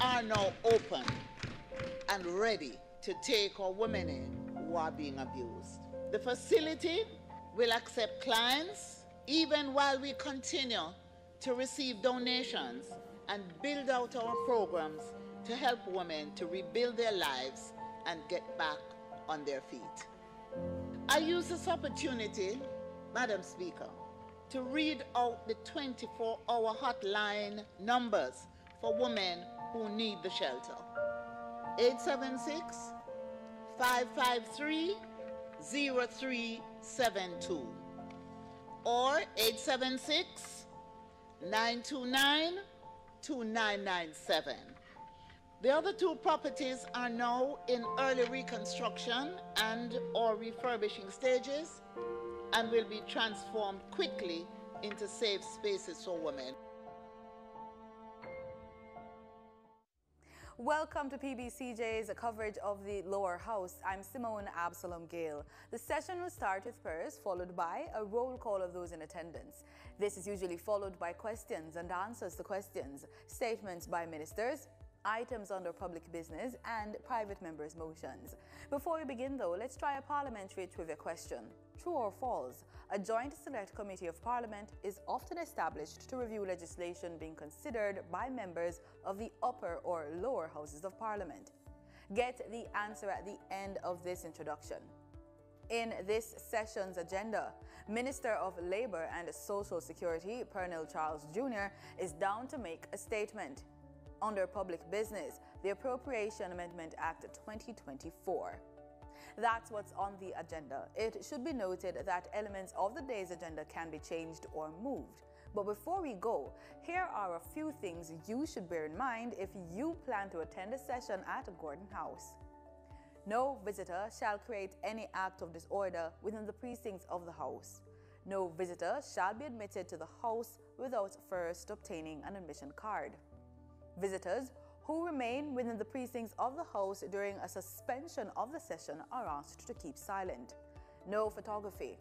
are now open and ready to take our women in who are being abused. The facility will accept clients even while we continue to receive donations and build out our programs to help women to rebuild their lives and get back on their feet. I use this opportunity, Madam Speaker, to read out the 24 hour hotline numbers for women who need the shelter 876 553 0372 or 876 929 2997. The other two properties are now in early reconstruction and or refurbishing stages and will be transformed quickly into safe spaces for women. Welcome to PBCJ's coverage of the lower house. I'm Simone Absalom Gale. The session will start with prayers, followed by a roll call of those in attendance. This is usually followed by questions and answers to questions, statements by ministers, items under public business, and private members' motions. Before we begin, though, let's try a parliamentary trivia question. True or false? A joint select committee of parliament is often established to review legislation being considered by members of the upper or lower houses of parliament. Get the answer at the end of this introduction. In this session's agenda, Minister of Labour and Social Security, Pearnel Charles Jr., is down to make a statement under public business, the Appropriation Amendment Act 2024. That's what's on the agenda. It should be noted that elements of the day's agenda can be changed or moved. But before we go, here are a few things you should bear in mind if you plan to attend a session at Gordon House. No visitor shall create any act of disorder within the precincts of the house. No visitor shall be admitted to the house without first obtaining an admission card. Visitors who remain within the precincts of the House during a suspension of the session are asked to keep silent. No photography,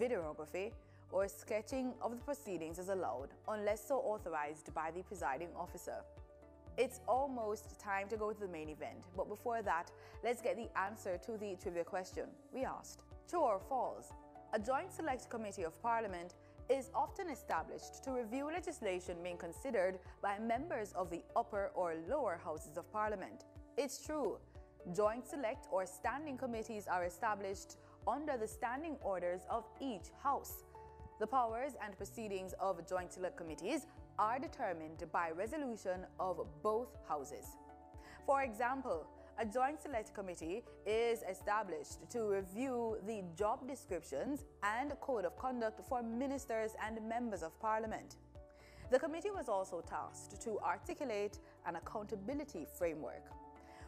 videography, or sketching of the proceedings is allowed unless so authorized by the presiding officer. It's almost time to go to the main event, but before that, let's get the answer to the trivia question we asked. True or false? A joint select committee of parliament is often established to review legislation being considered by members of the upper or lower houses of parliament. It's true, joint select or standing committees are established under the standing orders of each house. The powers and proceedings of joint select committees are determined by resolution of both houses. For example, a joint select committee is established to review the job descriptions and code of conduct for ministers and members of parliament. The committee was also tasked to articulate an accountability framework.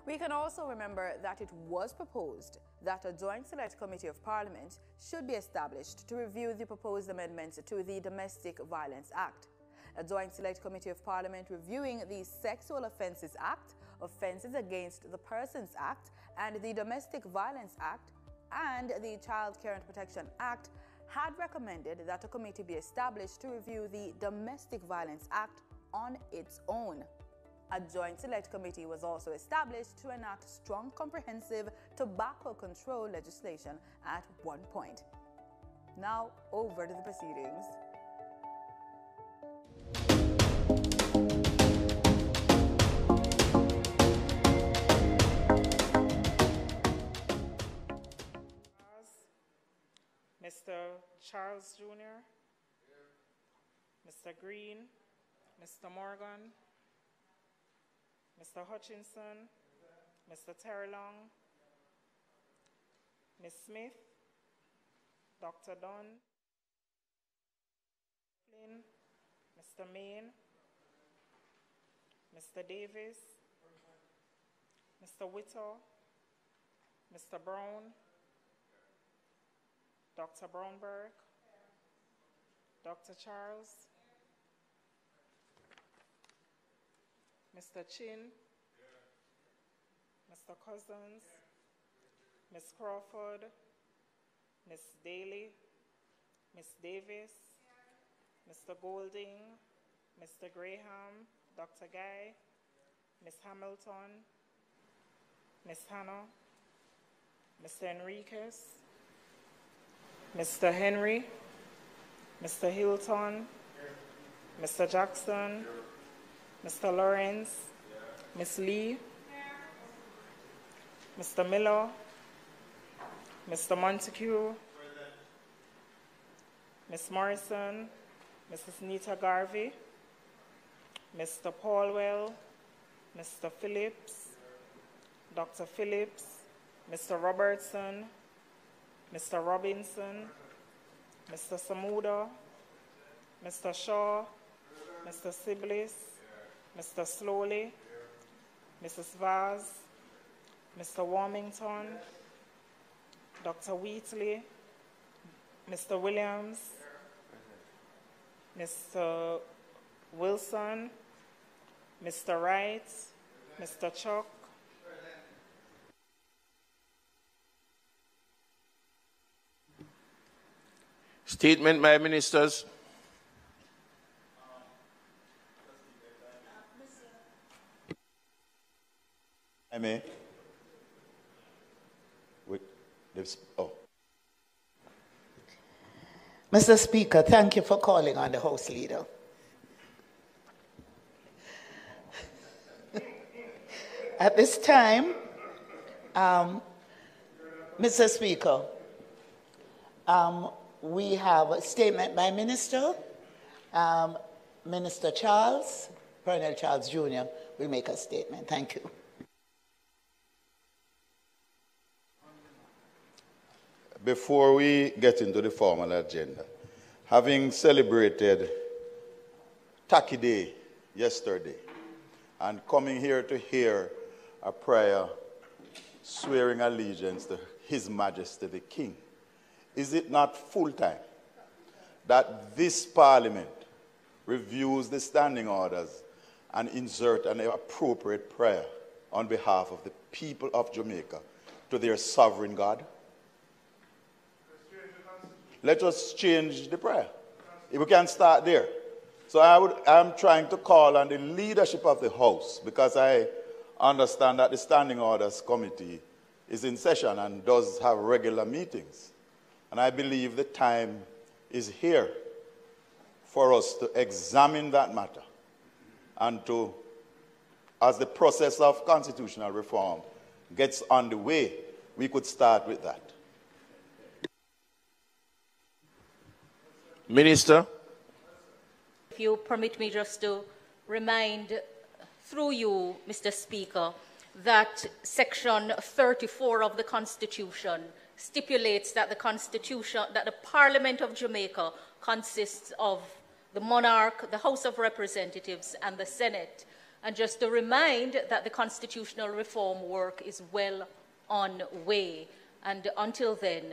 We can also remember that it was proposed that a joint select committee of parliament should be established to review the proposed amendments to the Domestic Violence Act. A joint select committee of parliament reviewing the Sexual Offences Act Offences Against the Persons Act and the Domestic Violence Act and the Child Care and Protection Act had recommended that a committee be established to review the Domestic Violence Act on its own. A joint select committee was also established to enact strong comprehensive tobacco control legislation at one point. Now, over to the proceedings. Mr. Charles Jr., Mr. Green, Mr. Morgan, Mr. Hutchinson, Mr. Terrelonge, Ms. Smith, Dr. Dunn, Flynn, Mr. Main, Mr. Davis, Mr. Whittle, Mr. Brown, Dr. Brownberg, Dr. Charles, Mr. Chin, Mr. Cousins, Ms. Crawford, Ms. Daly, Ms. Davis, Mr. Golding, Mr. Graham, Dr. Guy, Ms. Hamilton, Ms. Hannah, Mr. Enriquez, Mr. Henry, Mr. Hilton, Mr. Jackson, Mr. Lawrence, Ms. Lee, Mr. Miller, Mr. Montague, Ms. Morrison, Mrs. Nita Garvey, Mr. Paulwell, Mr. Phillips, Dr. Phillips, Mr. Robertson, Mr. Robinson, Mr. Samuda, Mr. Shaw, Mr. Sibblies, Mr. Slowly, Mrs. Vaz, Mr. Warmington, Dr. Wheatley, Mr. Williams, Mr. Wilson, Mr. Wright, Mr. Chuck, Statement by ministers. I may. Wait, they've, oh, Mr. Speaker, thank you for calling on the House Leader. At this time, um, Mr. Speaker, um, we have a statement by Minister. Um, Minister Charles, Pearnel Charles Jr. will make a statement. Thank you. before we get into the formal agenda, having celebrated Tacky Day yesterday and coming here to hear a prayer swearing allegiance to His Majesty the King, is it not full time that this Parliament reviews the standing orders and insert an appropriate prayer on behalf of the people of Jamaica to their sovereign God? Let us change the prayer. If we can start there. So I would, I'm trying to call on the leadership of the House because I understand that the Standing Orders Committee is in session and does have regular meetings. And I believe the time is here for us to examine that matter and to, as the process of constitutional reform gets underway, we could start with that. Minister. If you permit me just to remind through you, Mr. Speaker, that Section 34 of the Constitution stipulates that the Constitution, that the Parliament of Jamaica consists of the monarch, the House of Representatives, and the Senate. And just to remind that the constitutional reform work is well on way, and until then,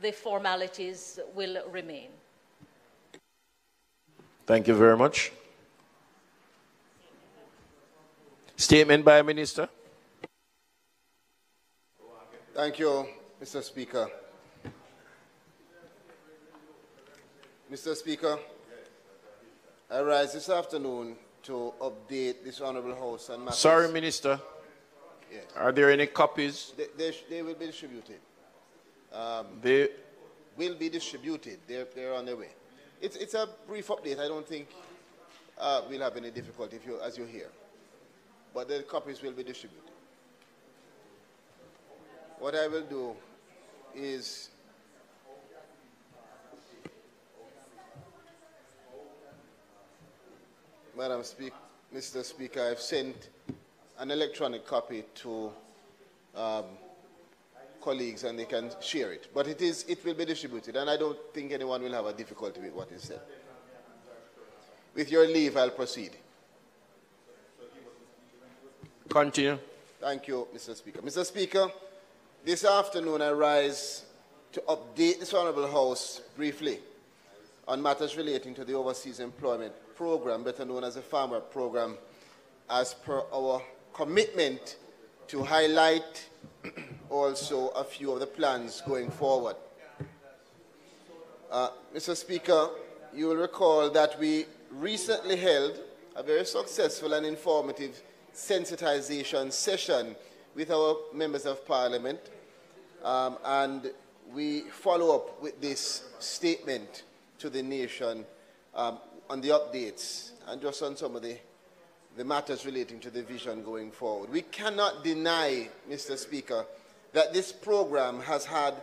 the formalities will remain. Thank you very much. Statement by Minister. Thank you, Mr. Speaker. Mr. Speaker, I rise this afternoon to update this Honorable House on matters. Sorry, Minister. Yes. Are there any copies? They, they, they will be distributed. They, Will be distributed. They're, they're on their way. It's, it's a brief update. I don't think uh, we'll have any difficulty if you, as you hear. But the copies will be distributed. What I will do is Madam Speak, Mr. Speaker, I've sent an electronic copy to um, colleagues and they can share it. But it, is, it will be distributed, and I don't think anyone will have a difficulty with what is said. With your leave, I'll proceed. continue. Thank you, Mr. Speaker. Mr. Speaker, this afternoon I rise to update this Honorable House briefly on matters relating to the Overseas Employment Program, better known as the Farmer Program, as per our commitment to highlight also a few of the plans going forward. Uh, Mr. Speaker, you will recall that we recently held a very successful and informative sensitization session with our members of parliament. Um, and we follow up with this statement to the nation um, on the updates and just on some of the, the matters relating to the vision going forward. We cannot deny, Mr. Speaker, that this program has had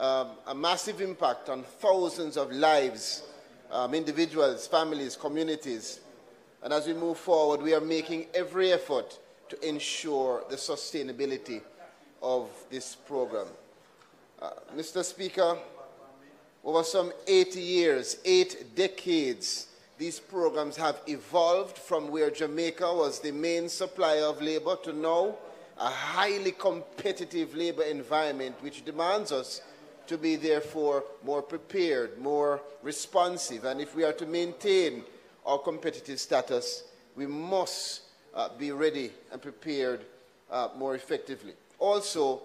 um, a massive impact on thousands of lives, um, individuals, families, communities. And as we move forward, we are making every effort to ensure the sustainability of this program. Uh, Mr. Speaker, over some 80 years, eight decades, these programs have evolved from where Jamaica was the main supplier of labor to now a highly competitive labor environment which demands us to be therefore more prepared, more responsive. And if we are to maintain our competitive status, we must uh, be ready and prepared uh, more effectively. Also,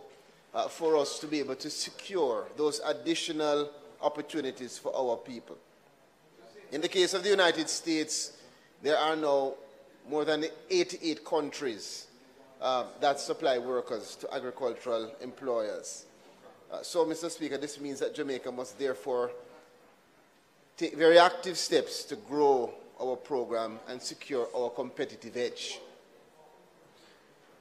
uh, for us to be able to secure those additional opportunities for our people. In the case of the United States, there are now more than 88 countries uh, that supply workers to agricultural employers. Uh, so, Mr. Speaker, this means that Jamaica must therefore take very active steps to grow our program and secure our competitive edge.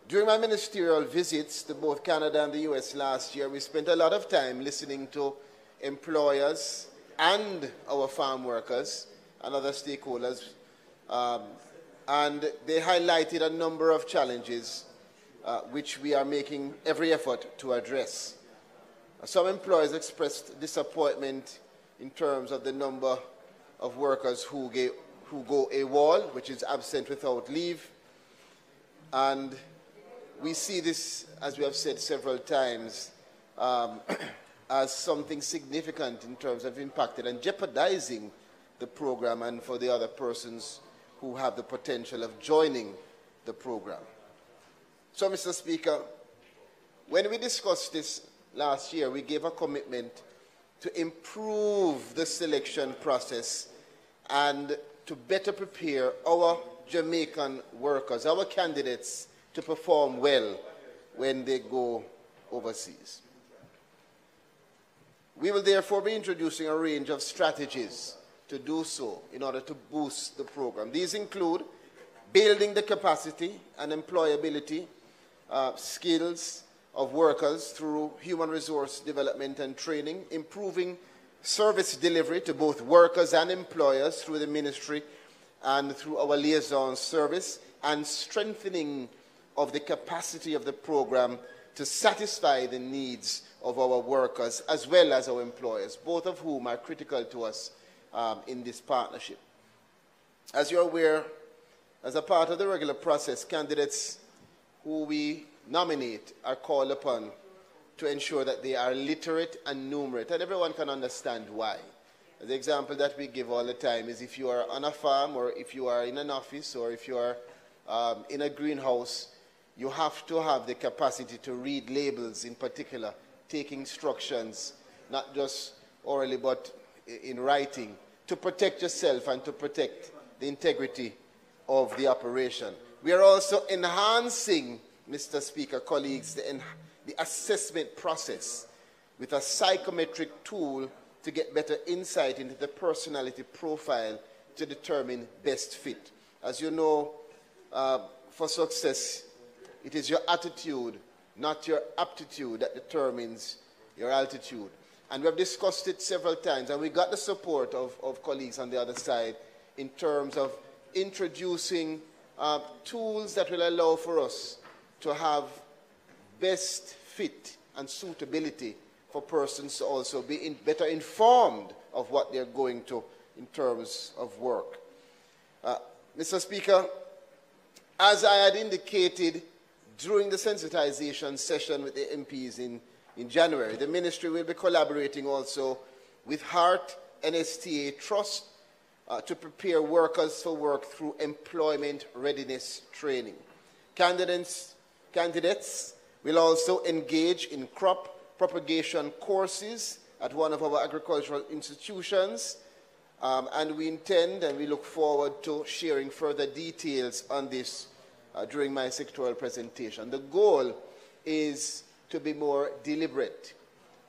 During my ministerial visits to both Canada and the US last year, we spent a lot of time listening to employers and our farm workers and other stakeholders. Um, and they highlighted a number of challenges uh, which we are making every effort to address. Some employers expressed disappointment in terms of the number of workers who, get, who go AWOL, which is absent without leave. And we see this, as we have said several times, um, as something significant in terms of impacting and jeopardizing the program and for the other persons who have the potential of joining the program. So, Mr. Speaker, when we discussed this last year, we gave a commitment to improve the selection process and to better prepare our Jamaican workers, our candidates, to perform well when they go overseas. We will therefore be introducing a range of strategies to do so in order to boost the program. These include building the capacity and employability uh, skills of workers through human resource development and training, improving service delivery to both workers and employers through the ministry and through our liaison service, and strengthening of the capacity of the program to satisfy the needs of our workers as well as our employers, both of whom are critical to us um, in this partnership. As you're aware, as a part of the regular process, candidates who we nominate are called upon to ensure that they are literate and numerate, and everyone can understand why. The example that we give all the time is if you are on a farm, or if you are in an office, or if you are um, in a greenhouse, you have to have the capacity to read labels in particular, take instructions, not just orally but in writing, to protect yourself and to protect the integrity of the operation. We are also enhancing, Mr. Speaker, colleagues, the, the assessment process with a psychometric tool to get better insight into the personality profile to determine best fit. As you know, uh, for success, it is your attitude, not your aptitude, that determines your altitude. And we have discussed it several times, and we got the support of, of colleagues on the other side in terms of introducing uh, tools that will allow for us to have best fit and suitability for persons to also be in better informed of what they're going to in terms of work. Uh, Mr. Speaker, as I had indicated during the sensitization session with the MPs in, in January, the ministry will be collaborating also with HEART NSTA Trust uh, to prepare workers for work through employment readiness training. Candidates, candidates will also engage in crop propagation courses at one of our agricultural institutions. Um, and we intend and we look forward to sharing further details on this uh, during my sectoral presentation. The goal is to be more deliberate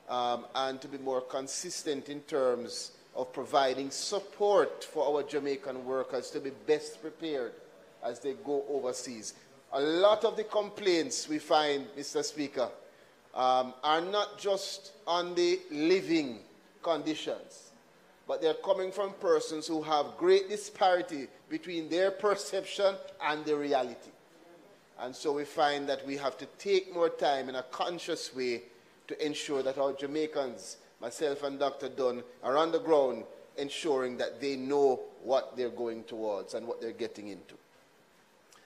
um, and to be more consistent in terms of providing support for our Jamaican workers to be best prepared as they go overseas. A lot of the complaints we find, Mr. Speaker, um, are not just on the living conditions, but they're coming from persons who have great disparity between their perception and the reality. And so we find that we have to take more time in a conscious way to ensure that our Jamaicans, myself and Dr. Dunn, are on the ground ensuring that they know what they're going towards and what they're getting into.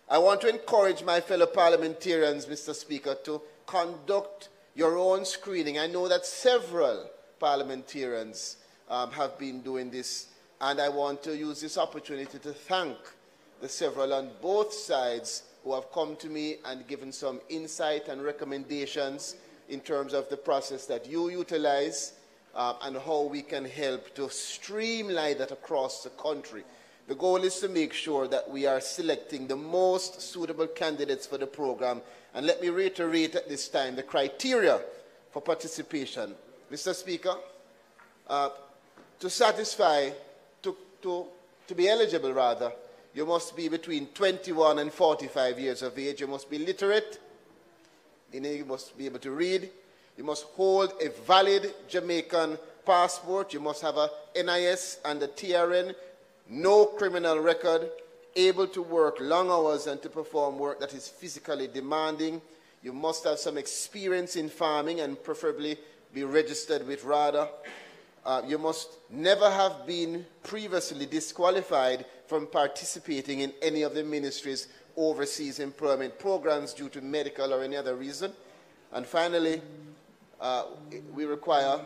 I want to encourage my fellow parliamentarians, Mr. Speaker, to conduct your own screening. I know that several parliamentarians um, have been doing this, and I want to use this opportunity to thank the several on both sides who have come to me and given some insight and recommendations in terms of the process that you utilize uh, and how we can help to streamline that across the country. The goal is to make sure that we are selecting the most suitable candidates for the program. And let me reiterate at this time the criteria for participation. Mr. Speaker, uh, to satisfy, to, to, to be eligible rather, you must be between 21 and 45 years of age. You must be literate. You must be able to read. You must hold a valid Jamaican passport. You must have a NIS and a TRN, no criminal record, able to work long hours and to perform work that is physically demanding. You must have some experience in farming and preferably be registered with RADA. Uh, you must never have been previously disqualified from participating in any of the ministry's overseas employment programs due to medical or any other reason. And finally, uh, we require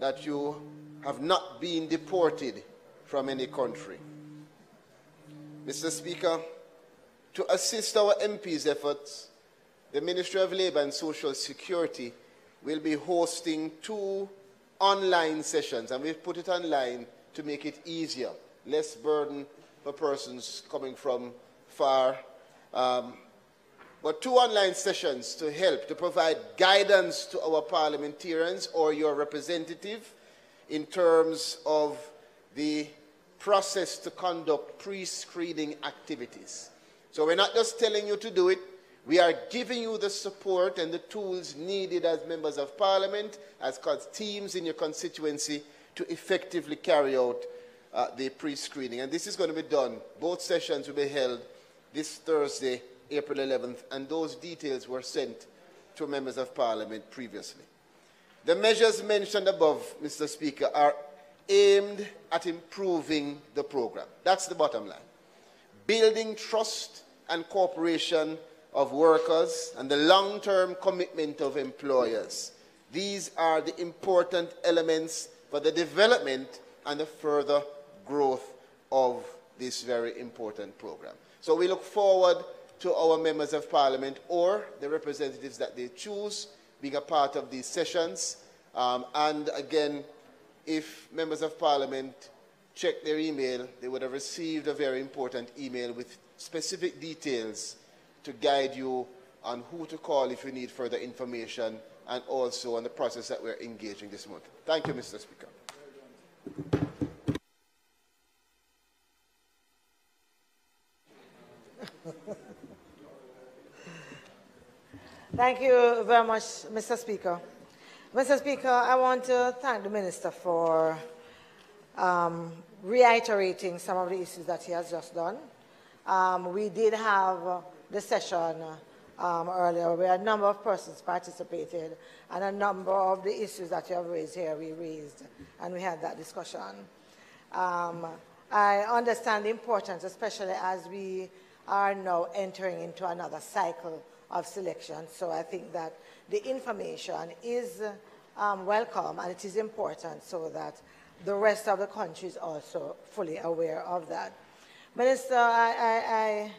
that you have not been deported from any country. Mr. Speaker, to assist our MPs' efforts, the Ministry of Labour and Social Security will be hosting two online sessions, and we've put it online to make it easier, less burden for persons coming from far. Um, but two online sessions to help to provide guidance to our parliamentarians or your representative in terms of the process to conduct pre-screening activities. So we're not just telling you to do it, we are giving you the support and the tools needed as members of parliament, as teams in your constituency to effectively carry out uh, the pre-screening. And this is going to be done. Both sessions will be held this Thursday, April 11th, and those details were sent to members of parliament previously. The measures mentioned above, Mr. Speaker, are aimed at improving the program. That's the bottom line. Building trust and cooperation of workers and the long-term commitment of employers. These are the important elements for the development and the further growth of this very important program. So we look forward to our members of parliament or the representatives that they choose being a part of these sessions. Um, and again, if members of parliament check their email, they would have received a very important email with specific details to guide you on who to call if you need further information and also on the process that we're engaging this month. Thank you, Mr. Speaker. Thank you very much, Mr. Speaker. Mr. Speaker, I want to thank the Minister for um, reiterating some of the issues that he has just done. Um, we did have the session um, earlier where a number of persons participated and a number of the issues that you have raised here we raised and we had that discussion. Um, I understand the importance, especially as we are now entering into another cycle of selection. So I think that the information is um, welcome and it is important so that the rest of the country is also fully aware of that. Minister, I, I,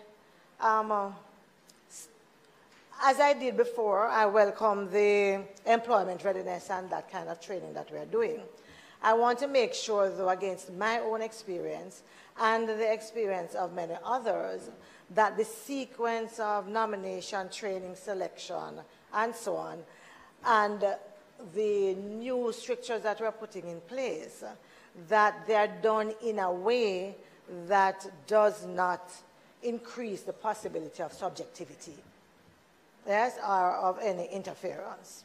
I um, uh, as I did before, I welcome the employment readiness and that kind of training that we are doing. I want to make sure, though, against my own experience and the experience of many others, that the sequence of nomination, training, selection, and so on, and the new strictures that we're putting in place, that they're done in a way that does not increase the possibility of subjectivity, yes, or of any interference.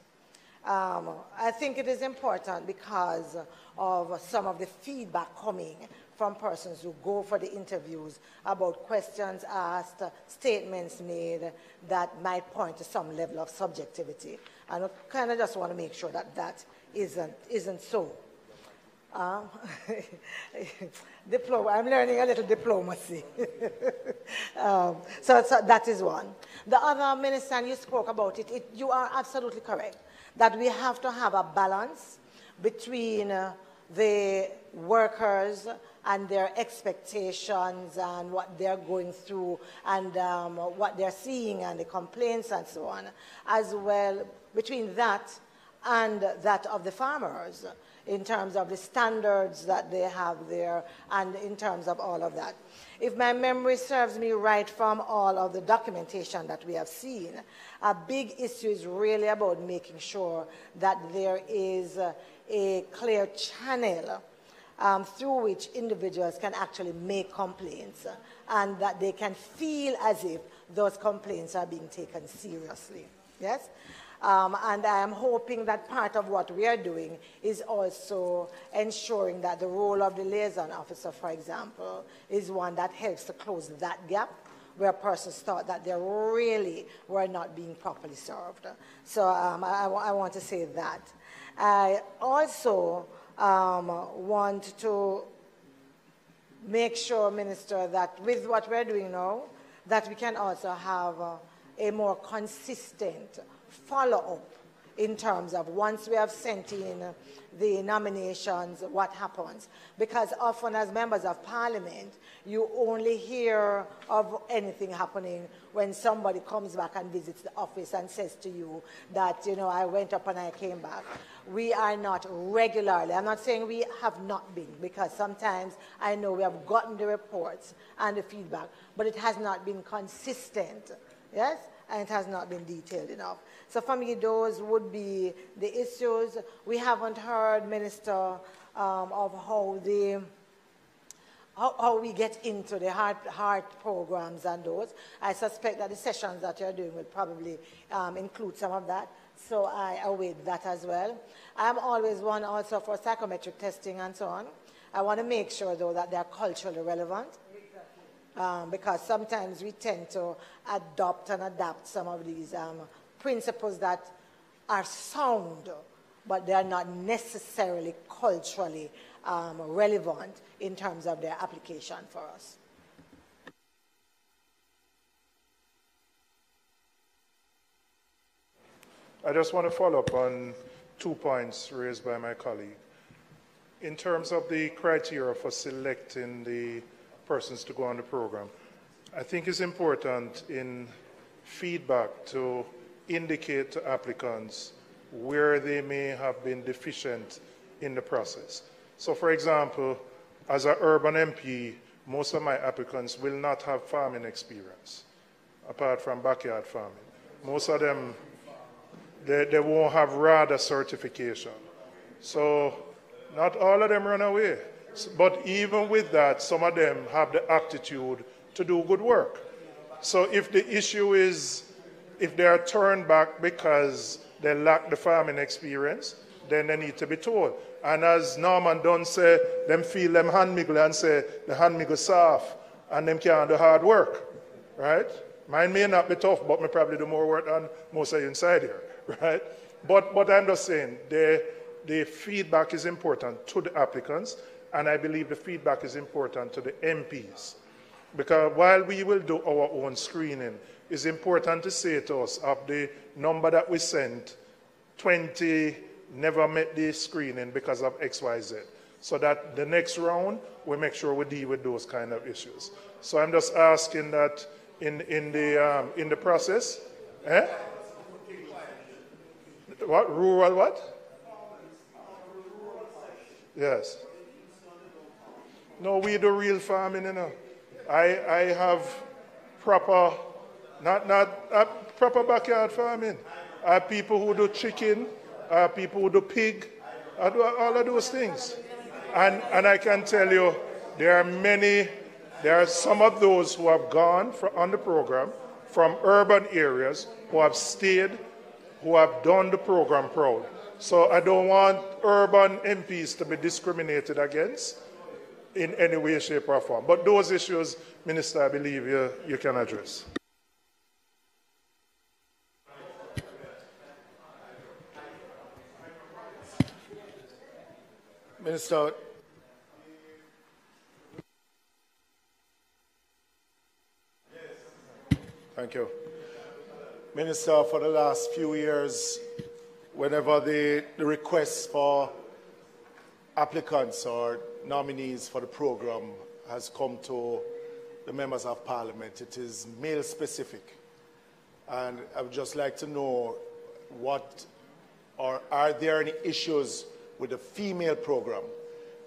Um, I think it is important because of some of the feedback coming from persons who go for the interviews about questions asked, statements made that might point to some level of subjectivity. And I kind of just want to make sure that that isn't, isn't so. Um, I'm learning a little diplomacy. um, so, so, that is one. The other, Minister, and you spoke about it, it, you are absolutely correct, that we have to have a balance between uh, the workers and their expectations and what they're going through and um, what they're seeing and the complaints and so on, as well between that and that of the farmers in terms of the standards that they have there and in terms of all of that. If my memory serves me right from all of the documentation that we have seen, a big issue is really about making sure that there is a clear channel um, through which individuals can actually make complaints and that they can feel as if those complaints are being taken seriously. Yes? Um, and I am hoping that part of what we are doing is also ensuring that the role of the liaison officer, for example, is one that helps to close that gap where persons thought that they really were not being properly served. So um, I, I, want to say that. I also um, want to make sure, Minister, that with what we're doing now, that we can also have a more consistent follow-up in terms of once we have sent in the nominations, what happens. Because often as members of parliament, you only hear of anything happening when somebody comes back and visits the office and says to you that, you know, I went up and I came back. We are not regularly, I'm not saying we have not been, because sometimes I know we have gotten the reports and the feedback, but it has not been consistent, yes? And it has not been detailed enough. So for me, those would be the issues. We haven't heard, Minister, um, of how the how, how, we get into the heart, heart programs and those. I suspect that the sessions that you're doing will probably um, include some of that. So I await that as well. I'm always one also for psychometric testing and so on. I want to make sure, though, that they're culturally relevant. Um, because sometimes we tend to adopt and adapt some of these um, principles that are sound, but they are not necessarily culturally um, relevant in terms of their application for us. I just want to follow up on two points raised by my colleague. In terms of the criteria for selecting the persons to go on the program, I think it's important in feedback to indicate to applicants where they may have been deficient in the process. So, for example, as an urban MP, most of my applicants will not have farming experience, apart from backyard farming. Most of them, they, they won't have RADA certification. So, not all of them run away. But even with that, some of them have the aptitude to do good work. So, if the issue is if they are turned back because they lack the farming experience, then they need to be told. And as Norman Dunn say, them feel them hand miggle and say the hand miggle soft and them can't do hard work. Right? Mine may not be tough, but me probably do more work than most of you inside here. Right? But but I'm just saying the the feedback is important to the applicants, and I believe the feedback is important to the MPs. Because while we will do our own screening, it's important to say to us of the number that we sent, 20 never met the screening because of XYZ. So that the next round, we make sure we deal with those kind of issues. So I'm just asking that in, in, the, um, in the process, eh? What, rural what? Yes. No, we do real farming, you know. I, I have proper, not, not uh, proper backyard farming. I have people who do chicken, I have people who do pig, I do all of those things. And, and I can tell you, there are many, there are some of those who have gone for, on the program from urban areas who have stayed, who have done the program proud. So I don't want urban MPs to be discriminated against in any way, shape, or form. But those issues, Minister, I believe you, you can address. Minister, thank you. Minister, for the last few years, whenever the, the requests for applicants or nominees for the program has come to the members of parliament, it is male specific. And I would just like to know what, or are there any issues with the female program?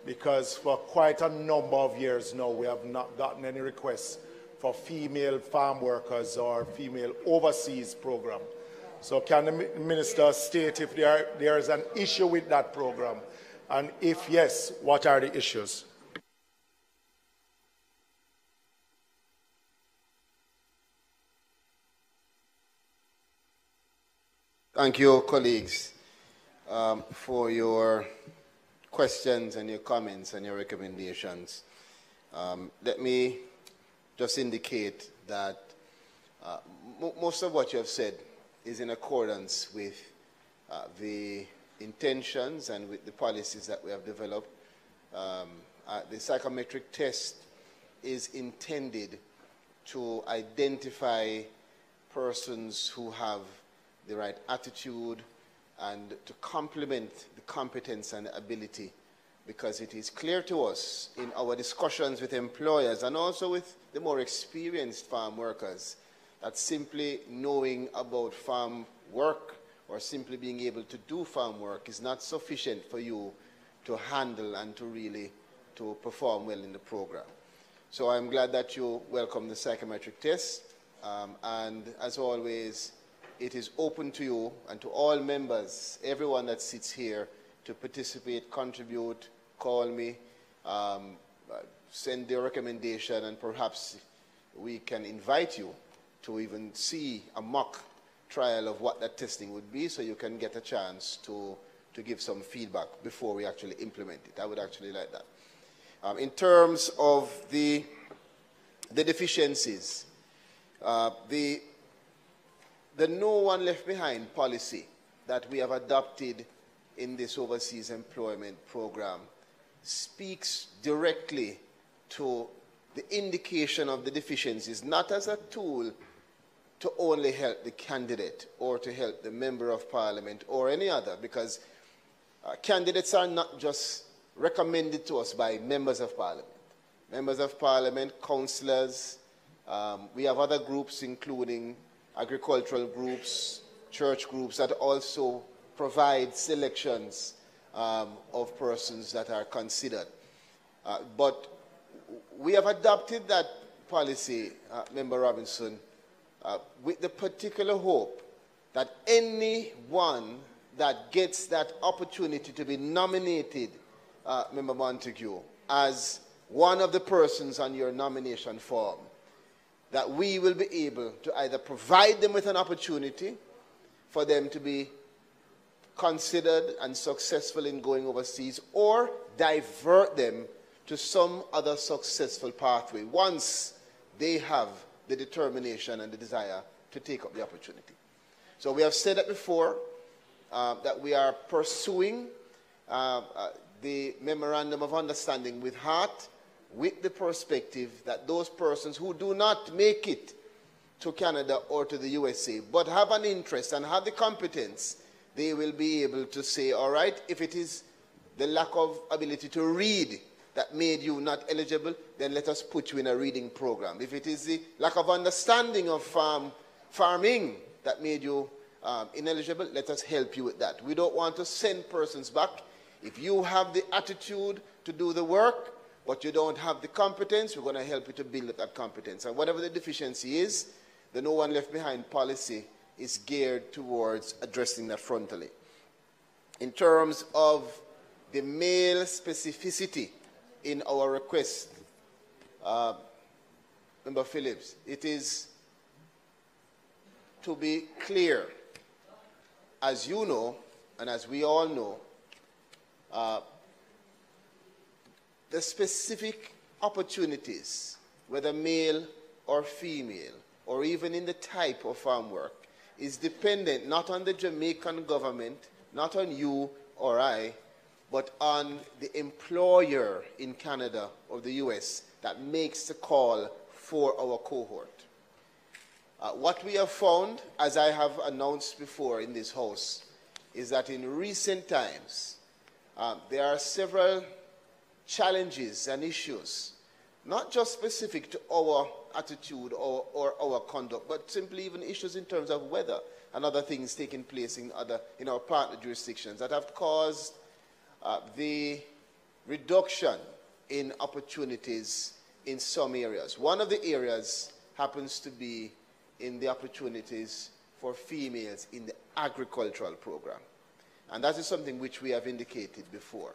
Because for quite a number of years now, we have not gotten any requests for female farm workers or female overseas program. So can the minister state if there, there is an issue with that program? And if yes, what are the issues? Thank you, colleagues, um, for your questions and your comments and your recommendations. Um, let me just indicate that uh, most of what you have said is in accordance with uh, the intentions and with the policies that we have developed. Um, uh, the psychometric test is intended to identify persons who have the right attitude, and to complement the competence and ability because it is clear to us in our discussions with employers and also with the more experienced farm workers that simply knowing about farm work or simply being able to do farm work is not sufficient for you to handle and to really to perform well in the program. So I'm glad that you welcome the psychometric test um, and as always it is open to you and to all members, everyone that sits here, to participate, contribute, call me, um, send their recommendation, and perhaps we can invite you to even see a mock trial of what that testing would be so you can get a chance to, to give some feedback before we actually implement it. I would actually like that. Um, in terms of the, the deficiencies, uh, the the no one left behind policy that we have adopted in this overseas employment program speaks directly to the indication of the deficiencies, not as a tool to only help the candidate or to help the member of parliament or any other, because uh, candidates are not just recommended to us by members of parliament. Members of parliament, councillors, um, we have other groups, including agricultural groups, church groups that also provide selections um, of persons that are considered. Uh, but we have adopted that policy, uh, Member Robinson, uh, with the particular hope that anyone that gets that opportunity to be nominated, uh, Member Montague, as one of the persons on your nomination form that we will be able to either provide them with an opportunity for them to be considered and successful in going overseas or divert them to some other successful pathway. Once they have the determination and the desire to take up the opportunity. So we have said that before, uh, that we are pursuing uh, uh, the memorandum of understanding with heart with the perspective that those persons who do not make it to Canada or to the USA, but have an interest and have the competence, they will be able to say, all right, if it is the lack of ability to read that made you not eligible, then let us put you in a reading program. If it is the lack of understanding of farm, farming that made you um, ineligible, let us help you with that. We don't want to send persons back. If you have the attitude to do the work, but you don't have the competence, we're going to help you to build up that competence. And whatever the deficiency is, the No One Left Behind policy is geared towards addressing that frontally. In terms of the male specificity in our request, uh, Member Phillips, it is to be clear, as you know, and as we all know, uh, the specific opportunities, whether male or female, or even in the type of farm work, is dependent not on the Jamaican government, not on you or I, but on the employer in Canada or the US that makes the call for our cohort. Uh, what we have found, as I have announced before in this House, is that in recent times, uh, there are several challenges and issues, not just specific to our attitude or, or our conduct, but simply even issues in terms of weather and other things taking place in, other, in our partner jurisdictions that have caused uh, the reduction in opportunities in some areas. One of the areas happens to be in the opportunities for females in the agricultural program. And that is something which we have indicated before.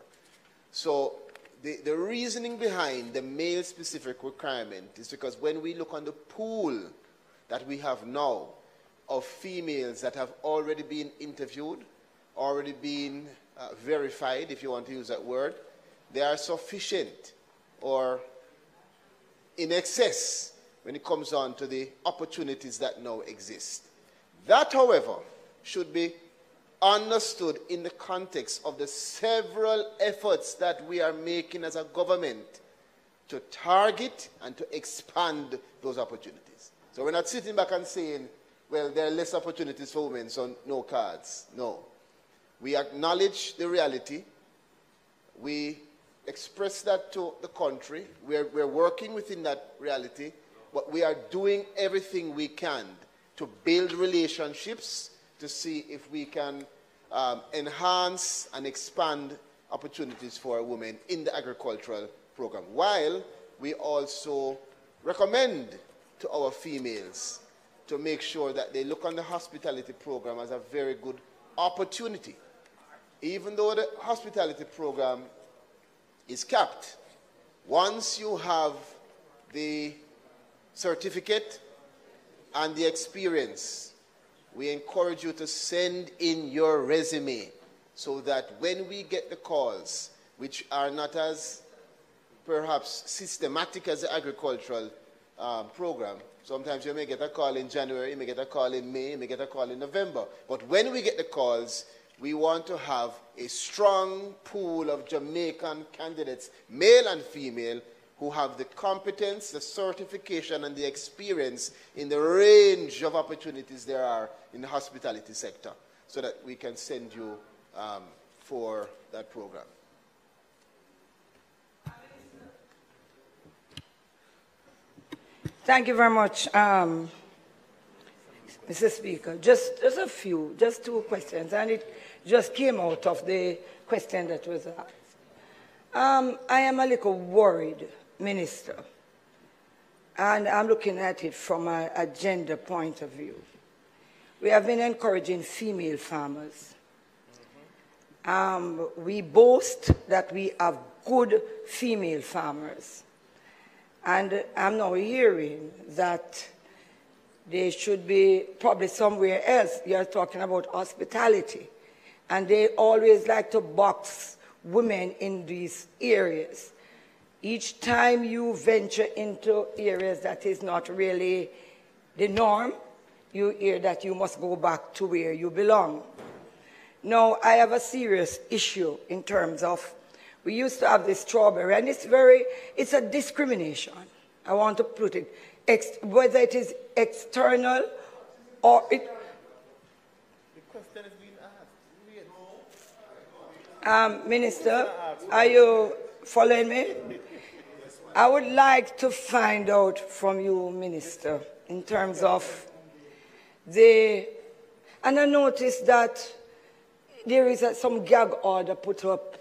So the, the reasoning behind the male specific requirement is because when we look on the pool that we have now of females that have already been interviewed, already been uh, verified, if you want to use that word, they are sufficient or in excess when it comes on to the opportunities that now exist. That, however, should be understood in the context of the several efforts that we are making as a government to target and to expand those opportunities. So we're not sitting back and saying, well, there are less opportunities for women, so no cards. No. We acknowledge the reality. We express that to the country. We're, we're working within that reality, but we are doing everything we can to build relationships to see if we can um, enhance and expand opportunities for women in the agricultural program, while we also recommend to our females to make sure that they look on the hospitality program as a very good opportunity. Even though the hospitality program is capped, once you have the certificate and the experience, we encourage you to send in your resume so that when we get the calls, which are not as perhaps systematic as the agricultural um, program, sometimes you may get a call in January, you may get a call in May, you may get a call in November. But when we get the calls, we want to have a strong pool of Jamaican candidates, male and female, who have the competence, the certification, and the experience in the range of opportunities there are in the hospitality sector so that we can send you um, for that program. Thank you very much, um, Mr. Speaker. Just, just a few, just two questions, and it just came out of the question that was asked. Um, I am a little worried minister. And I'm looking at it from a, a gender point of view. We have been encouraging female farmers. Um, we boast that we have good female farmers. And I'm now hearing that they should be probably somewhere else. You're talking about hospitality. And they always like to box women in these areas each time you venture into areas that is not really the norm, you hear that you must go back to where you belong. Now, I have a serious issue in terms of, we used to have this strawberry, and it's very, it's a discrimination. I want to put it, whether it is external or it. The question is being asked. Um, Minister, are you following me? I would like to find out from you, Minister, in terms of the, and I noticed that there is some gag order put up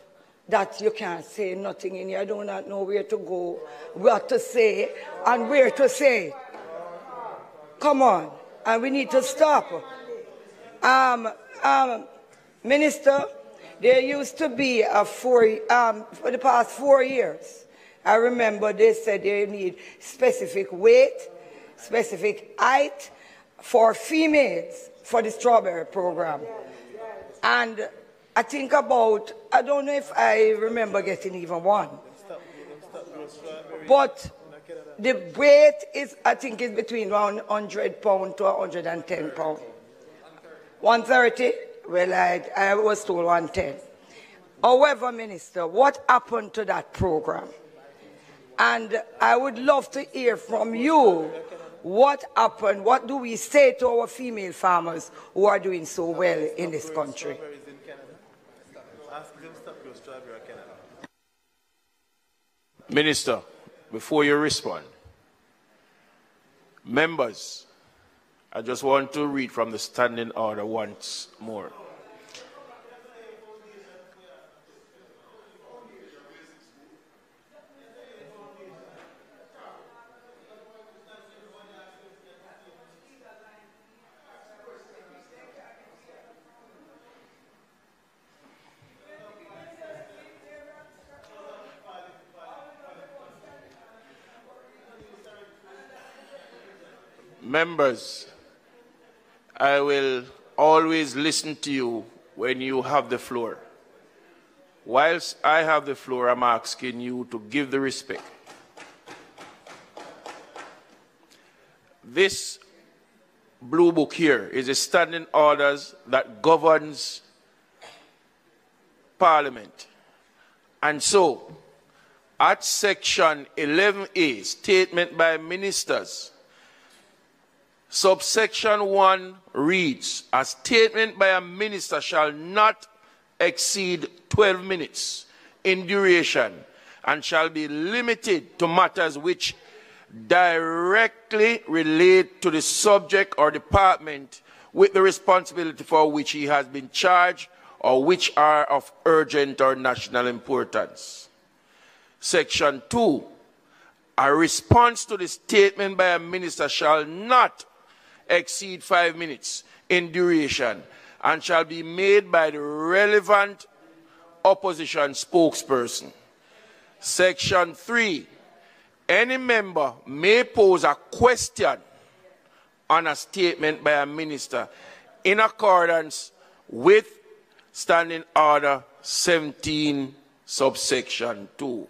that you can't say nothing in here. I do not know where to go, what to say, and where to say. Come on. And we need to stop. Um, um, Minister, there used to be a four, um, for the past four years, I remember they said they need specific weight, specific height for females for the strawberry program. And I think about, I don't know if I remember getting even one. But the weight is, I think, is between 100 pound to 110 pound. 130? Well, I, I was told 110. However, Minister, what happened to that program? And I would love to hear from you what happened, what do we say to our female farmers who are doing so well in this country? Minister, before you respond, members, I just want to read from the standing order once more. Members, I will always listen to you when you have the floor. Whilst I have the floor, I'm asking you to give the respect. This blue book here is a standing orders that governs Parliament. And so, at section 11A, statement by ministers, Subsection 1 reads A statement by a minister shall not exceed 12 minutes in duration and shall be limited to matters which directly relate to the subject or department with the responsibility for which he has been charged or which are of urgent or national importance. Section 2 A response to the statement by a minister shall not exceed five minutes in duration and shall be made by the relevant opposition spokesperson. Section 3. Any member may pose a question on a statement by a minister in accordance with Standing Order 17, subsection 2.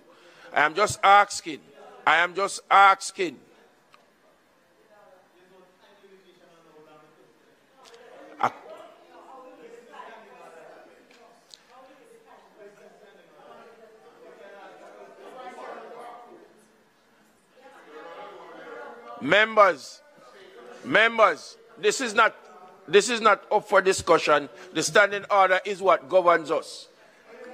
I am just asking, I am just asking Members, members, this is not this is not up for discussion. The standing order is what governs us.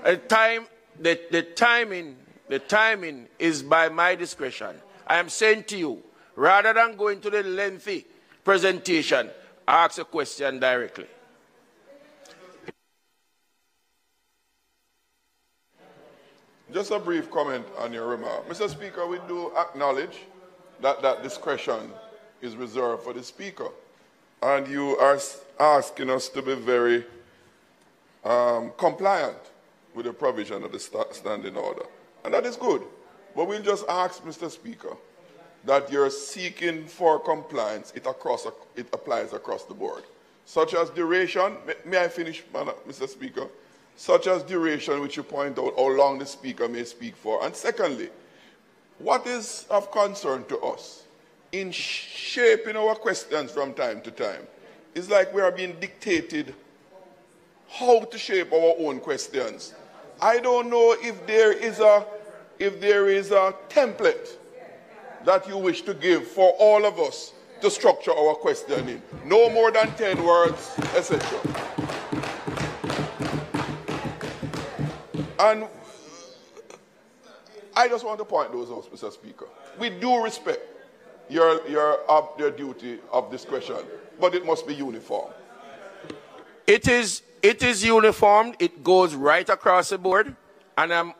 The time, the, the timing, the timing is by my discretion. I am saying to you, rather than going to the lengthy presentation, ask a question directly. Just a brief comment on your remark. Mr. Speaker, we do acknowledge that that discretion is reserved for the Speaker. And you are asking us to be very um, compliant with the provision of the standing order. And that is good. But we'll just ask, Mr. Speaker, that you're seeking for compliance, it, across, it applies across the board. Such as duration, may, may I finish, Mr. Speaker? Such as duration, which you point out how long the Speaker may speak for. And secondly, what is of concern to us in shaping our questions from time to time is like we are being dictated how to shape our own questions. I don't know if there is a if there is a template that you wish to give for all of us to structure our questioning. No more than 10 words, etc. And I just want to point those out, Mr. Speaker. We do respect your, your, uh, your duty of discretion, but it must be uniform. It is, it is uniform. It goes right across the board. And um,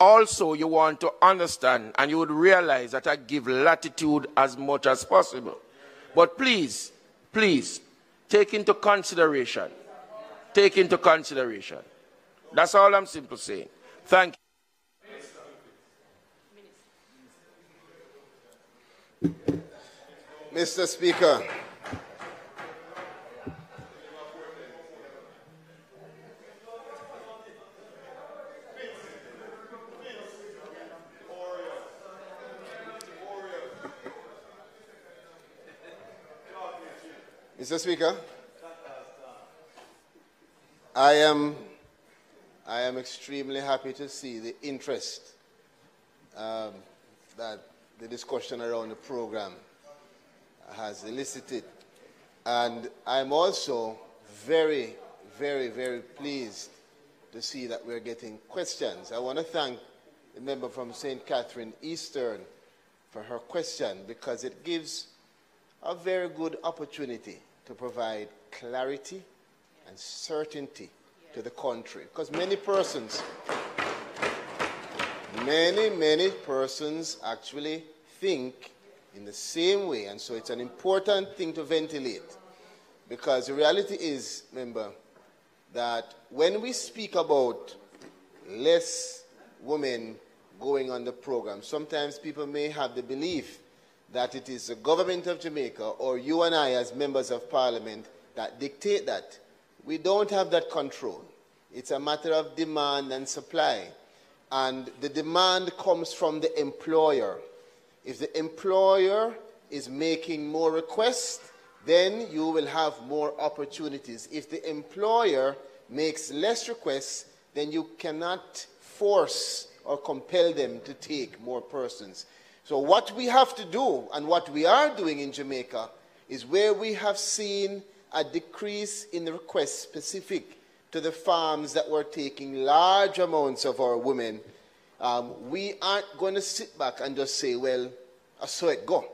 also, you want to understand and you would realize that I give latitude as much as possible. But please, please, take into consideration. Take into consideration. That's all I'm simply saying. Thank you. Mr. Speaker. Mr. Speaker, I am, I am extremely happy to see the interest um, that the discussion around the program has elicited. And I'm also very, very, very pleased to see that we're getting questions. I want to thank the member from St. Catherine Eastern for her question because it gives a very good opportunity to provide clarity and certainty to the country. Because many persons, many, many persons actually think in the same way. And so it's an important thing to ventilate. Because the reality is, remember, that when we speak about less women going on the program, sometimes people may have the belief that it is the government of Jamaica or you and I as members of parliament that dictate that. We don't have that control. It's a matter of demand and supply. And the demand comes from the employer. If the employer is making more requests, then you will have more opportunities. If the employer makes less requests, then you cannot force or compel them to take more persons. So, what we have to do and what we are doing in Jamaica is where we have seen a decrease in the requests specific to the farms that were taking large amounts of our women, um, we aren't going to sit back and just say, well, I saw it go.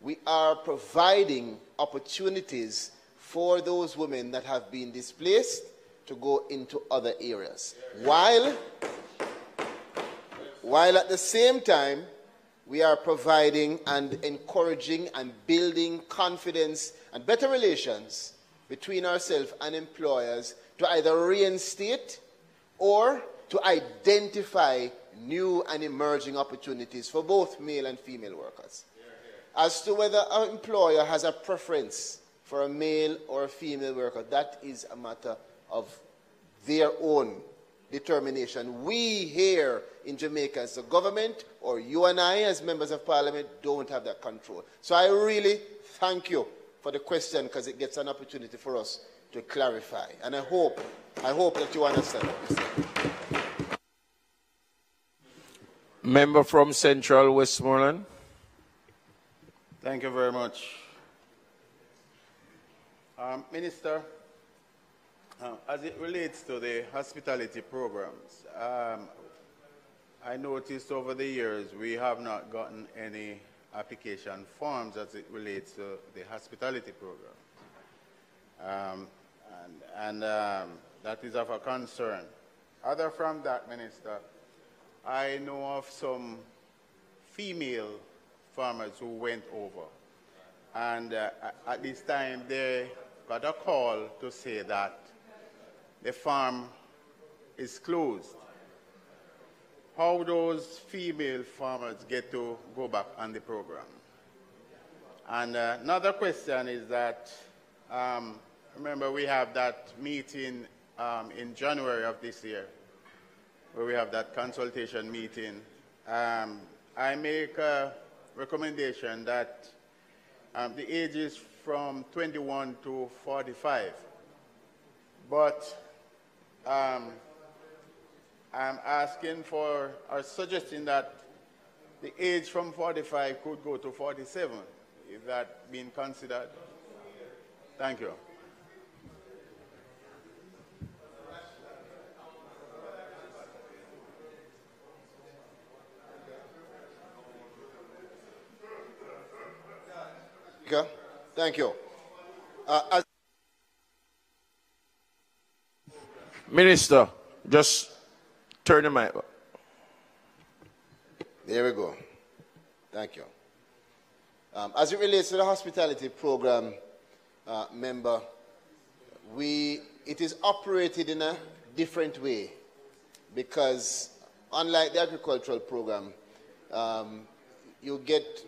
We are providing opportunities for those women that have been displaced to go into other areas. While, while at the same time, we are providing and encouraging and building confidence and better relations between ourselves and employers to either reinstate or to identify new and emerging opportunities for both male and female workers. As to whether an employer has a preference for a male or a female worker, that is a matter of their own determination. We here in Jamaica as a government, or you and I as members of parliament, don't have that control. So I really thank you for the question because it gets an opportunity for us to clarify. And I hope, I hope that you understand Member from Central Westmoreland. Thank you very much. Um, Minister, uh, as it relates to the hospitality programs, um, I noticed over the years we have not gotten any application forms as it relates to the hospitality program. Um, and, and um, that is of a concern. Other from that, Minister, I know of some female farmers who went over. And uh, at this time, they got a call to say that the farm is closed, how those female farmers get to go back on the program. And uh, another question is that, um, remember we have that meeting um, in January of this year, where we have that consultation meeting. Um, I make a recommendation that um, the age is from 21 to 45. But um, I'm asking for or suggesting that the age from 45 could go to 47. Is that being considered? Thank you. Thank you. Uh, Minister, just Turn the mic. There we go. Thank you. Um, as it relates to the hospitality program, uh, member, we, it is operated in a different way because unlike the agricultural program, um, you get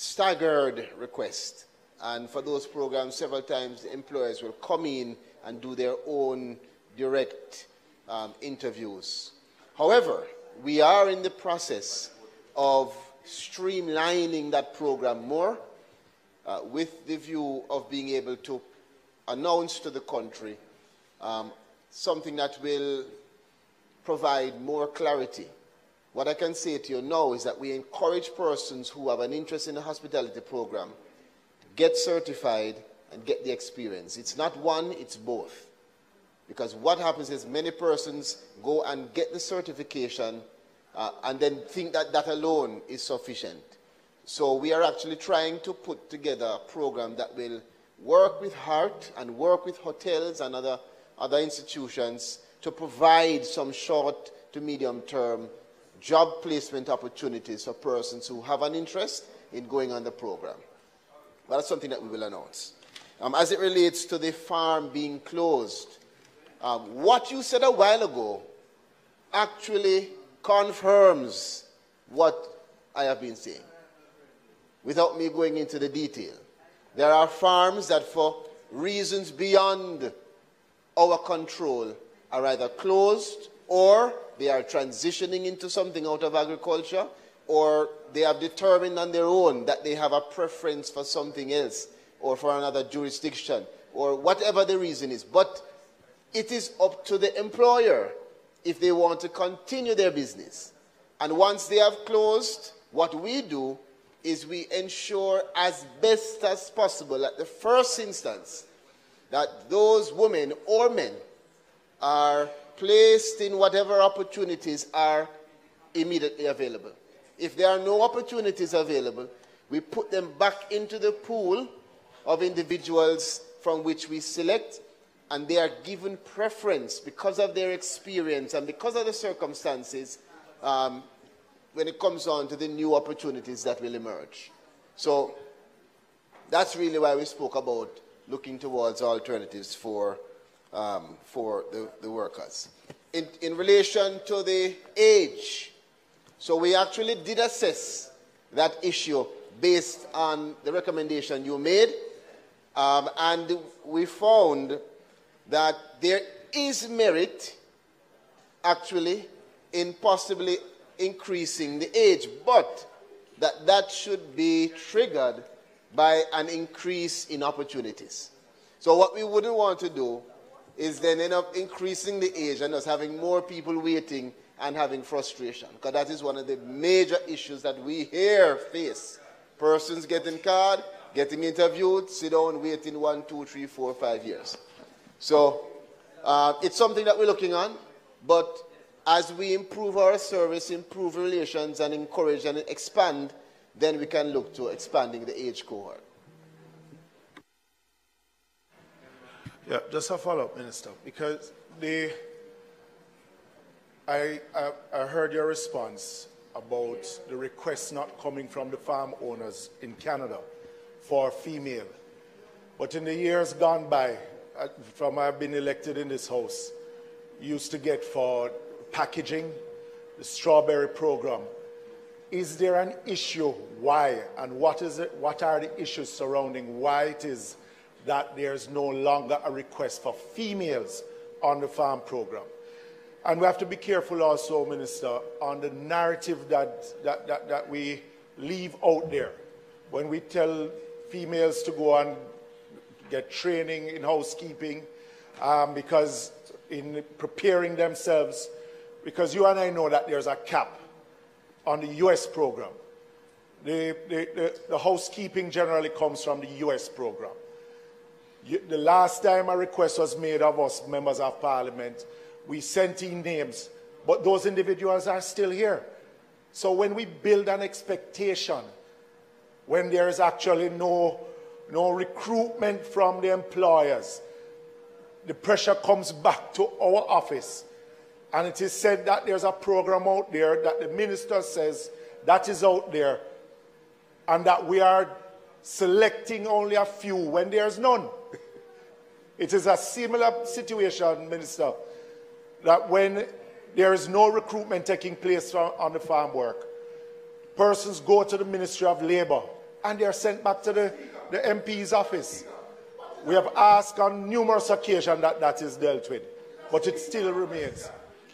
staggered requests. And for those programs, several times employers will come in and do their own direct um, interviews. However, we are in the process of streamlining that program more uh, with the view of being able to announce to the country um, something that will provide more clarity. What I can say to you now is that we encourage persons who have an interest in the hospitality program to get certified and get the experience. It's not one, it's both. Because what happens is many persons go and get the certification uh, and then think that that alone is sufficient. So we are actually trying to put together a program that will work with HEART and work with hotels and other, other institutions to provide some short to medium term job placement opportunities for persons who have an interest in going on the program. That's something that we will announce. Um, as it relates to the farm being closed, um, what you said a while ago actually confirms what I have been saying without me going into the detail. There are farms that, for reasons beyond our control, are either closed or they are transitioning into something out of agriculture or they have determined on their own that they have a preference for something else or for another jurisdiction or whatever the reason is. But it is up to the employer if they want to continue their business. And once they have closed, what we do is we ensure as best as possible at the first instance that those women or men are placed in whatever opportunities are immediately available. If there are no opportunities available, we put them back into the pool of individuals from which we select, and they are given preference because of their experience and because of the circumstances um, when it comes on to the new opportunities that will emerge. So that's really why we spoke about looking towards alternatives for um, for the, the workers. In, in relation to the age, so we actually did assess that issue based on the recommendation you made, um, and we found that there is merit actually in possibly increasing the age, but that that should be triggered by an increase in opportunities. So what we wouldn't want to do is then end up increasing the age and us having more people waiting and having frustration. Because that is one of the major issues that we here face. Persons getting card, getting interviewed, sit down waiting one, two, three, four, five years. So uh, it's something that we're looking on, but as we improve our service, improve relations, and encourage and expand, then we can look to expanding the age cohort. Yeah, just a follow-up, Minister, because the I, I, I heard your response about the request not coming from the farm owners in Canada for female. But in the years gone by, uh, from I've been elected in this house, used to get for packaging, the strawberry program. Is there an issue why, and what is it? What are the issues surrounding why it is that there's no longer a request for females on the farm program. And we have to be careful also, Minister, on the narrative that, that, that, that we leave out there. When we tell females to go and get training in housekeeping, um, because in preparing themselves, because you and I know that there's a cap on the US program. The, the, the, the housekeeping generally comes from the US program the last time a request was made of us, members of parliament, we sent in names, but those individuals are still here. So when we build an expectation, when there is actually no, no recruitment from the employers, the pressure comes back to our office and it is said that there's a program out there that the minister says that is out there, and that we are selecting only a few when there's none. It is a similar situation, Minister, that when there is no recruitment taking place on the farm work, persons go to the Ministry of Labour and they are sent back to the, the MP's office. We have asked on numerous occasions that that is dealt with, but it still remains.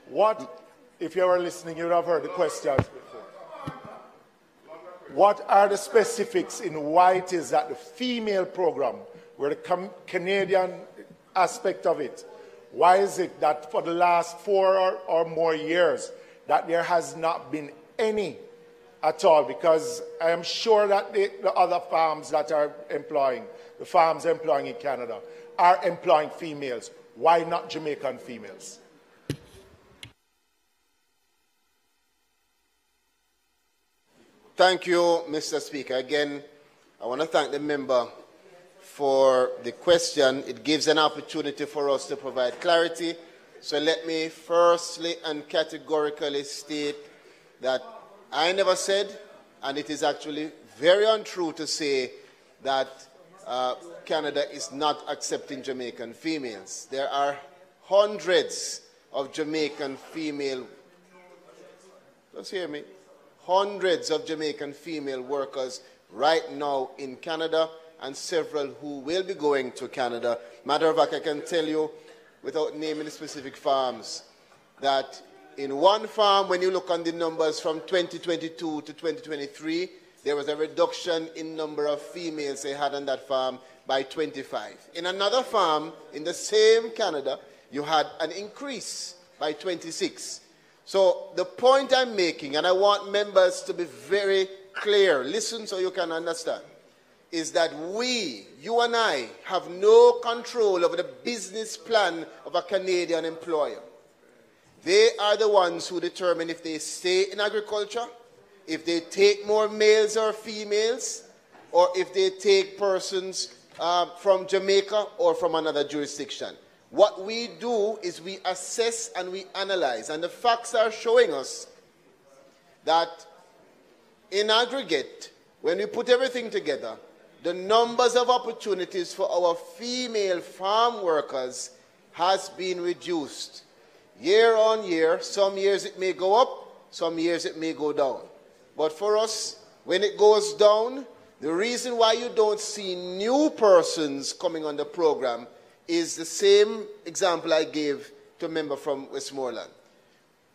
What, if you were listening, you would have heard the questions before. What are the specifics in why it is that the female program, where the Canadian aspect of it, why is it that for the last four or, or more years that there has not been any at all? Because I am sure that the, the other farms that are employing, the farms employing in Canada, are employing females. Why not Jamaican females? Thank you, Mr. Speaker. Again, I want to thank the member for the question. It gives an opportunity for us to provide clarity. So let me firstly and categorically state that I never said, and it is actually very untrue to say that uh, Canada is not accepting Jamaican females. There are hundreds of Jamaican female, just hear me, hundreds of Jamaican female workers right now in Canada and several who will be going to Canada. Matter of fact, I can tell you, without naming specific farms, that in one farm, when you look on the numbers from 2022 to 2023, there was a reduction in number of females they had on that farm by 25. In another farm in the same Canada, you had an increase by 26. So the point I'm making, and I want members to be very clear, listen so you can understand, is that we, you and I, have no control over the business plan of a Canadian employer. They are the ones who determine if they stay in agriculture, if they take more males or females, or if they take persons uh, from Jamaica or from another jurisdiction. What we do is we assess and we analyze, and the facts are showing us that in aggregate, when we put everything together, the numbers of opportunities for our female farm workers has been reduced. Year on year, some years it may go up, some years it may go down. But for us, when it goes down, the reason why you don't see new persons coming on the program is the same example I gave to a member from Westmoreland.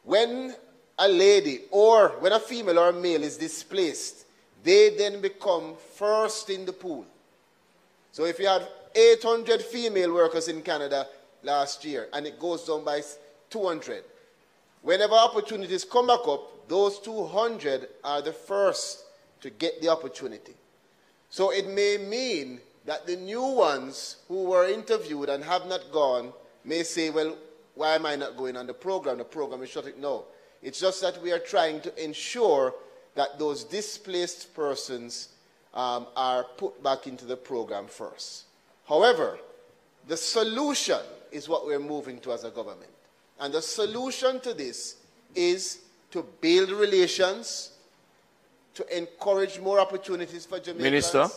When a lady or when a female or a male is displaced, they then become first in the pool. So if you had 800 female workers in Canada last year and it goes down by 200, whenever opportunities come back up, those 200 are the first to get the opportunity. So it may mean that the new ones who were interviewed and have not gone may say, well, why am I not going on the program? The program is shut. No. It's just that we are trying to ensure that those displaced persons um, are put back into the program first. However, the solution is what we're moving to as a government. And the solution to this is to build relations, to encourage more opportunities for Jamaicans. Minister,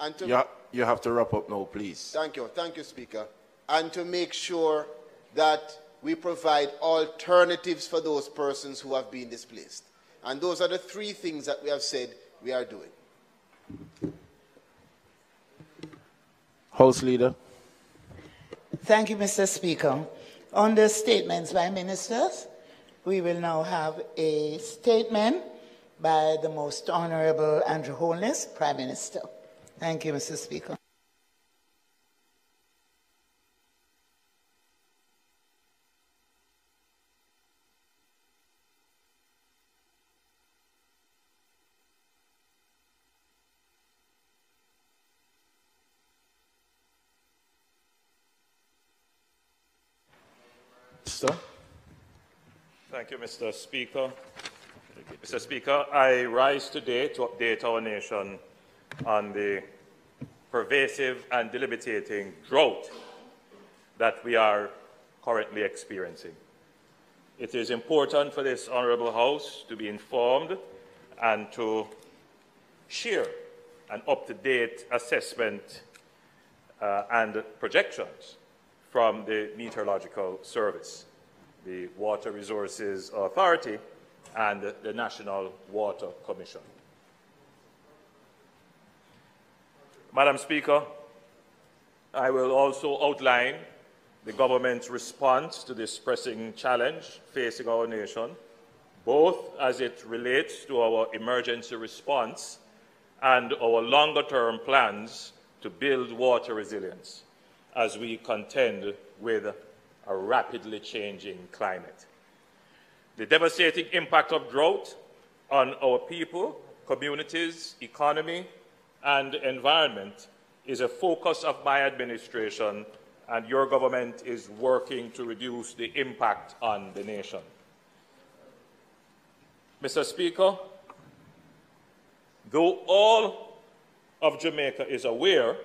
and to you, you have to wrap up now, please. Thank you. Thank you, Speaker. And to make sure that we provide alternatives for those persons who have been displaced. And those are the three things that we have said we are doing. House Leader. Thank you, Mr. Speaker. On the statements by ministers, we will now have a statement by the Most Honorable Andrew Holness, Prime Minister. Thank you, Mr. Speaker. Thank you, Mr. Speaker. Mr. Speaker, I rise today to update our nation on the pervasive and debilitating drought that we are currently experiencing. It is important for this Honourable House to be informed and to share an up to date assessment uh, and projections from the Meteorological Service, the Water Resources Authority, and the National Water Commission. Madam Speaker, I will also outline the government's response to this pressing challenge facing our nation, both as it relates to our emergency response and our longer term plans to build water resilience as we contend with a rapidly changing climate. The devastating impact of drought on our people, communities, economy, and environment is a focus of my administration, and your government is working to reduce the impact on the nation. Mr. Speaker, though all of Jamaica is aware,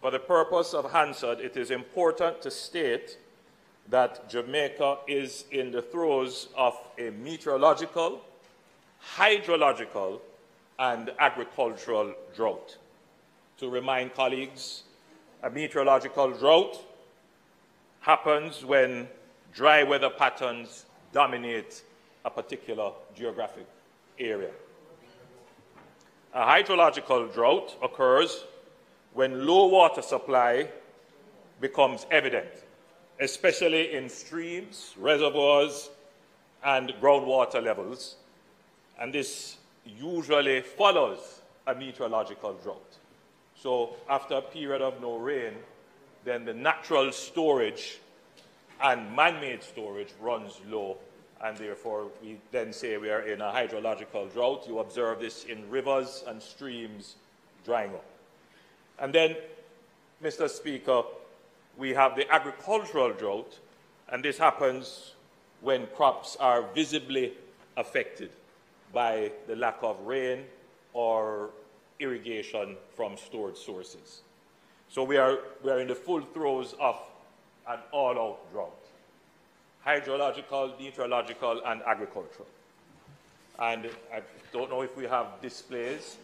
for the purpose of Hansard, it is important to state that Jamaica is in the throes of a meteorological, hydrological, and agricultural drought. To remind colleagues, a meteorological drought happens when dry weather patterns dominate a particular geographic area. A hydrological drought occurs when low water supply becomes evident, especially in streams, reservoirs, and groundwater levels. And this usually follows a meteorological drought. So, after a period of no rain, then the natural storage and man made storage runs low, and therefore we then say we are in a hydrological drought. You observe this in rivers and streams drying up. And then, Mr. Speaker, we have the agricultural drought, and this happens when crops are visibly affected by the lack of rain or irrigation from stored sources. So we are, we are in the full throes of an all out drought hydrological, meteorological, and agricultural. And I don't know if we have displays.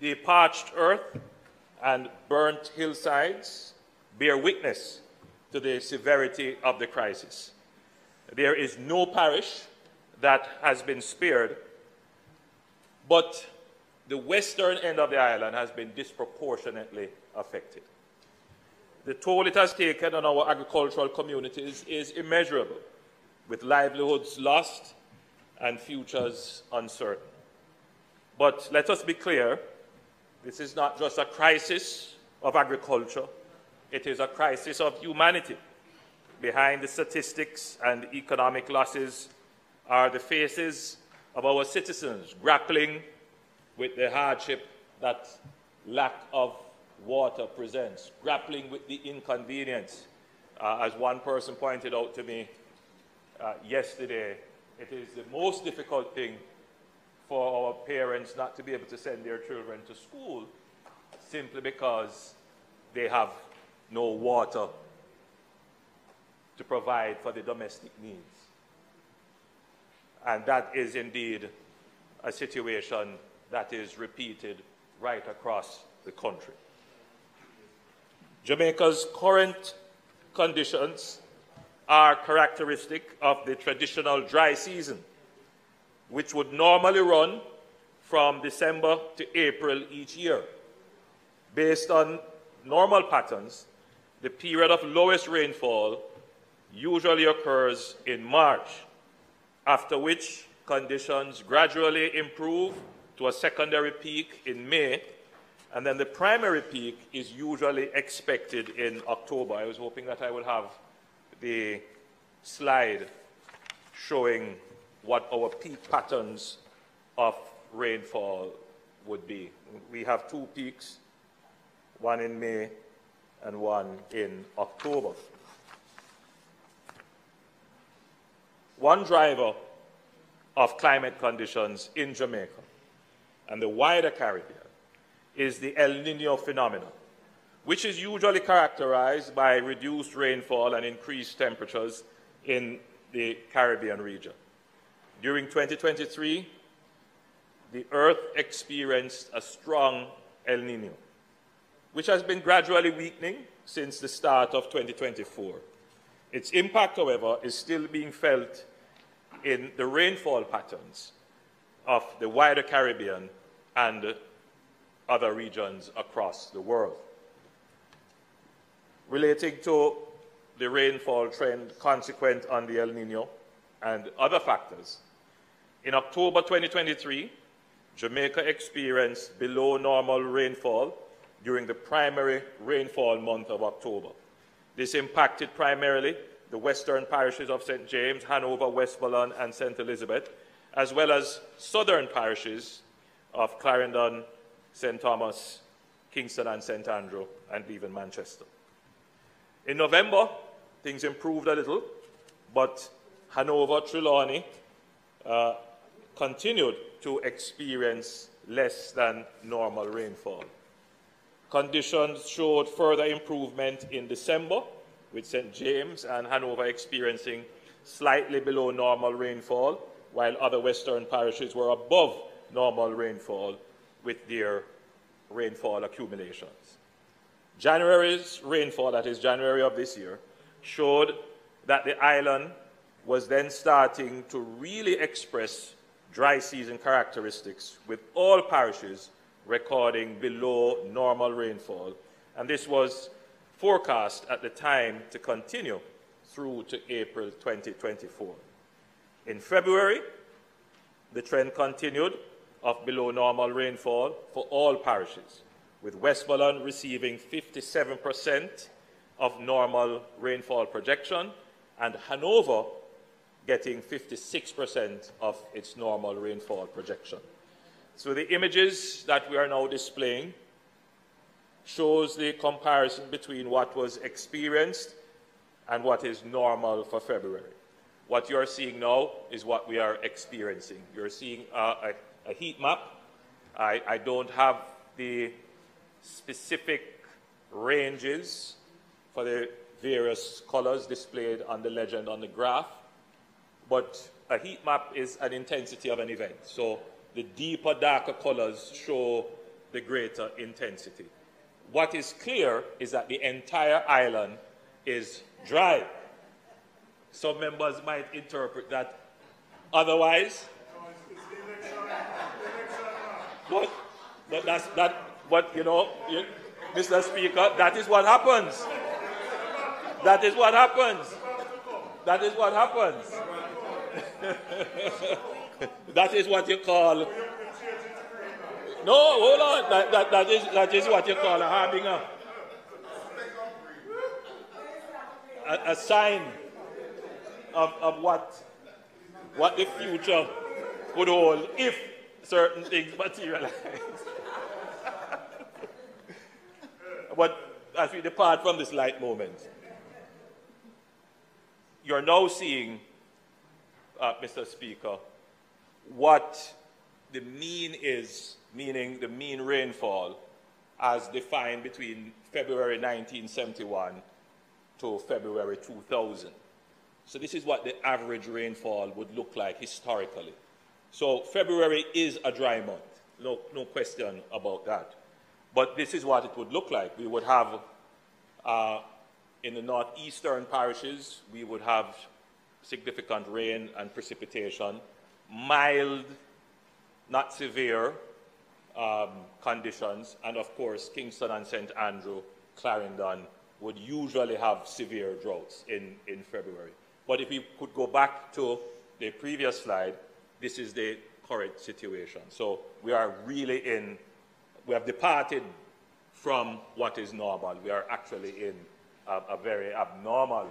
The parched earth and burnt hillsides bear witness to the severity of the crisis. There is no parish that has been spared, but the western end of the island has been disproportionately affected. The toll it has taken on our agricultural communities is immeasurable, with livelihoods lost and futures uncertain. But let us be clear this is not just a crisis of agriculture, it is a crisis of humanity. Behind the statistics and economic losses are the faces of our citizens grappling with the hardship that lack of water presents, grappling with the inconvenience. Uh, as one person pointed out to me uh, yesterday, it is the most difficult thing for our parents not to be able to send their children to school simply because they have no water to provide for the domestic needs. And that is indeed a situation that is repeated right across the country. Jamaica's current conditions are characteristic of the traditional dry season, which would normally run from December to April each year. Based on normal patterns, the period of lowest rainfall usually occurs in March, after which conditions gradually improve to a secondary peak in May and then the primary peak is usually expected in October. I was hoping that I would have the slide showing what our peak patterns of rainfall would be. We have two peaks, one in May and one in October. One driver of climate conditions in Jamaica and the wider Caribbean is the El Nino phenomenon, which is usually characterized by reduced rainfall and increased temperatures in the Caribbean region. During 2023, the Earth experienced a strong El Nino, which has been gradually weakening since the start of 2024. Its impact, however, is still being felt in the rainfall patterns of the wider Caribbean and other regions across the world. Relating to the rainfall trend consequent on the El Nino and other factors, in October 2023, Jamaica experienced below normal rainfall during the primary rainfall month of October. This impacted primarily the western parishes of St. James, Hanover, Westmoreland, and St. Elizabeth, as well as southern parishes of Clarendon, St. Thomas, Kingston, and St. Andrew, and even Manchester. In November, things improved a little, but Hanover, Trelawny uh, continued to experience less than normal rainfall. Conditions showed further improvement in December, with St. James and Hanover experiencing slightly below normal rainfall, while other western parishes were above normal rainfall with their rainfall accumulations. January's rainfall, that is January of this year, showed that the island was then starting to really express dry season characteristics, with all parishes recording below normal rainfall. And this was forecast at the time to continue through to April 2024. In February, the trend continued of below normal rainfall for all parishes, with Westmoreland receiving 57% of normal rainfall projection and Hanover getting 56% of its normal rainfall projection. So the images that we are now displaying shows the comparison between what was experienced and what is normal for February. What you're seeing now is what we are experiencing. You're seeing a, a heat map. I, I don't have the specific ranges for the various colors displayed on the legend on the graph, but a heat map is an intensity of an event. So the deeper, darker colors show the greater intensity. What is clear is that the entire island is dry. Some members might interpret that otherwise. But, but that's that. But you know, you, Mr. Speaker, that is what happens. That is what happens. That is what happens. that is what you call. No, hold on. That, that, that, is, that is what you call a harbinger. A, a sign of, of what, what the future would hold if certain things materialize. but as we depart from this light moment, you're now seeing, uh, Mr. Speaker, what the mean is, meaning the mean rainfall, as defined between February 1971 to February 2000. So this is what the average rainfall would look like historically. So February is a dry month, no, no question about that. But this is what it would look like. We would have, uh, in the northeastern parishes, we would have significant rain and precipitation mild, not severe um, conditions, and of course, Kingston and St. Andrew, Clarendon would usually have severe droughts in, in February. But if we could go back to the previous slide, this is the current situation. So we are really in, we have departed from what is normal. We are actually in a, a very abnormal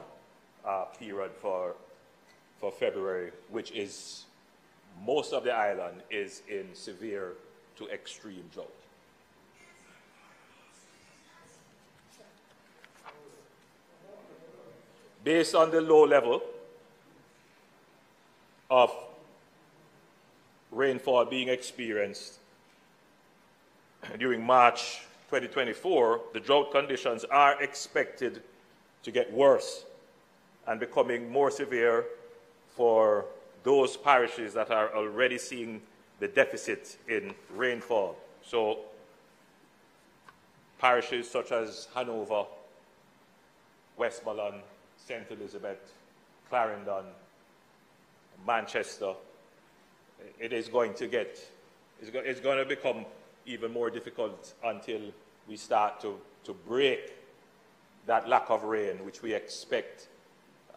uh, period for, for February, which is most of the island is in severe to extreme drought. Based on the low level of rainfall being experienced during March 2024, the drought conditions are expected to get worse and becoming more severe for those parishes that are already seeing the deficit in rainfall. So, parishes such as Hanover, Westmoreland, St. Elizabeth, Clarendon, Manchester, it is going to get, it's, go, it's going to become even more difficult until we start to, to break that lack of rain, which we expect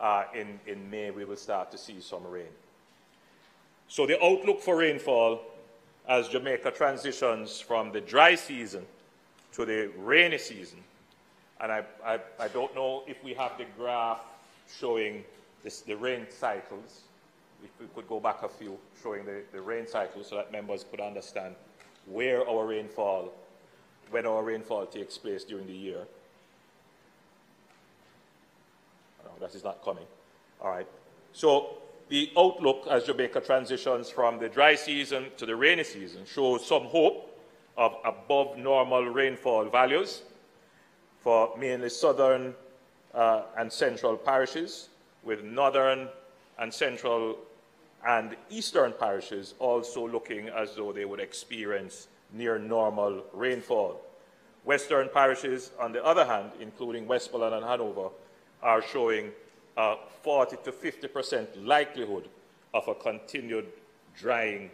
uh, in, in May, we will start to see some rain. So the outlook for rainfall as Jamaica transitions from the dry season to the rainy season, and I, I, I don't know if we have the graph showing this, the rain cycles. If we could go back a few, showing the, the rain cycles so that members could understand where our rainfall, when our rainfall takes place during the year. No, that is not coming. All right. So the outlook as Jamaica transitions from the dry season to the rainy season shows some hope of above normal rainfall values for mainly southern uh, and central parishes, with northern and central and eastern parishes also looking as though they would experience near normal rainfall. Western parishes, on the other hand, including Westmoreland and Hanover, are showing a 40 to 50 percent likelihood of a continued drying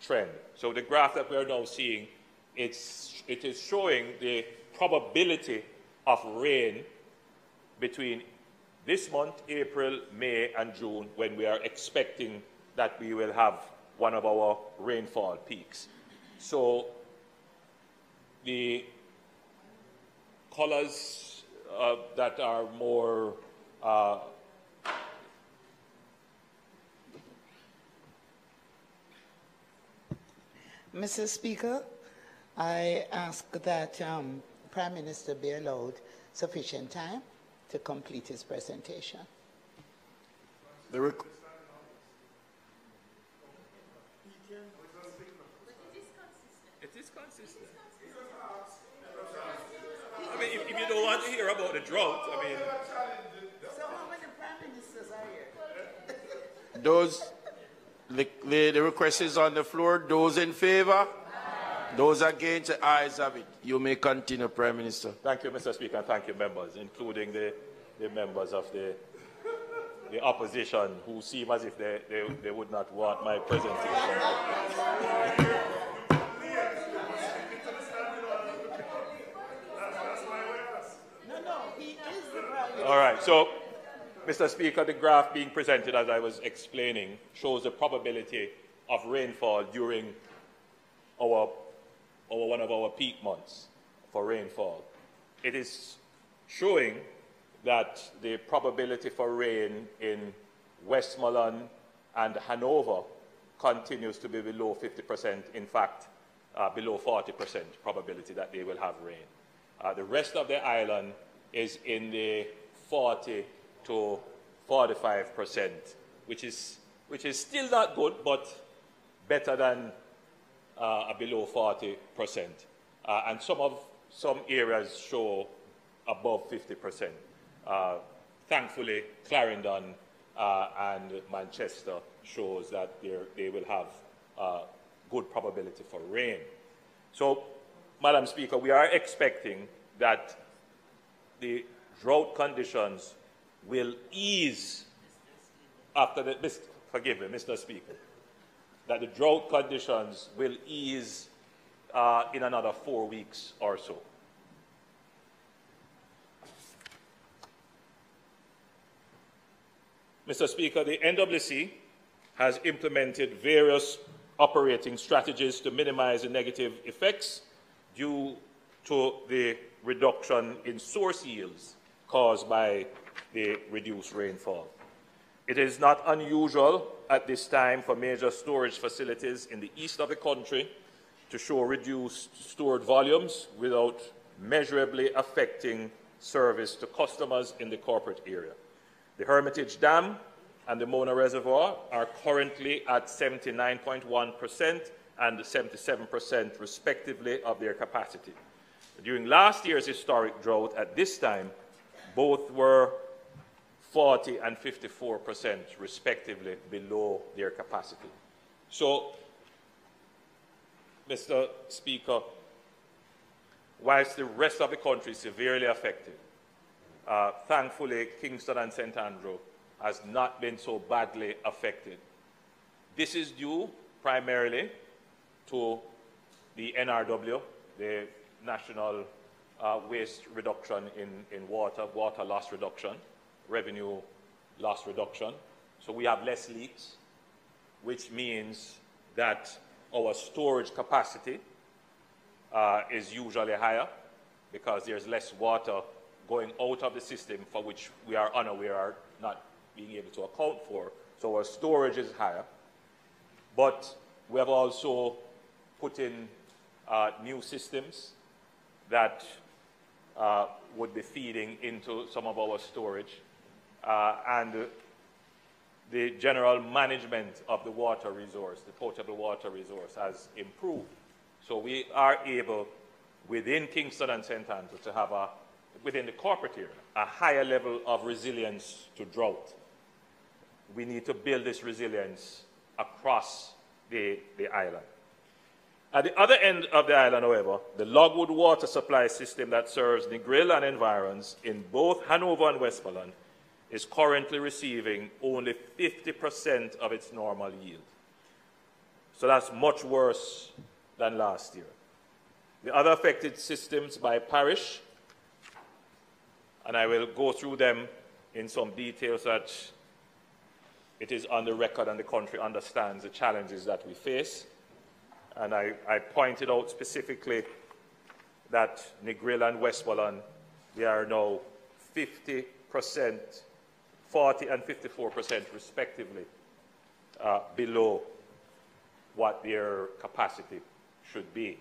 trend. So the graph that we're now seeing, it's, it is showing the probability of rain between this month, April, May, and June, when we are expecting that we will have one of our rainfall peaks. So the colors uh, that are more uh, Mr. Speaker, I ask that um, Prime Minister be allowed sufficient time to complete his presentation. The rec- It is consistent. I mean, if, if, you don't want to hear about the drought, I mean. So how many prime ministers are here? Those, the, the, the request is on the floor. Those in favor? Those against, the ayes have it. You may continue, Prime Minister. Thank you, Mr. Speaker, and thank you, members, including the, the members of the, the opposition who seem as if they, they, they would not want my presentation. All right, so, Mr. Speaker, the graph being presented as I was explaining shows the probability of rainfall during our, our one of our peak months for rainfall. It is showing that the probability for rain in Westmoreland and Hanover continues to be below 50%, in fact, uh, below 40% probability that they will have rain. Uh, the rest of the island is in the 40 to 45%, which is, which is still not good, but better than uh, below 40%. Uh, and some of some areas show above 50%. Uh, thankfully, Clarendon uh, and Manchester shows that they will have uh, good probability for rain. So, Madam Speaker, we are expecting that the drought conditions will ease after the, forgive me, Mr. Speaker, that the drought conditions will ease uh, in another four weeks or so. Mr. Speaker, the NWC has implemented various operating strategies to minimize the negative effects due to the reduction in source yields caused by the reduced rainfall. It is not unusual at this time for major storage facilities in the east of the country to show reduced stored volumes without measurably affecting service to customers in the corporate area. The Hermitage Dam and the Mona Reservoir are currently at 79.1% and 77% respectively of their capacity. During last year's historic drought, at this time, both were 40 and 54 percent, respectively, below their capacity. So, Mr. Speaker, whilst the rest of the country is severely affected, uh, thankfully, Kingston and St. Andrew has not been so badly affected. This is due primarily to the NRW, the National uh, Waste Reduction in, in Water, Water Loss Reduction, Revenue Loss Reduction. So we have less leaks, which means that our storage capacity uh, is usually higher because there's less water going out of the system for which we are unaware, not being able to account for. So our storage is higher. But we have also put in uh, new systems that uh, would be feeding into some of our storage. Uh, and the general management of the water resource, the potable water resource, has improved. So we are able, within Kingston and St. Andrew, to have a, within the corporate area, a higher level of resilience to drought. We need to build this resilience across the, the island. At the other end of the island, however, the Logwood water supply system that serves Negril and environs in both Hanover and Westmoreland is currently receiving only 50% of its normal yield. So that's much worse than last year. The other affected systems by parish, and I will go through them in some detail so that it is on the record and the country understands the challenges that we face. And I, I pointed out specifically that Negril and Westmoreland, they are now 50%, 40 and 54% respectively uh, below what their capacity should be.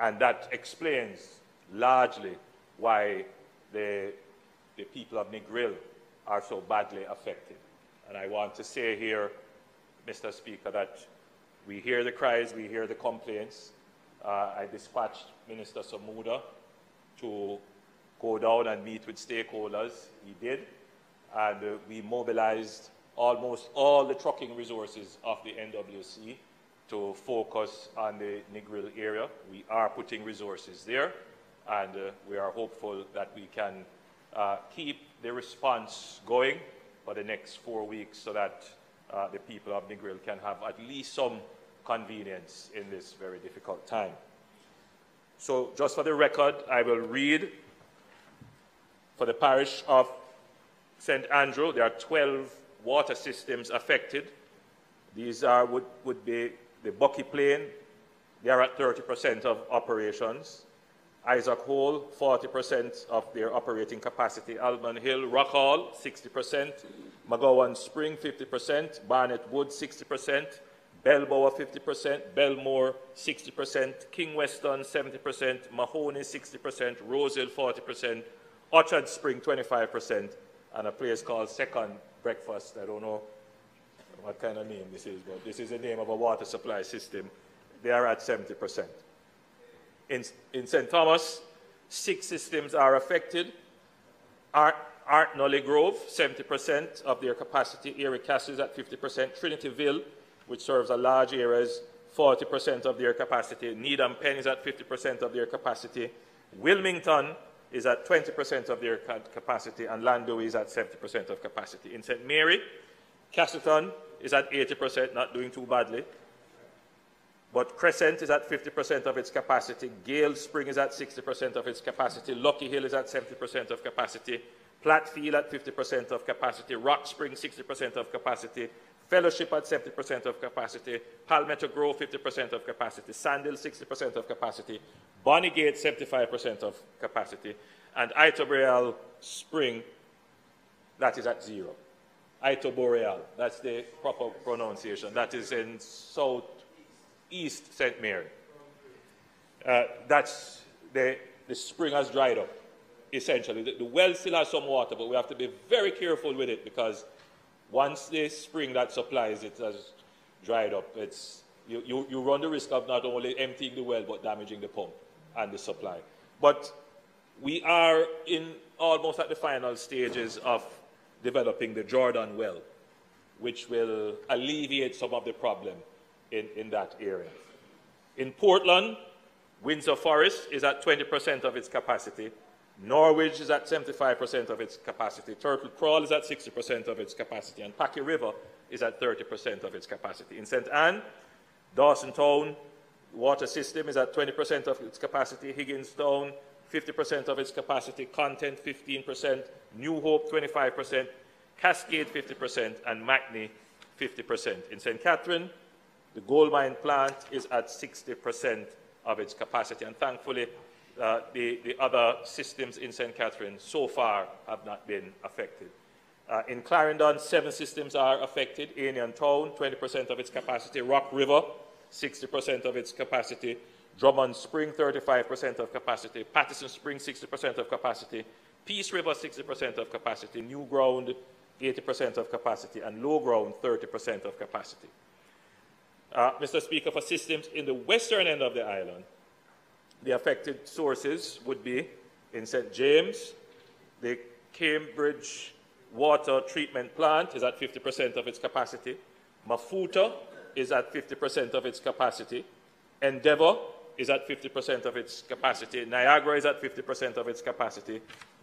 And that explains largely why the, the people of Negril are so badly affected. And I want to say here, Mr. Speaker, that we hear the cries, we hear the complaints. Uh, I dispatched Minister Samuda to go down and meet with stakeholders. He did. And uh, we mobilized almost all the trucking resources of the NWC to focus on the Negril area. We are putting resources there, and uh, we are hopeful that we can uh, keep the response going for the next four weeks so that uh, the people of Negril can have at least some convenience in this very difficult time. So, just for the record, I will read for the parish of St. Andrew, there are 12 water systems affected. These are, would, would be the Bucky Plain, they are at 30% of operations. Isaac Hall, 40% of their operating capacity. Almond Hill, Rockall, 60%. McGowan Spring, 50%. Barnett Wood, 60%. Belbower, 50%. Belmore, 60%. King Weston, 70%. Mahoney, 60%. Rosehill, 40%. Orchard Spring, 25%. And a place called Second Breakfast. I don't know what kind of name this is, but this is the name of a water supply system. They are at 70%. In, in St. Thomas, six systems are affected. Art, Art Nolly Grove, 70% of their capacity. Erie is at 50%. Trinityville, which serves a large area, 40% of their capacity. Needham Pen is at 50% of their capacity. Wilmington is at 20% of their capacity, and Lando is at 70% of capacity. In St. Mary, Castleton is at 80%, not doing too badly. But Crescent is at 50% of its capacity. Gale Spring is at 60% of its capacity. Lucky Hill is at 70% of capacity. Plattfield at 50% of capacity. Rock Spring, 60% of capacity. Fellowship at 70% of capacity. Palmetto Grove, 50% of capacity. Sandhill, 60% of capacity. Bonnygate, 75% of capacity. And Iter Boreale Spring, that is at zero. Iter Boreale, that's the proper pronunciation. That is in south East St. Mary. Uh, that's the, the spring has dried up, essentially. The, the, well still has some water, but we have to be very careful with it because once the spring that supplies it has dried up, it's, you, you, you run the risk of not only emptying the well but damaging the pump and the supply. But we are in almost at the final stages of developing the Jordan well, which will alleviate some of the problem in, in that area. In Portland, Windsor Forest is at 20% of its capacity. Norwich is at 75% of its capacity. Turtle Crawl is at 60% of its capacity. And Packy River is at 30% of its capacity. In St. Ann, Dawson Town water system is at 20% of its capacity. Higginstown, 50% of its capacity. Content, 15%. New Hope, 25%. Cascade, 50%. And Mackney, 50%. In St. Catherine, the gold mine plant is at 60% of its capacity. And thankfully, uh, the, the, other systems in St. Catherine so far have not been affected. Uh, in Clarendon, seven systems are affected. Anion Town, 20% of its capacity. Rock River, 60% of its capacity. Drummond Spring, 35% of capacity. Patterson Spring, 60% of capacity. Peace River, 60% of capacity. New Ground, 80% of capacity. And Low Ground, 30% of capacity. Uh, Mr. Speaker, for systems in the western end of the island, the affected sources would be in St. James, the Cambridge water treatment plant is at 50% of its capacity. Mafoota is at 50% of its capacity. Endeavour is at 50% of its capacity. Niagara is at 50% of its capacity.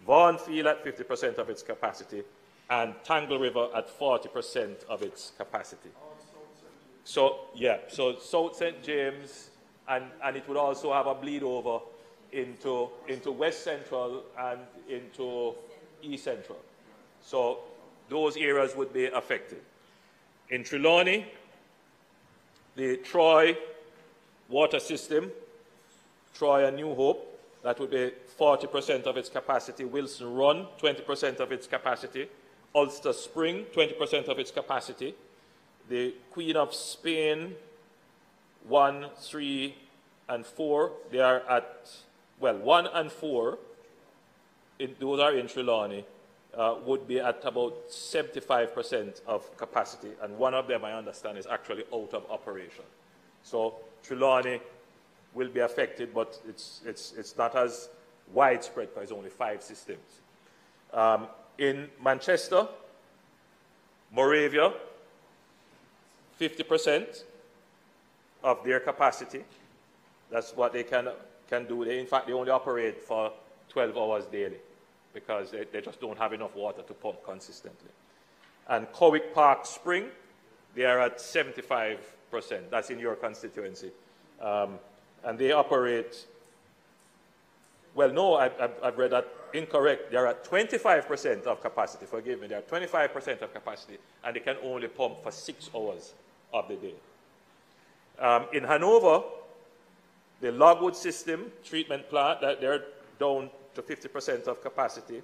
Vaughanfield at 50% of its capacity. And Tangle River at 40% of its capacity. So, yeah, so South St. James, and, and it would also have a bleed over into, into West Central and into East Central. So those areas would be affected. In Trelawny, the Troy water system, Troy and New Hope, that would be 40% of its capacity. Wilson Run, 20% of its capacity. Ulster Spring, 20% of its capacity the Queen of Spain, 1, 3, and 4, they are at, well, 1 and 4, in, those are in Trelawny, uh, would be at about 75% of capacity. And one of them, I understand, is actually out of operation. So Trelawny will be affected, but it's, it's, it's not as widespread because only five systems. Um, in Manchester, Moravia, 50% of their capacity. That's what they can, can do. They, in fact, they only operate for 12 hours daily because they, they just don't have enough water to pump consistently. And Cowick Park Spring, they are at 75%. That's in your constituency. Um, and they operate, well, no, I, have read that incorrect. They're at 25% of capacity, forgive me. They're at 25% of capacity, and they can only pump for six hours of the day. Um, in Hanover, the Logwood system treatment plant, that they're down to 50% of capacity.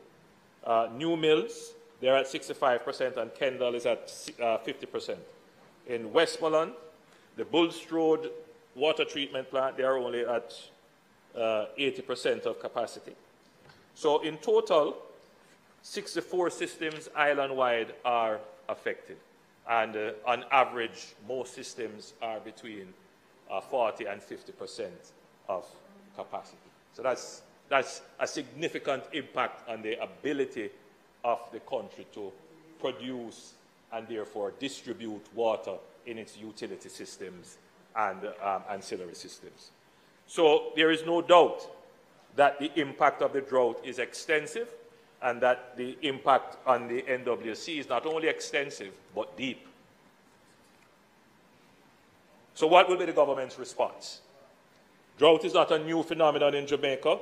Uh, New Mills, they're at 65%, and Kendall is at uh, 50%. In Westmoreland, the Bulstrode water treatment plant, they are only at uh, 80% of capacity. So in total, 64 systems island-wide are affected and uh, on average, most systems are between uh, 40 and 50 percent of capacity. So that's, that's a significant impact on the ability of the country to produce and therefore distribute water in its utility systems and um, ancillary systems. So there is no doubt that the impact of the drought is extensive and that the impact on the NWC is not only extensive, but deep. So what will be the government's response? Drought is not a new phenomenon in Jamaica,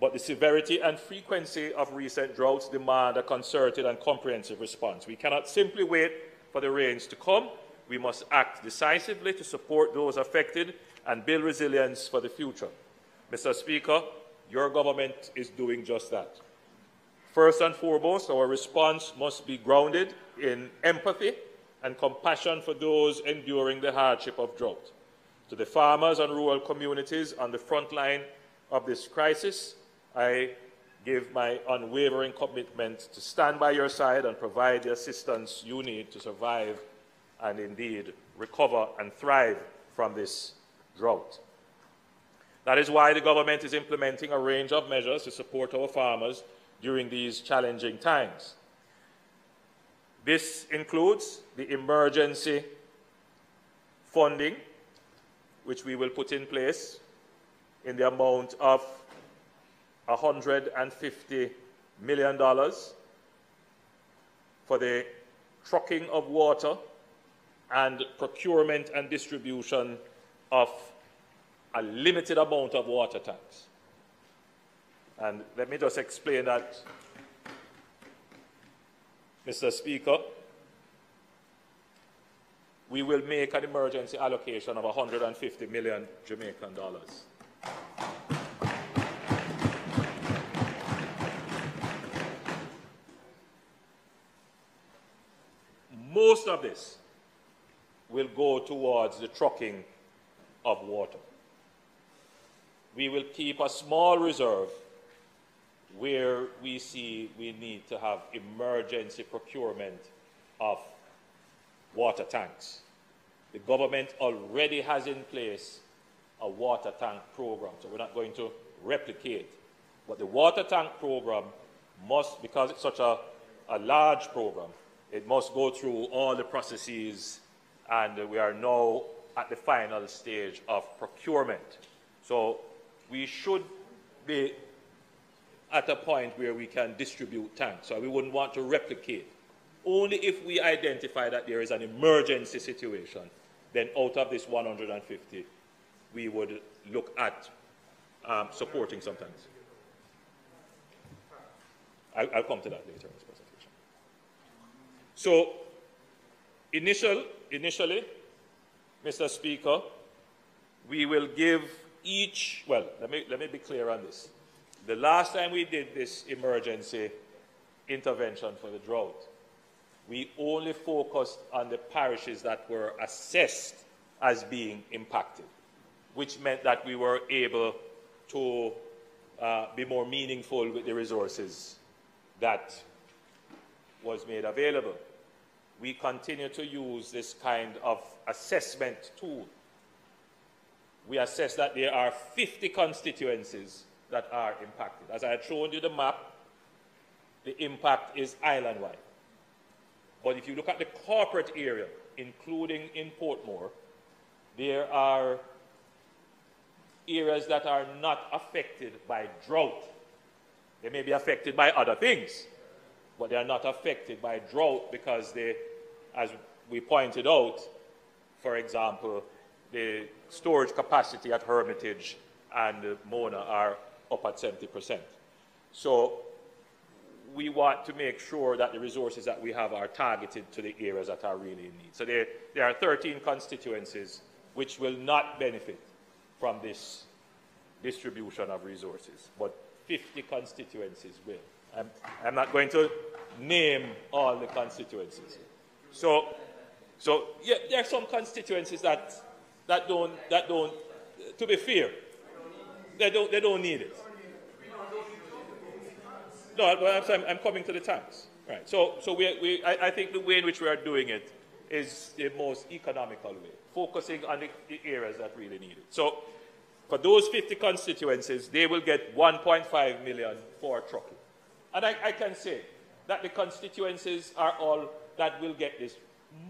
but the severity and frequency of recent droughts demand a concerted and comprehensive response. We cannot simply wait for the rains to come. We must act decisively to support those affected and build resilience for the future. Mr. Speaker, your government is doing just that. First and foremost, our response must be grounded in empathy and compassion for those enduring the hardship of drought. To the farmers and rural communities on the front line of this crisis, I give my unwavering commitment to stand by your side and provide the assistance you need to survive and indeed recover and thrive from this drought. That is why the government is implementing a range of measures to support our farmers during these challenging times. This includes the emergency funding, which we will put in place in the amount of $150 million for the trucking of water and procurement and distribution of a limited amount of water tanks. And let me just explain that, Mr. Speaker. We will make an emergency allocation of 150 million Jamaican dollars. Most of this will go towards the trucking of water. We will keep a small reserve where we see we need to have emergency procurement of water tanks. The government already has in place a water tank program, so we're not going to replicate. But the water tank program must, because it's such a, a large program, it must go through all the processes, and we are now at the final stage of procurement. So we should be at a point where we can distribute tanks. So we wouldn't want to replicate. Only if we identify that there is an emergency situation, then out of this 150, we would look at um, supporting some tanks. I'll, I'll come to that later in this presentation. So, initial, initially, Mr. Speaker, we will give each, well, let me, let me be clear on this. The last time we did this emergency intervention for the drought, we only focused on the parishes that were assessed as being impacted, which meant that we were able to uh, be more meaningful with the resources that was made available. We continue to use this kind of assessment tool. We assess that there are 50 constituencies that are impacted. As I had shown you the map, the impact is island-wide. But if you look at the corporate area, including in Portmore, there are areas that are not affected by drought. They may be affected by other things, but they are not affected by drought because they, as we pointed out, for example, the storage capacity at Hermitage and Mona are up at 70%. So we want to make sure that the resources that we have are targeted to the areas that are really in need. So there, there are 13 constituencies which will not benefit from this distribution of resources, but 50 constituencies will. I'm, I'm not going to name all the constituencies. So, so yeah, there are some constituencies that, that, don't, that don't, to be fair, they don't, they don't need it. No, I'm, I'm coming to the tanks. Right. So, so we, we, I, I, think the way in which we are doing it is the most economical way, focusing on the, the areas that really need it. So, for those 50 constituencies, they will get 1.5 million for trucking. And I, I can say that the constituencies are all that will get this.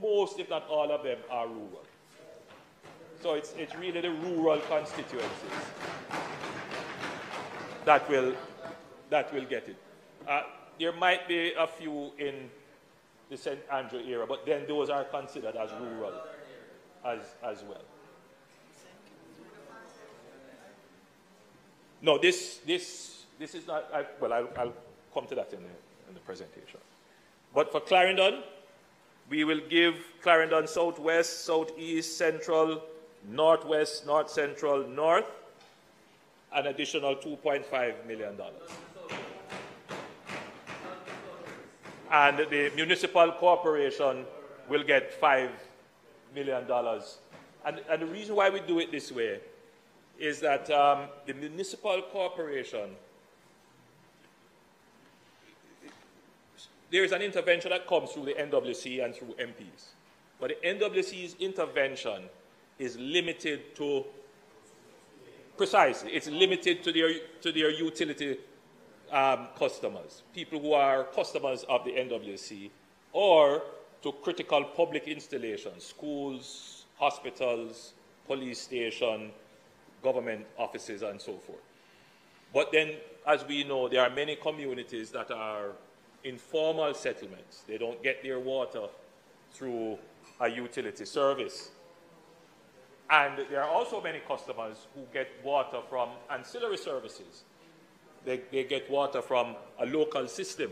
Most, if not all of them, are rural. So it's, it's really the rural constituencies that will, that will get it. Uh, there might be a few in the St. Andrew area, but then those are considered as rural as, as well. No, this, this, this is not, I, well, I'll, I'll, come to that in the, in the presentation. But for Clarendon, we will give Clarendon Southwest, Southeast, Central, Northwest, North Central, North, an additional $2.5 million. And the municipal corporation will get $5 million. And, and the reason why we do it this way is that um, the municipal corporation, there is an intervention that comes through the NWC and through MPs. But the NWC's intervention is limited to precisely, it's limited to their, to their utility um, customers, people who are customers of the NWC, or to critical public installations, schools, hospitals, police station, government offices, and so forth. But then, as we know, there are many communities that are informal settlements. They don't get their water through a utility service. And there are also many customers who get water from ancillary services. They, they get water from a local system,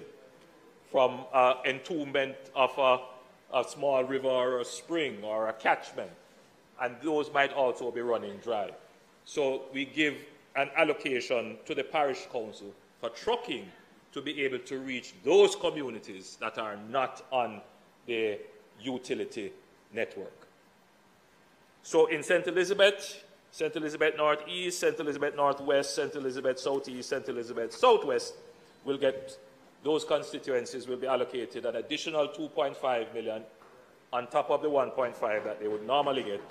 from uh, entombment of a, a small river or a spring or a catchment. And those might also be running dry. So we give an allocation to the parish council for trucking to be able to reach those communities that are not on the utility network. So in St. Elizabeth, St. Elizabeth Northeast, St. Elizabeth Northwest, St. Elizabeth Southeast, St. Elizabeth Southwest will get, those constituencies will be allocated an additional 2.5 million on top of the 1.5 that they would normally get.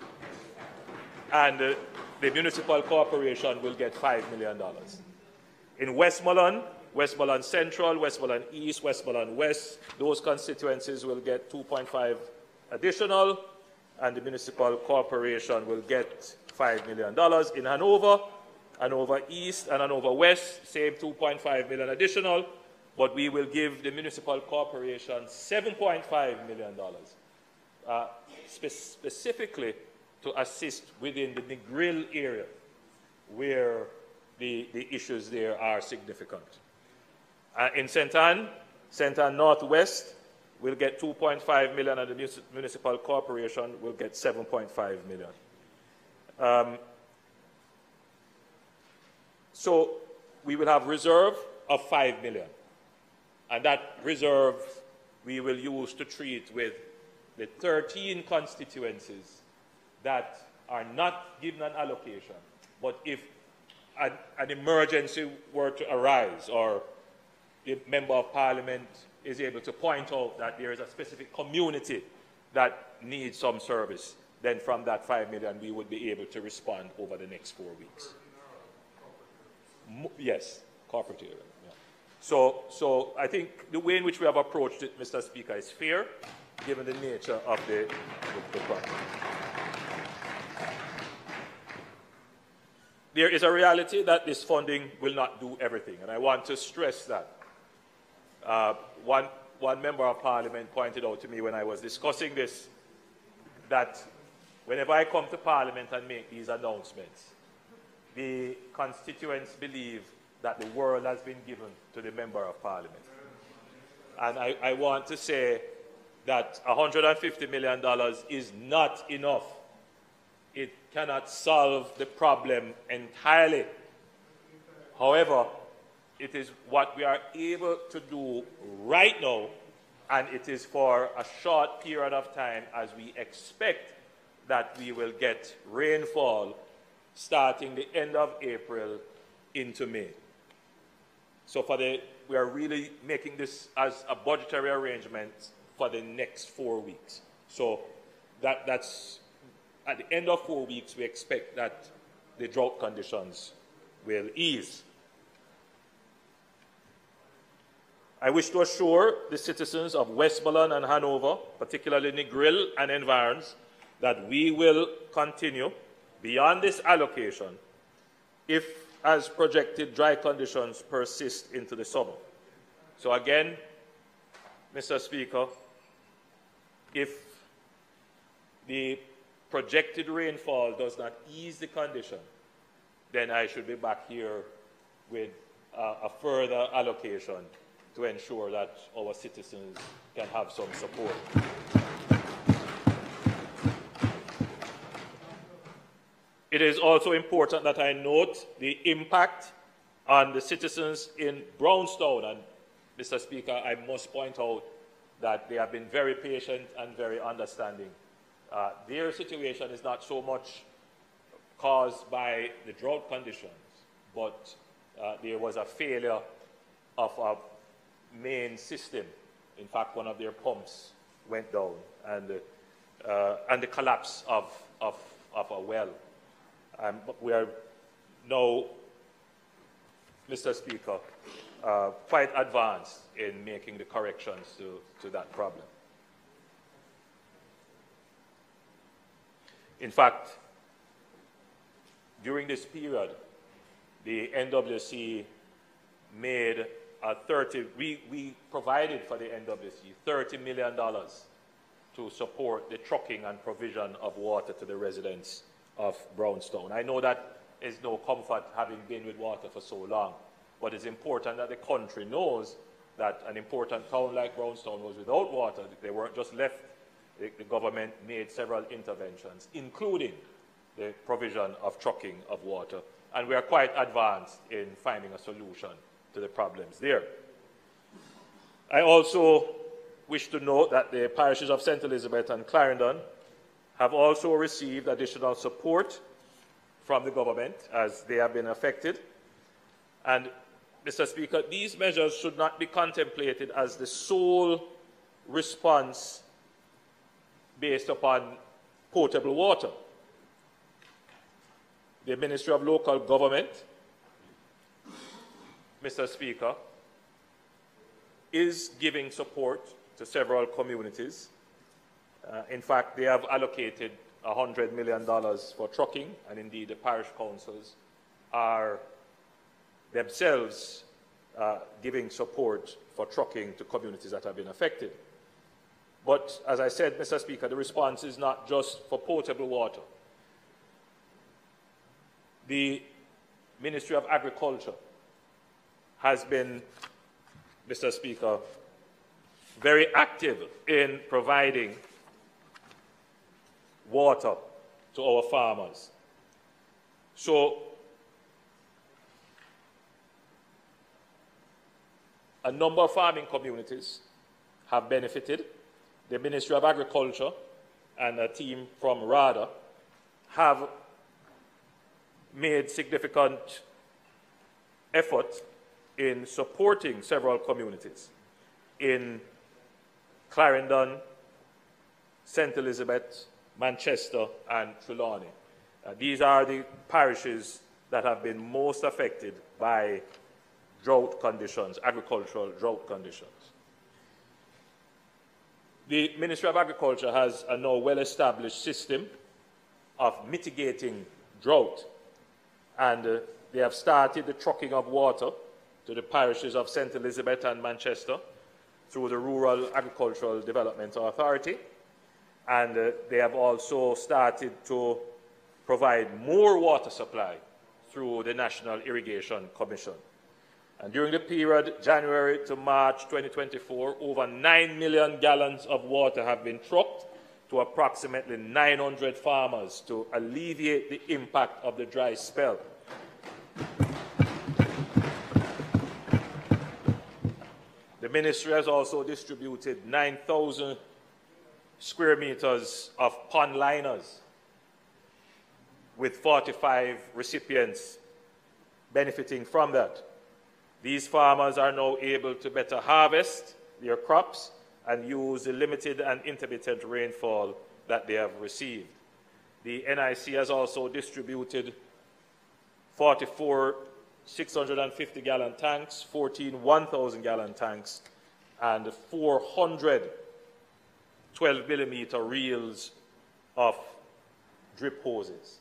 And uh, the municipal corporation will get $5 million. In Westmoreland, Westmoreland Central, Westmoreland East, Westmoreland West, those constituencies will get 2.5 additional, and the municipal corporation will get $5 million. In Hanover, Hanover East and Hanover West, same 2.5 million additional, but we will give the municipal corporation $7.5 million, uh, spe specifically to assist within the Negril area where the, the issues there are significant. Uh, in St. Ann, St. Ann Northwest will get 2.5 million and the municipal corporation will get 7.5 million. Um, so we will have reserve of 5 million. And that reserve we will use to treat with the 13 constituencies that are not given an allocation, but if an, an emergency were to arise or the member of parliament is able to point out that there is a specific community that needs some service, then from that 5 million we would be able to respond over the next four weeks. yes, corporate area. Yeah. So, so I think the way in which we have approached it, Mr. Speaker, is fair, given the nature of the, the, the problem. There is a reality that this funding will not do everything, and I want to stress that. Uh, one, one member of parliament pointed out to me when I was discussing this that whenever I come to parliament and make these announcements, the constituents believe that the world has been given to the member of parliament. And I, I want to say that $150 million is not enough. It cannot solve the problem entirely. However, it is what we are able to do right now, and it is for a short period of time as we expect that we will get rainfall starting the end of April into May. So for the, we are really making this as a budgetary arrangement for the next four weeks. So that, that's at the end of four weeks, we expect that the drought conditions will ease. I wish to assure the citizens of Westmoreland and Hanover, particularly Negril and environs, that we will continue beyond this allocation if, as projected, dry conditions persist into the summer. So again, Mr. Speaker, if the projected rainfall does not ease the condition, then I should be back here with uh, a further allocation to ensure that our citizens can have some support. It is also important that I note the impact on the citizens in Brownstown. And, Mr. Speaker, I must point out that they have been very patient and very understanding. Uh, their situation is not so much caused by the drought conditions, but uh, there was a failure of a main system. In fact, one of their pumps went down, and, uh, and the collapse of, of, of a well. Um, we are now, Mr. Speaker, uh, quite advanced in making the corrections to, to that problem. In fact, during this period, the NWC made a 30, we, we provided for the NWC $30 million to support the trucking and provision of water to the residents of Brownstone. I know that is no comfort having been with water for so long, but it's important that the country knows that an important town like Brownstone was without water. They weren't just left. The, the government made several interventions, including the provision of trucking of water. And we are quite advanced in finding a solution to the problems there. I also wish to note that the parishes of St. Elizabeth and Clarendon have also received additional support from the government as they have been affected. And, Mr. Speaker, these measures should not be contemplated as the sole response based upon potable water. The Ministry of Local Government, Mr. Speaker, is giving support to several communities. Uh, in fact, they have allocated $100 million for trucking, and indeed the parish councils are themselves uh, giving support for trucking to communities that have been affected. But as I said, Mr. Speaker, the response is not just for potable water. The Ministry of Agriculture has been, Mr. Speaker, very active in providing water to our farmers. So, a number of farming communities have benefited. The Ministry of Agriculture and a team from RADA have made significant effort in supporting several communities in Clarendon, St. Elizabeth, Manchester, and Trelawny. Uh, these are the parishes that have been most affected by drought conditions, agricultural drought conditions. The Ministry of Agriculture has a now well established system of mitigating drought, and uh, they have started the trucking of water to the parishes of St. Elizabeth and Manchester through the Rural Agricultural Development Authority and uh, they have also started to provide more water supply through the National Irrigation Commission. And during the period January to March 2024, over 9 million gallons of water have been trucked to approximately 900 farmers to alleviate the impact of the dry spell. The ministry has also distributed 9,000 square meters of pond liners with 45 recipients benefiting from that. These farmers are now able to better harvest their crops and use the limited and intermittent rainfall that they have received. The NIC has also distributed 44 650 gallon tanks, 14 1,000 gallon tanks, and 400 12 millimeter reels of drip hoses.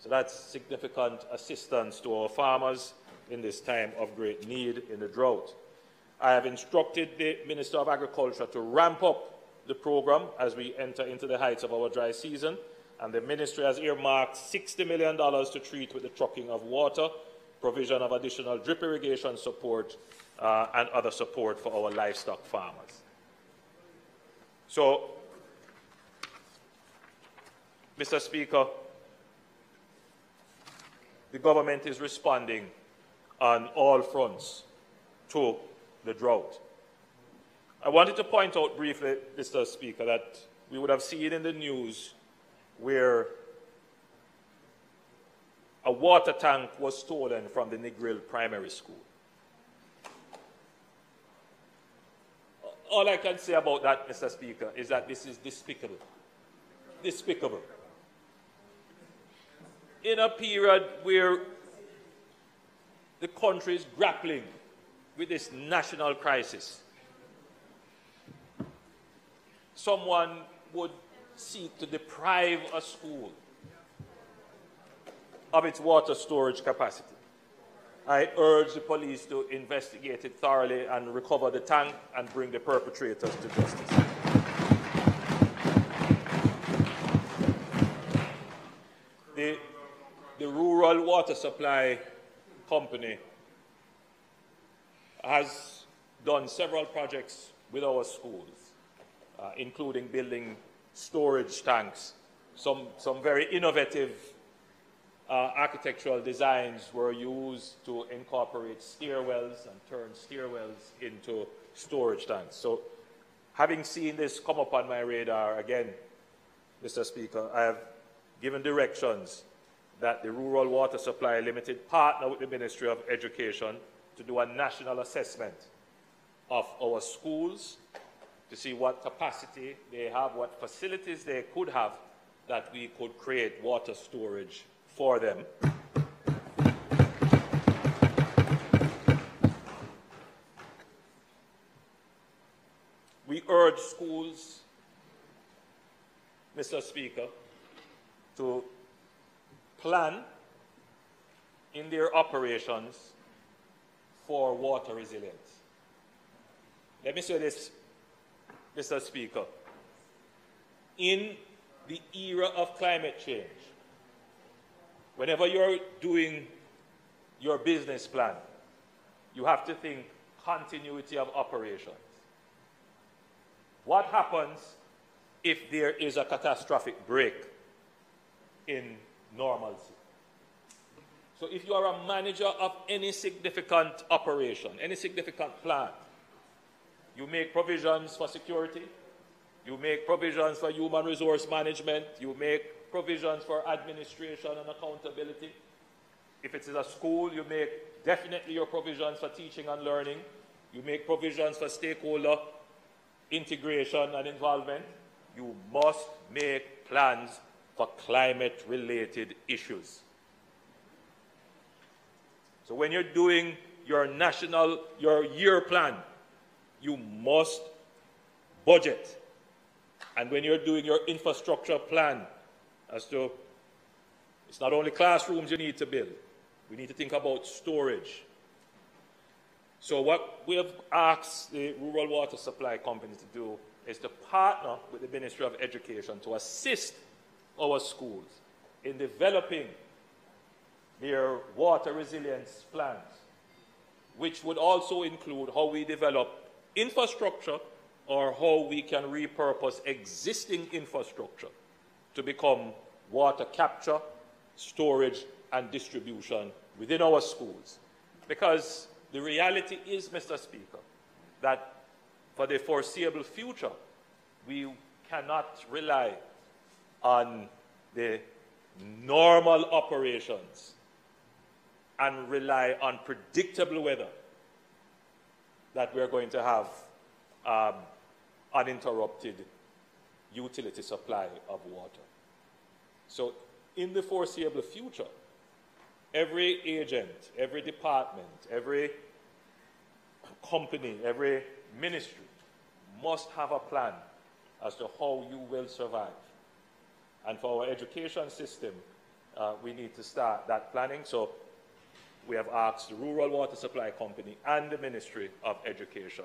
So that's significant assistance to our farmers in this time of great need in the drought. I have instructed the Minister of Agriculture to ramp up the program as we enter into the heights of our dry season, and the ministry has earmarked $60 million to treat with the trucking of water, provision of additional drip irrigation support, uh, and other support for our livestock farmers. So Mr. Speaker, the government is responding on all fronts to the drought. I wanted to point out briefly, Mr. Speaker, that we would have seen in the news where a water tank was stolen from the Negril Primary School. All I can say about that, Mr. Speaker, is that this is despicable. Despicable. in a period where the country is grappling with this national crisis. Someone would seek to deprive a school of its water storage capacity. I urge the police to investigate it thoroughly and recover the tank and bring the perpetrators to justice. The, the Rural Water Supply Company has done several projects with our schools, uh, including building storage tanks, some, some very innovative uh, architectural designs were used to incorporate stairwells and turn stairwells into storage tanks. So, having seen this come up on my radar again, Mr. Speaker, I have given directions that the Rural Water Supply Limited partner with the Ministry of Education to do a national assessment of our schools to see what capacity they have, what facilities they could have that we could create water storage for them. We urge schools, Mr. Speaker, to plan in their operations for water resilience. Let me say this, Mr. Speaker. In the era of climate change, Whenever you're doing your business plan, you have to think continuity of operations. What happens if there is a catastrophic break in normalcy? So, if you are a manager of any significant operation, any significant plant, you make provisions for security, you make provisions for human resource management, you make provisions for administration and accountability. If it is a school, you make definitely your provisions for teaching and learning. You make provisions for stakeholder integration and involvement. You must make plans for climate related issues. So when you're doing your national, your year plan, you must budget. And when you're doing your infrastructure plan, as to it's not only classrooms you need to build, we need to think about storage. So, what we have asked the Rural Water Supply Company to do is to partner with the Ministry of Education to assist our schools in developing their water resilience plans, which would also include how we develop infrastructure or how we can repurpose existing infrastructure to become water capture, storage, and distribution within our schools. Because the reality is, Mr. Speaker, that for the foreseeable future, we cannot rely on the normal operations and rely on predictable weather that we're going to have um, uninterrupted utility supply of water. So, in the foreseeable future, every agent, every department, every company, every ministry must have a plan as to how you will survive. And for our education system, uh, we need to start that planning. So we have asked the Rural Water Supply Company and the Ministry of Education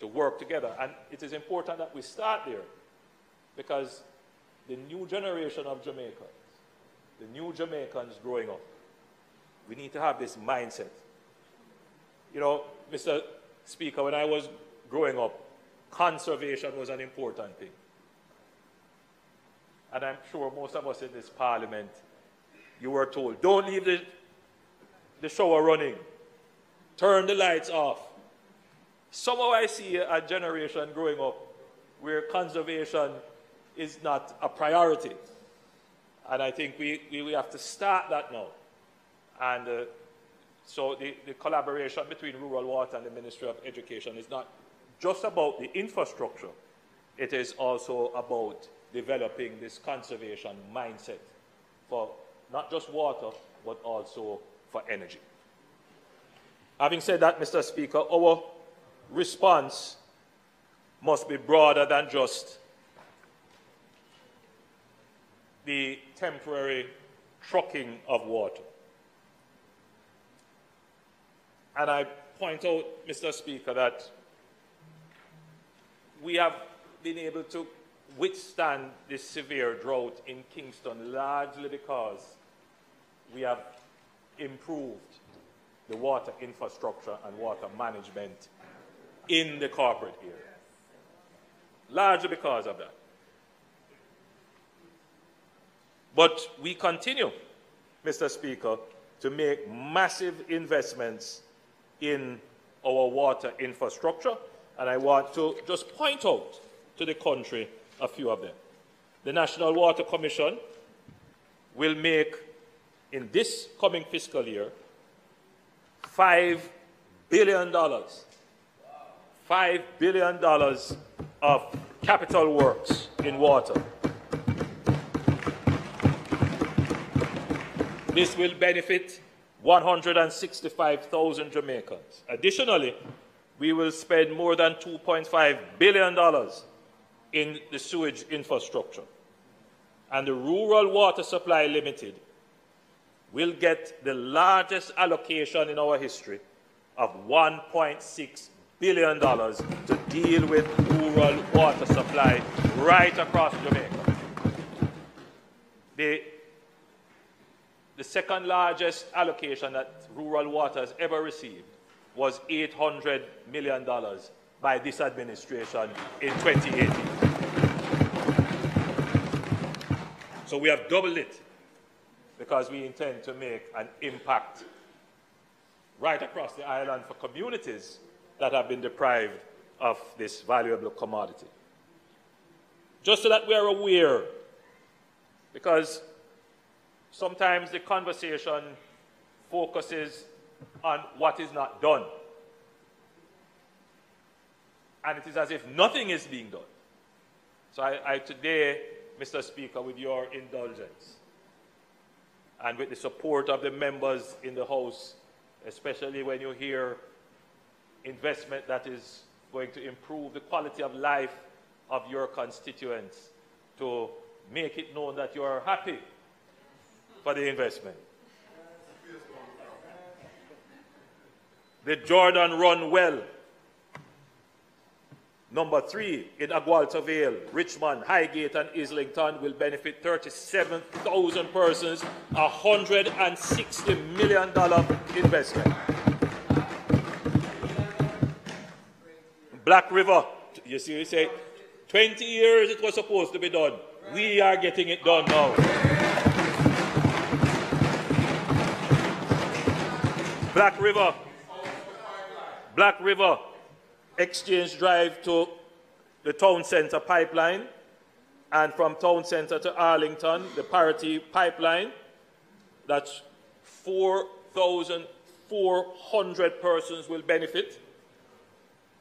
to work together. And it is important that we start there because the new generation of Jamaicans, the new Jamaicans growing up, we need to have this mindset. You know, Mr. Speaker, when I was growing up, conservation was an important thing. And I'm sure most of us in this parliament, you were told, don't leave the, the shower running, turn the lights off. Somehow I see a generation growing up where conservation is not a priority. And I think we, we, we have to start that now. And uh, so the, the collaboration between Rural Water and the Ministry of Education is not just about the infrastructure, it is also about developing this conservation mindset for not just water, but also for energy. Having said that, Mr. Speaker, our response must be broader than just the temporary trucking of water. And I point out, Mr. Speaker, that we have been able to withstand this severe drought in Kingston largely because we have improved the water infrastructure and water management in the corporate area. Largely because of that. But we continue, Mr. Speaker, to make massive investments in our water infrastructure. And I want to just point out to the country a few of them. The National Water Commission will make, in this coming fiscal year, $5 billion, $5 billion of capital works in water. This will benefit 165,000 Jamaicans. Additionally, we will spend more than $2.5 billion in the sewage infrastructure. And the Rural Water Supply Limited will get the largest allocation in our history of $1.6 billion to deal with rural water supply right across Jamaica. The the second largest allocation that rural water has ever received was $800 million by this administration in 2018. So we have doubled it because we intend to make an impact right across the island for communities that have been deprived of this valuable commodity. Just so that we are aware, because sometimes the conversation focuses on what is not done. And it is as if nothing is being done. So I, I today, Mr. Speaker, with your indulgence and with the support of the members in the House, especially when you hear investment that is going to improve the quality of life of your constituents, to make it known that you are happy for the investment. The Jordan Run Well. Number three, in Agualta Vale, Richmond, Highgate, and Islington will benefit 37,000 persons, a $160 million investment. Black River, you see, you say, 20 years it was supposed to be done. We are getting it done now. Black River, Black River Exchange Drive to the Town Centre pipeline, and from Town Centre to Arlington, the Parity pipeline. That's 4,400 persons will benefit.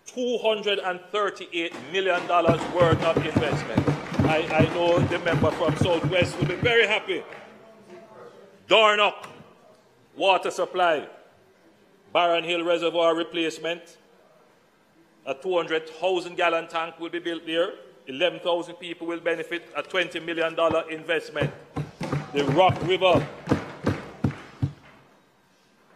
$238 million worth of investment. I, I know the member from Southwest will be very happy. Dornoch, water supply, Barron Hill Reservoir replacement. A 200,000 gallon tank will be built there. 11,000 people will benefit. A $20 million investment. The Rock River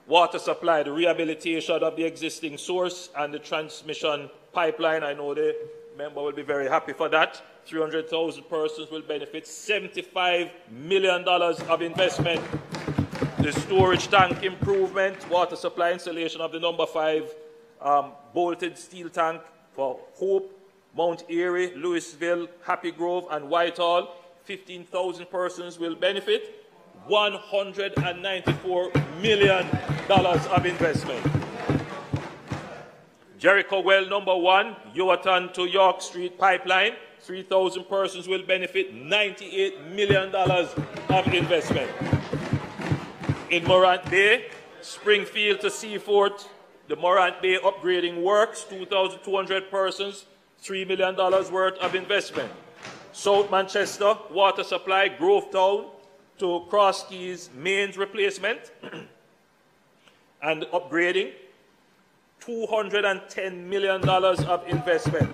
water supply, the rehabilitation of the existing source and the transmission pipeline. I know the member will be very happy for that. 300,000 persons will benefit. $75 million of investment the storage tank improvement, water supply installation of the number five um, bolted steel tank for Hope, Mount Airy, Louisville, Happy Grove, and Whitehall. 15,000 persons will benefit. $194 million of investment. Jericho Well number one, Yoaton to York Street pipeline. 3,000 persons will benefit. $98 million of investment in Morant Bay, Springfield to Seaforth, the Morant Bay upgrading works, 2,200 persons, $3 million worth of investment. South Manchester, water supply, Grove Town, to Cross Keys mains replacement and upgrading, $210 million of investment.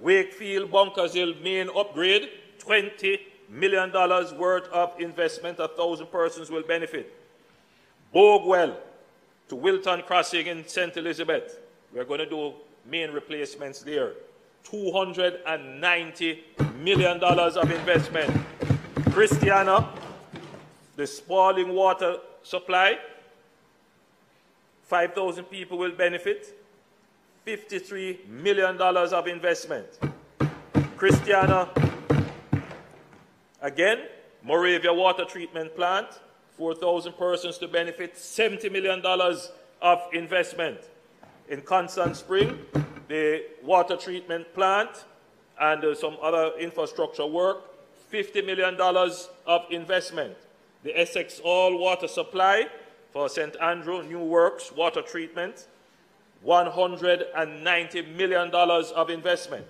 Wakefield Bunkers Hill main upgrade, $20 million dollars worth of investment. A thousand persons will benefit. Boguewell to Wilton Crossing in St. Elizabeth. We're going to do main replacements there. $290 million of investment. Christiana, the Spalding water supply, 5,000 people will benefit. $53 million of investment. Christiana, again, Moravia water treatment plant, 4,000 persons to benefit, $70 million of investment. In Constant Spring, the water treatment plant and uh, some other infrastructure work, $50 million of investment. The Essex Hall Water Supply for St. Andrew, New Works, water treatment, $190 million of investment.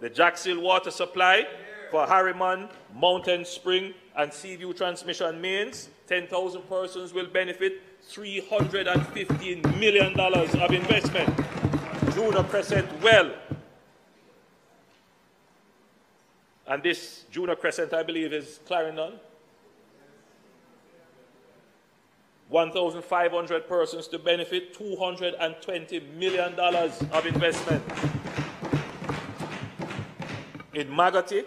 The Jackson Water Supply for Harriman, Mountain Spring, and Seaview transmission mains, 10,000 persons will benefit, $315 million of investment. Junior Crescent Well. And this Junior Crescent, I believe, is Clarendon. 1,500 persons to benefit, $220 million of investment. In Maggotty,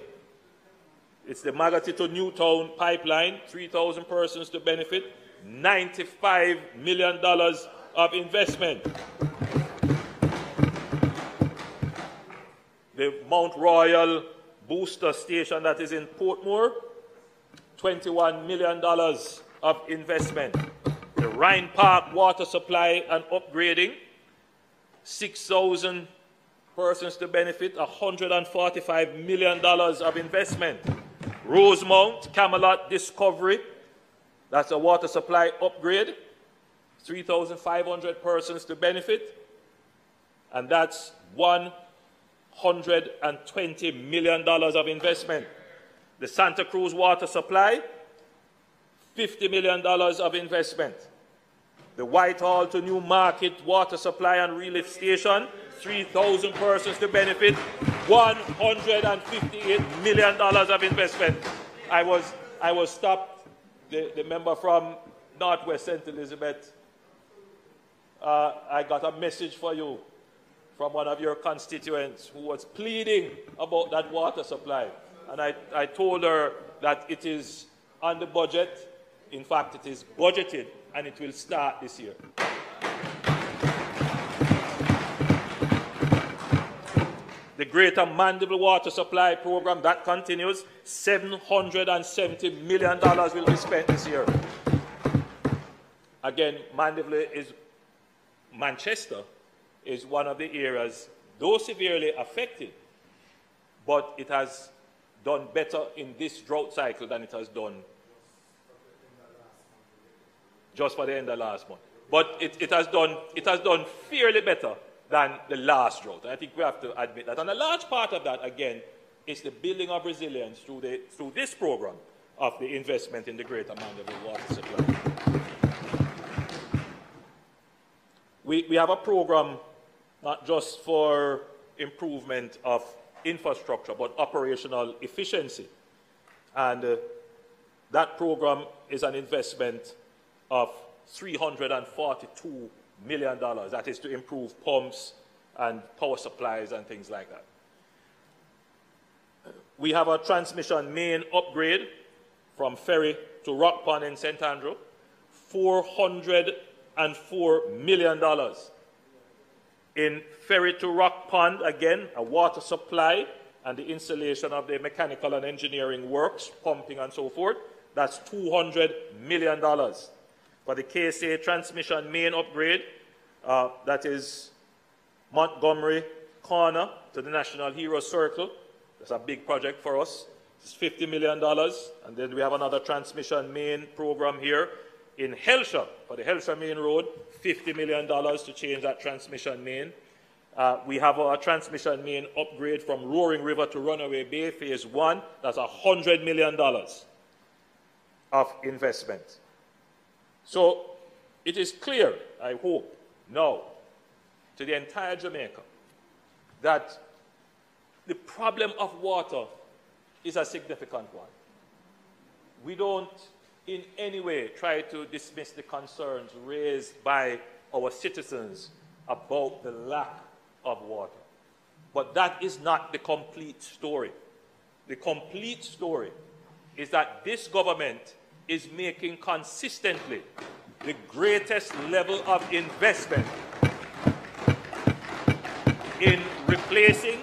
it's the Maggotty to Newtown pipeline, 3,000 persons to benefit, $95 million of investment. The Mount Royal booster station that is in Portmore, $21 million of investment. The Rhyne Park water supply and upgrading, 6,000 persons to benefit, $145 million of investment. Rosemount, Camelot Discovery, that's a water supply upgrade, 3,500 persons to benefit, and that's $120 million of investment. The Santa Cruz water supply, $50 million of investment. The Whitehall to Newmarket water supply and relief station, 3,000 persons to benefit, $158 million of investment. I was, I was stopped, the, the member from Northwest St. Elizabeth. Uh, I got a message for you from one of your constituents who was pleading about that water supply. And I, I told her that it is on the budget. In fact, it is budgeted and it will start this year. The Greater Mandeville Water Supply Program, that continues. $770 million will be spent this year. Again, Mandeville is, Manchester is one of the areas, though severely affected, but it has done better in this drought cycle than it has done just for the end of last month. But it, it, has, done, it has done fairly better than the last drought. And I think we have to admit that. And a large part of that, again, is the building of resilience through, the, through this program of the investment in the Greater Mandeville water supply. We, we have a program not just for improvement of infrastructure, but operational efficiency. And uh, that program is an investment of $342 million. dollars. That is to improve pumps and power supplies and things like that. We have a transmission main upgrade from Ferry to Rock Pond in St. Andrew, $404 million. In Ferry to Rock Pond, again, a water supply and the installation of the mechanical and engineering works, pumping and so forth, that's $200 million for the KSA transmission main upgrade. Uh, that is Montgomery Corner to the National Hero Circle. That's a big project for us. It's $50 million. And then we have another transmission main program here in Hellshire, for the Hellshire Main Road, $50 million to change that transmission main. Uh, we have our transmission main upgrade from Roaring River to Runaway Bay, phase one. That's $100 million of investment. So it is clear, I hope, now to the entire Jamaica that the problem of water is a significant one. We don't in any way try to dismiss the concerns raised by our citizens about the lack of water. But that is not the complete story. The complete story is that this government is making consistently the greatest level of investment in replacing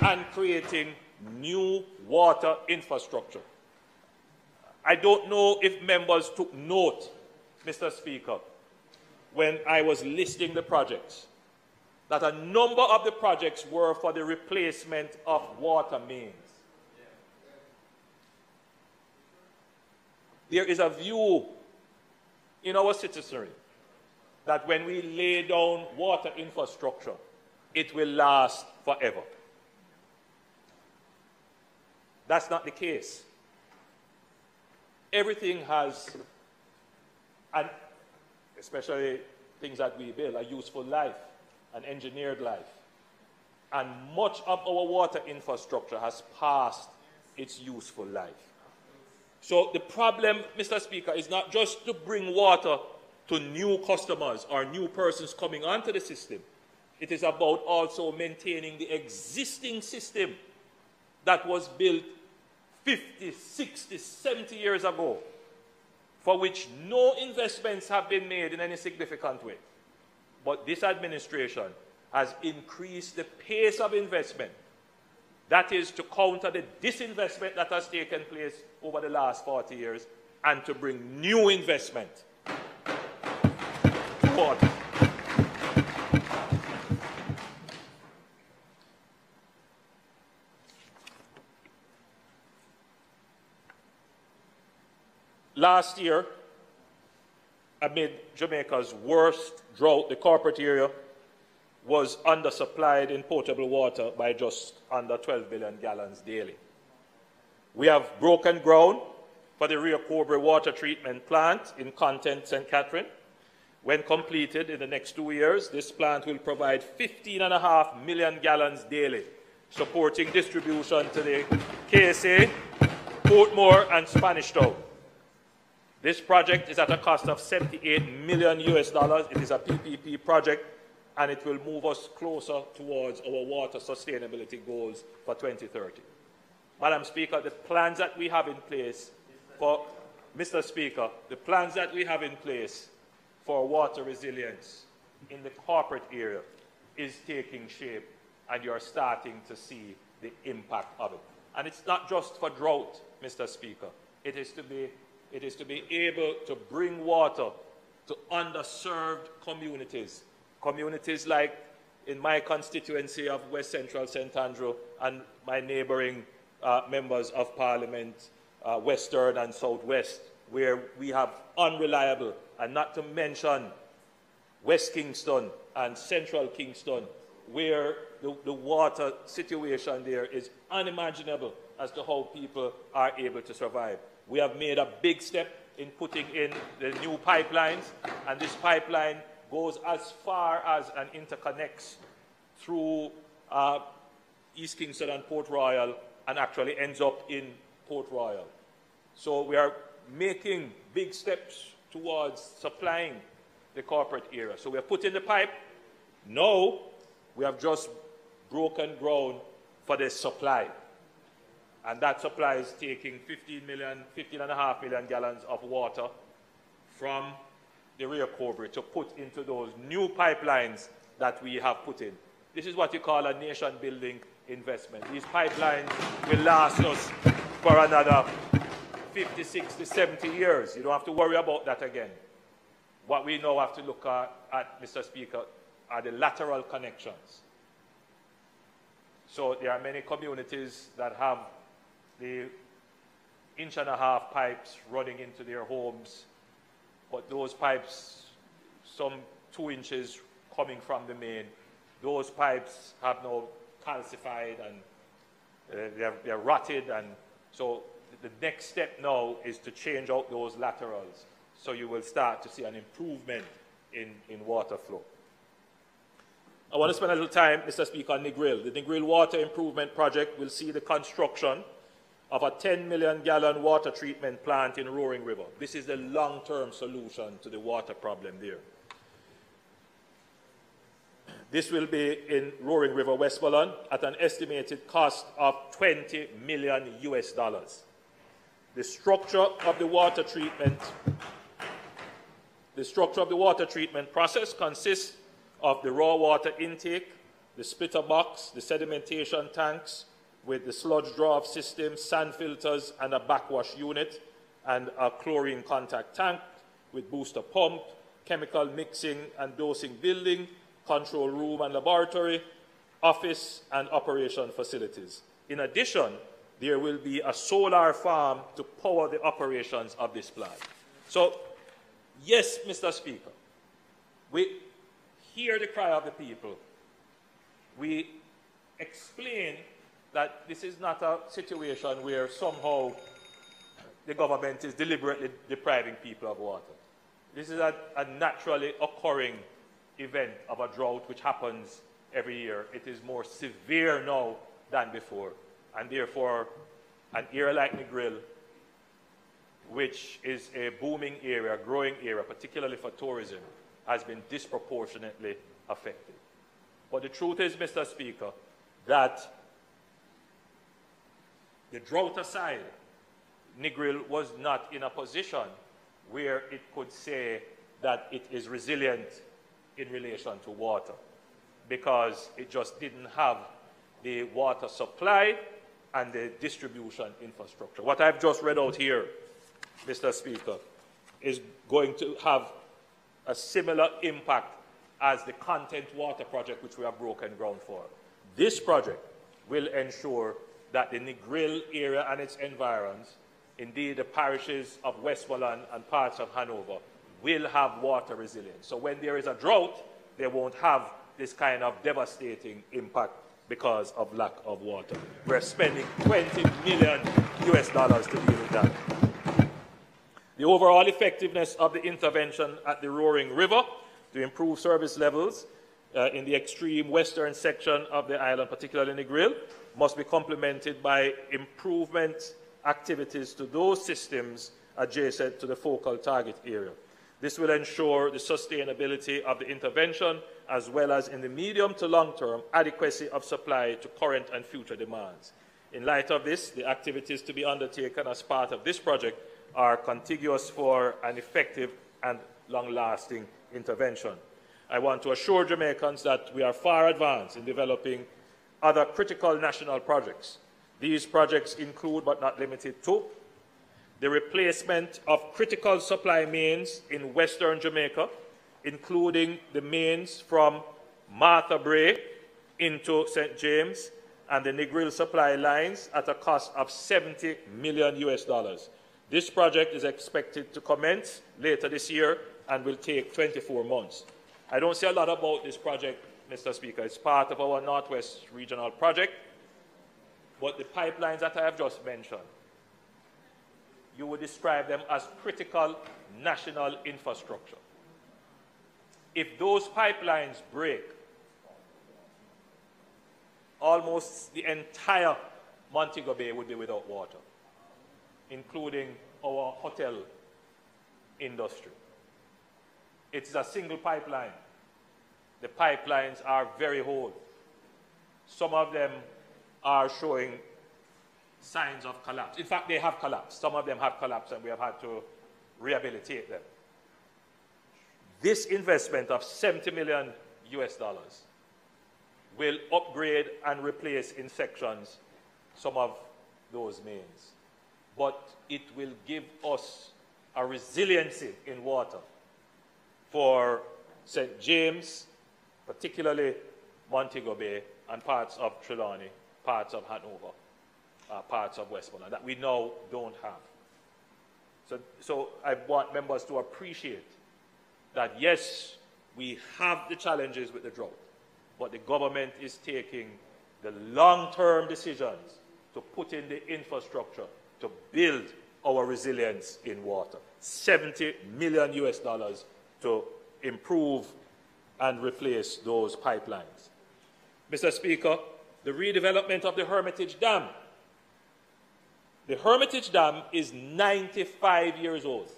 and creating new water infrastructure. I don't know if members took note, Mr. Speaker, when I was listing the projects that a number of the projects were for the replacement of water mains. There is a view in our citizenry that when we lay down water infrastructure, it will last forever. That's not the case. Everything has, and especially things that we build, a useful life an engineered life. And much of our water infrastructure has passed its useful life. So the problem, Mr. Speaker, is not just to bring water to new customers or new persons coming onto the system. It is about also maintaining the existing system that was built 50, 60, 70 years ago, for which no investments have been made in any significant way. But this administration has increased the pace of investment. That is to counter the disinvestment that has taken place over the last 40 years and to bring new investment. Last year, amid Jamaica's worst drought, the corporate area was undersupplied in potable water by just under 12 billion gallons daily. We have broken ground for the Rio Cobre water treatment plant in Content St. Catherine. When completed in the next two years, this plant will provide 15.5 million gallons daily, supporting distribution to the KSA, Portmore, and Spanish Town. This project is at a cost of 78 million US dollars. It is a PPP project and it will move us closer towards our water sustainability goals for 2030. Madam Speaker, the plans that we have in place for, Mr. Speaker, the plans that we have in place for water resilience in the corporate area is taking shape and you're starting to see the impact of it. And it's not just for drought, Mr. Speaker. It is to be it is to be able to bring water to underserved communities. Communities like in my constituency of West Central St. Andrew and my neighboring uh, members of parliament, uh, Western and Southwest, where we have unreliable, and not to mention West Kingston and Central Kingston, where the, the water situation there is unimaginable as to how people are able to survive. We have made a big step in putting in the new pipelines, and this pipeline goes as far as and interconnects through uh, East Kingston and Port Royal and actually ends up in Port Royal. So we are making big steps towards supplying the corporate area. So we have put in the pipe. Now we have just broken ground for the supply and that supply is taking 15 million, 15 and a half million gallons of water from the Rio Cobre to put into those new pipelines that we have put in. This is what you call a nation building investment. These pipelines will last us for another 50, 60, 70 years. You don't have to worry about that again. What we now have to look at, at Mr. Speaker, are the lateral connections. So there are many communities that have the inch and a half pipes running into their homes, but those pipes, some two inches coming from the main, those pipes have now calcified and uh, they're, they're rotted. And so the next step now is to change out those laterals. So you will start to see an improvement in, in water flow. I want to spend a little time, Mr. Speaker, on Negril. The Negril Water Improvement Project will see the construction of a 10 million gallon water treatment plant in Roaring River. This is the long term solution to the water problem there. This will be in Roaring River, Westmoreland, at an estimated cost of 20 million US dollars. The structure of the water treatment the structure of the water treatment process consists of the raw water intake, the splitter box, the sedimentation tanks with the sludge draw-off system, sand filters, and a backwash unit, and a chlorine contact tank with booster pump, chemical mixing and dosing building, control room and laboratory, office and operation facilities. In addition, there will be a solar farm to power the operations of this plant. So, yes, Mr. Speaker, we hear the cry of the people. We explain that this is not a situation where somehow the government is deliberately depriving people of water. This is a, a naturally occurring event of a drought which happens every year. It is more severe now than before. And therefore, an area like Negril, which is a booming area, growing area, particularly for tourism, has been disproportionately affected. But the truth is, Mr. Speaker, that the drought aside, Negril was not in a position where it could say that it is resilient in relation to water because it just didn't have the water supply and the distribution infrastructure. What I've just read out here, Mr. Speaker, is going to have a similar impact as the content water project which we have broken ground for. This project will ensure that the Negril area and its environs, indeed the parishes of Westmoreland and parts of Hanover, will have water resilience. So when there is a drought, they won't have this kind of devastating impact because of lack of water. We're spending 20 million US dollars to deal with that. The overall effectiveness of the intervention at the Roaring River to improve service levels uh, in the extreme western section of the island, particularly in Negril, must be complemented by improvement activities to those systems adjacent to the focal target area. This will ensure the sustainability of the intervention as well as in the medium to long term adequacy of supply to current and future demands. In light of this, the activities to be undertaken as part of this project are contiguous for an effective and long-lasting intervention. I want to assure Jamaicans that we are far advanced in developing other critical national projects. These projects include, but not limited to, the replacement of critical supply mains in western Jamaica, including the mains from Martha Brae into St. James and the Negril supply lines at a cost of 70 million US dollars. This project is expected to commence later this year and will take 24 months. I don't see a lot about this project, Mr. Speaker. It's part of our Northwest Regional Project, but the pipelines that I have just mentioned, you would describe them as critical national infrastructure. If those pipelines break, almost the entire Montego Bay would be without water, including our hotel industry. It's a single pipeline. The pipelines are very old. Some of them are showing signs of collapse. In fact, they have collapsed. Some of them have collapsed, and we have had to rehabilitate them. This investment of 70 million US dollars will upgrade and replace in sections some of those mains. But it will give us a resiliency in water for St. James, particularly Montego Bay, and parts of Trelawny, parts of Hanover, uh, parts of Westmoreland that we now don't have. So, so I want members to appreciate that yes, we have the challenges with the drought. but the government is taking the long-term decisions to put in the infrastructure to build our resilience in water. 70 million US dollars to improve and replace those pipelines. Mr. Speaker, the redevelopment of the Hermitage Dam. The Hermitage Dam is 95 years old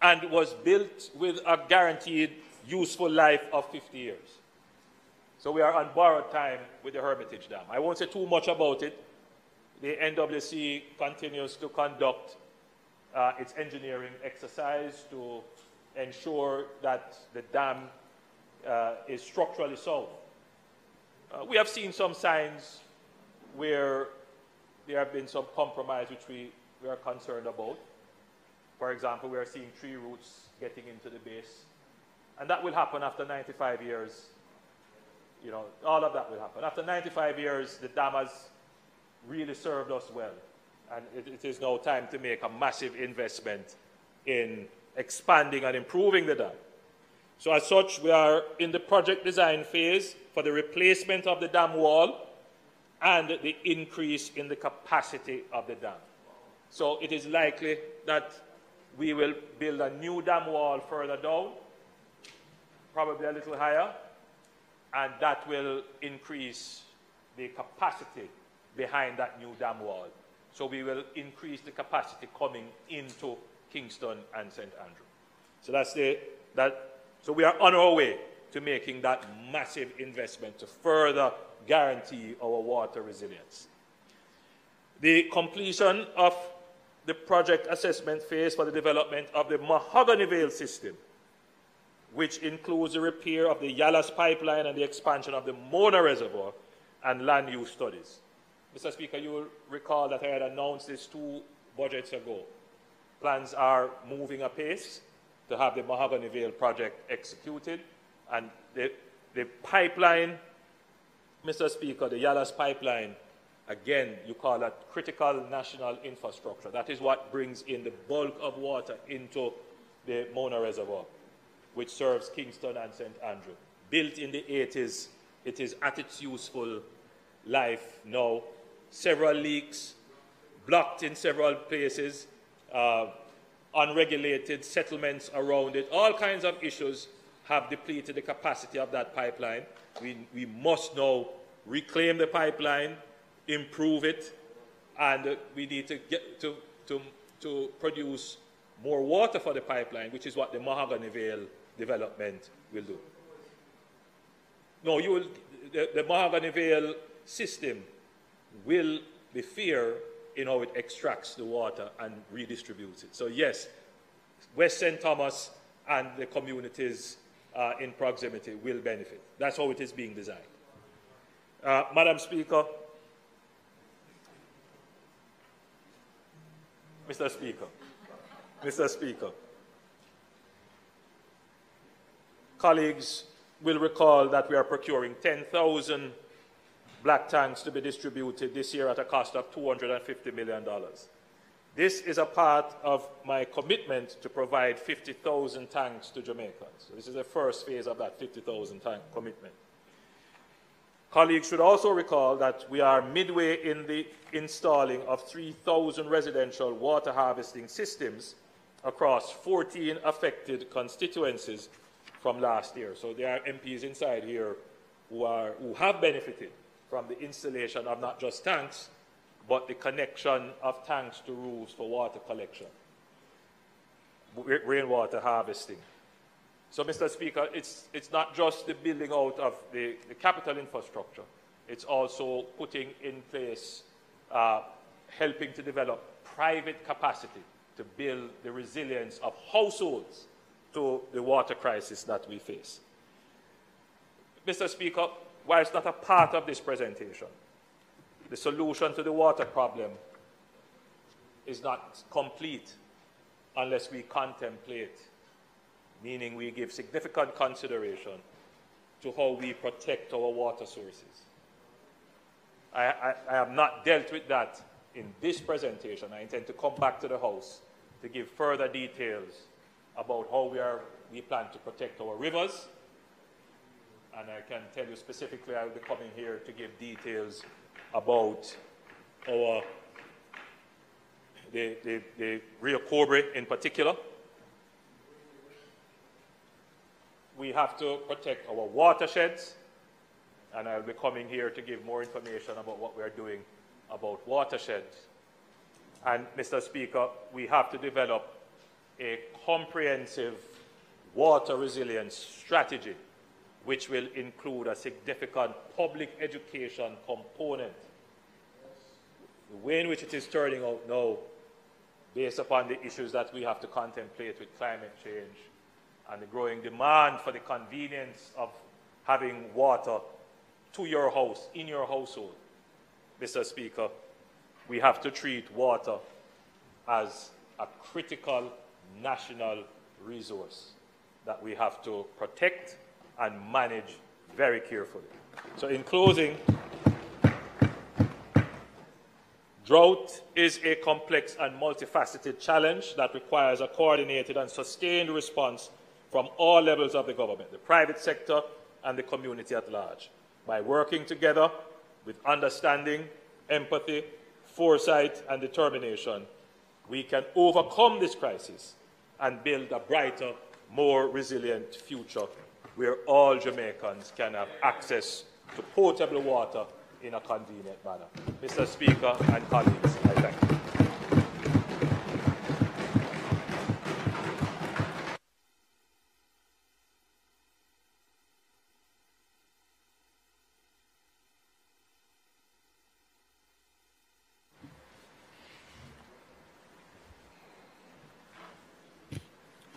and was built with a guaranteed useful life of 50 years. So we are on borrowed time with the Hermitage Dam. I won't say too much about it. The NWC continues to conduct uh, its engineering exercise to ensure that the dam uh, is structurally sound. Uh, we have seen some signs where there have been some compromise which we, we are concerned about. For example, we are seeing tree roots getting into the base. And that will happen after 95 years. You know, all of that will happen. After 95 years, the dam has really served us well. And it, it is now time to make a massive investment in expanding and improving the dam. So as such, we are in the project design phase for the replacement of the dam wall and the increase in the capacity of the dam. So it is likely that we will build a new dam wall further down, probably a little higher, and that will increase the capacity behind that new dam wall. So we will increase the capacity coming into Kingston and St. Andrew. So that's the, that, so we are on our way to making that massive investment to further guarantee our water resilience. The completion of the project assessment phase for the development of the Mahogany Vale system, which includes the repair of the Yallahs pipeline and the expansion of the Mona Reservoir and land use studies. Mr. Speaker, you will recall that I had announced this two budgets ago. Plans are moving apace to have the Mahogany Vale project executed, and the, the pipeline, Mr. Speaker, the Yallahs pipeline, again, you call that critical national infrastructure. That is what brings in the bulk of water into the Mona Reservoir, which serves Kingston and St. Andrew. Built in the 80s, it is at its useful life now several leaks, blocked in several places, uh, unregulated settlements around it, all kinds of issues have depleted the capacity of that pipeline. We, we must now reclaim the pipeline, improve it, and uh, we need to get to, to, to produce more water for the pipeline, which is what the Mahogany Vale development will do. No, you will, the, the Mahogany Vale system will be fair in how it extracts the water and redistributes it. So yes, West St. Thomas and the communities uh, in proximity will benefit. That's how it is being designed. Uh, Madam Speaker, Mr. Speaker, Mr. Speaker, colleagues will recall that we are procuring 10,000 black tanks to be distributed this year at a cost of $250 million. This is a part of my commitment to provide 50,000 tanks to Jamaicans. So this is the first phase of that 50,000 tank commitment. Colleagues should also recall that we are midway in the installing of 3,000 residential water harvesting systems across 14 affected constituencies from last year. So there are MPs inside here who, are, who have benefited from the installation of not just tanks, but the connection of tanks to roofs for water collection, rainwater harvesting. So, Mr. Speaker, it's, it's not just the building out of the, the capital infrastructure, it's also putting in place, uh, helping to develop private capacity to build the resilience of households to the water crisis that we face. Mr. Speaker, while it's not a part of this presentation, the solution to the water problem is not complete unless we contemplate, meaning we give significant consideration to how we protect our water sources. I, I, I, have not dealt with that in this presentation. I intend to come back to the House to give further details about how we, are, we plan to protect our rivers. And I can tell you specifically, I will be coming here to give details about our, the, the, the Rio Cobre in particular. We have to protect our watersheds, and I'll be coming here to give more information about what we are doing about watersheds. And, Mr. Speaker, we have to develop a comprehensive water resilience strategy, which will include a significant public education component. The way in which it is turning out now, based upon the issues that we have to contemplate with climate change and the growing demand for the convenience of having water to your house, in your household, Mr. Speaker, we have to treat water as a critical national resource that we have to protect and manage very carefully. So, in closing, drought is a complex and multifaceted challenge that requires a coordinated and sustained response from all levels of the government, the private sector, and the community at large. By working together with understanding, empathy, foresight, and determination, we can overcome this crisis and build a brighter, more resilient future where all Jamaicans can have access to potable water in a convenient manner. Mr. Speaker and colleagues, I thank you.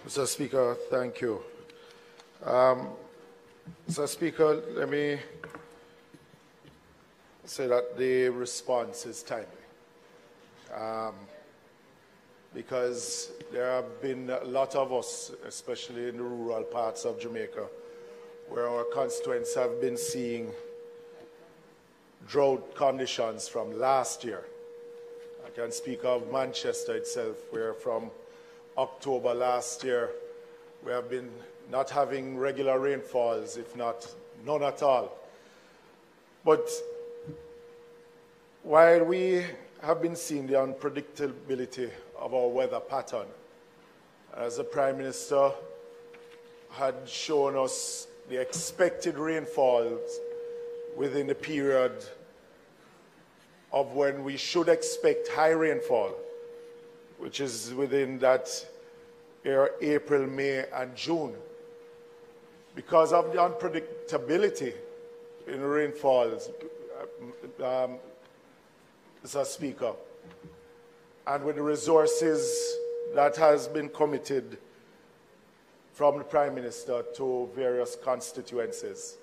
Mr. Speaker, thank you. Um. Speaker, let me say that the response is timely. Um, because there have been a lot of us, especially in the rural parts of Jamaica, where our constituents have been seeing drought conditions from last year. I can speak of Manchester itself, where from October last year, we have been not having regular rainfalls, if not none at all. But while we have been seeing the unpredictability of our weather pattern, as the Prime Minister had shown us the expected rainfalls within the period of when we should expect high rainfall which is within that uh, April, May, and June. Because of the unpredictability in rainfalls, um, Mr. Speaker, and with the resources that has been committed from the Prime Minister to various constituencies.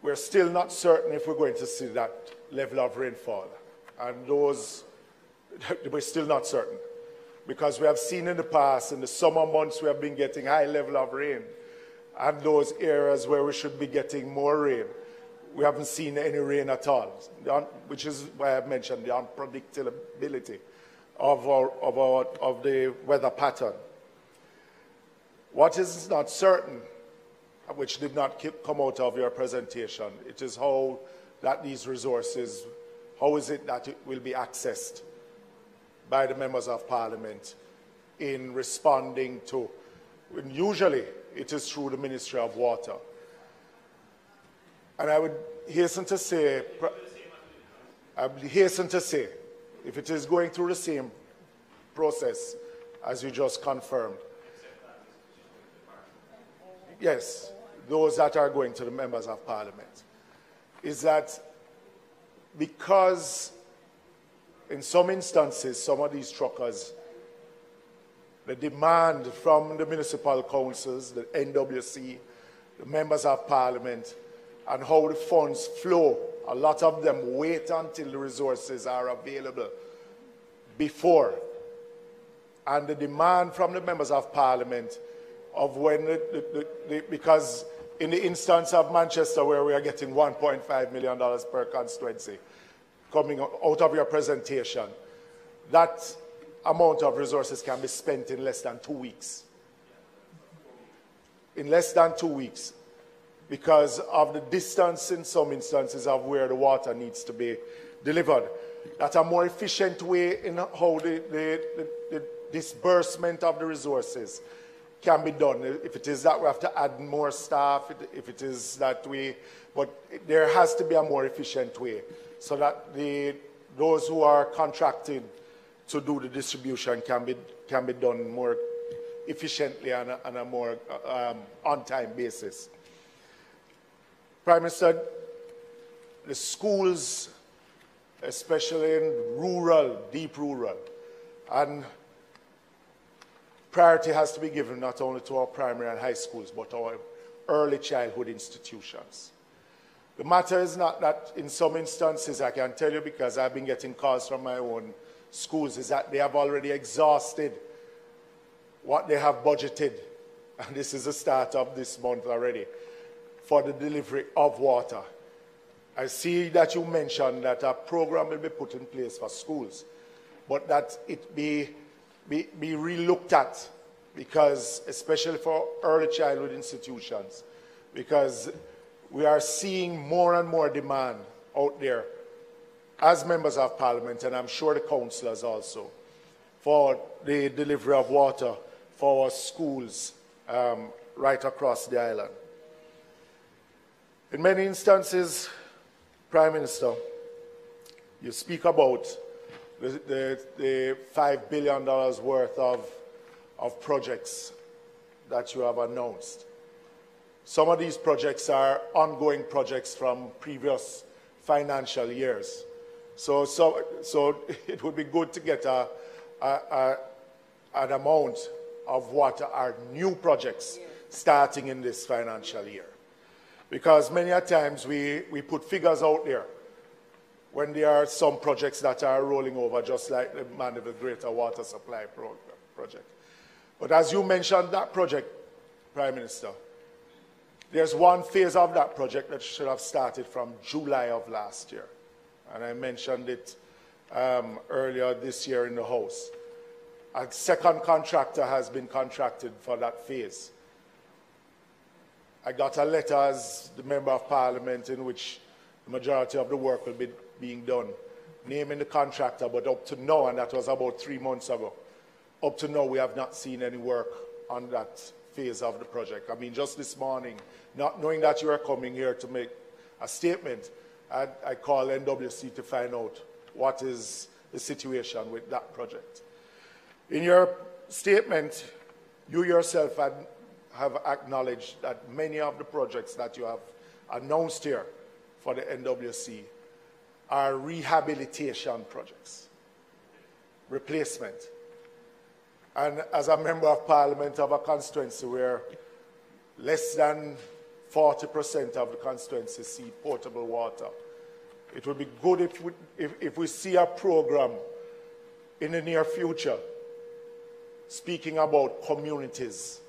We're still not certain if we're going to see that level of rainfall and those we're still not certain because we have seen in the past in the summer months we have been getting high level of rain. And those areas where we should be getting more rain we haven't seen any rain at all. Which is why i've mentioned the unpredictability of, our, of, our, of the weather pattern. What is not certain which did not keep, come out of your presentation it is how that these resources how is it that it will be accessed by the members of parliament in responding to, usually it is through the Ministry of Water. And I would hasten to say, I would hasten to say, if it is going through the same process as you just confirmed, yes, those that are going to the members of parliament, is that because in some instances, some of these truckers, the demand from the municipal councils, the NWC, the members of parliament, and how the funds flow, a lot of them wait until the resources are available before. And the demand from the members of parliament of when, the, the, the, because in the instance of Manchester, where we are getting $1.5 million per constituency, coming out of your presentation, that amount of resources can be spent in less than two weeks. In less than two weeks, because of the distance in some instances of where the water needs to be delivered. That's a more efficient way in how the, the, the, the disbursement of the resources can be done. If it is that we have to add more staff, if it is that we, but there has to be a more efficient way so that the, those who are contracted to do the distribution can be, can be done more efficiently on a, on a more um, on-time basis. Prime Minister, the schools, especially in rural, deep rural, and priority has to be given not only to our primary and high schools, but our early childhood institutions. The matter is not that in some instances, I can tell you because I've been getting calls from my own schools, is that they have already exhausted what they have budgeted, and this is the start of this month already, for the delivery of water. I see that you mentioned that a program will be put in place for schools, but that it be be, be relooked at because, especially for early childhood institutions, because we are seeing more and more demand out there as members of parliament, and I'm sure the councillors also, for the delivery of water for our schools um, right across the island. In many instances, Prime Minister, you speak about the, the, the $5 billion worth of, of projects that you have announced. Some of these projects are ongoing projects from previous financial years. So, so, so it would be good to get a, a, a, an amount of what are new projects starting in this financial year. Because many a times we, we put figures out there when there are some projects that are rolling over, just like the Mandeville Greater Water Supply Program, project. But as you mentioned that project, Prime Minister, there's one phase of that project that should have started from July of last year. And I mentioned it um, earlier this year in the House. A second contractor has been contracted for that phase. I got a letter as the Member of Parliament in which the majority of the work will be being done, naming the contractor, but up to now, and that was about three months ago, up to now we have not seen any work on that phase of the project. I mean, just this morning, not knowing that you are coming here to make a statement, I, I called NWC to find out what is the situation with that project. In your statement, you yourself had, have acknowledged that many of the projects that you have announced here for the NWC are rehabilitation projects, replacement. And as a member of parliament of a constituency where less than 40% of the constituency see potable water, it would be good if we, if, if we see a program in the near future speaking about communities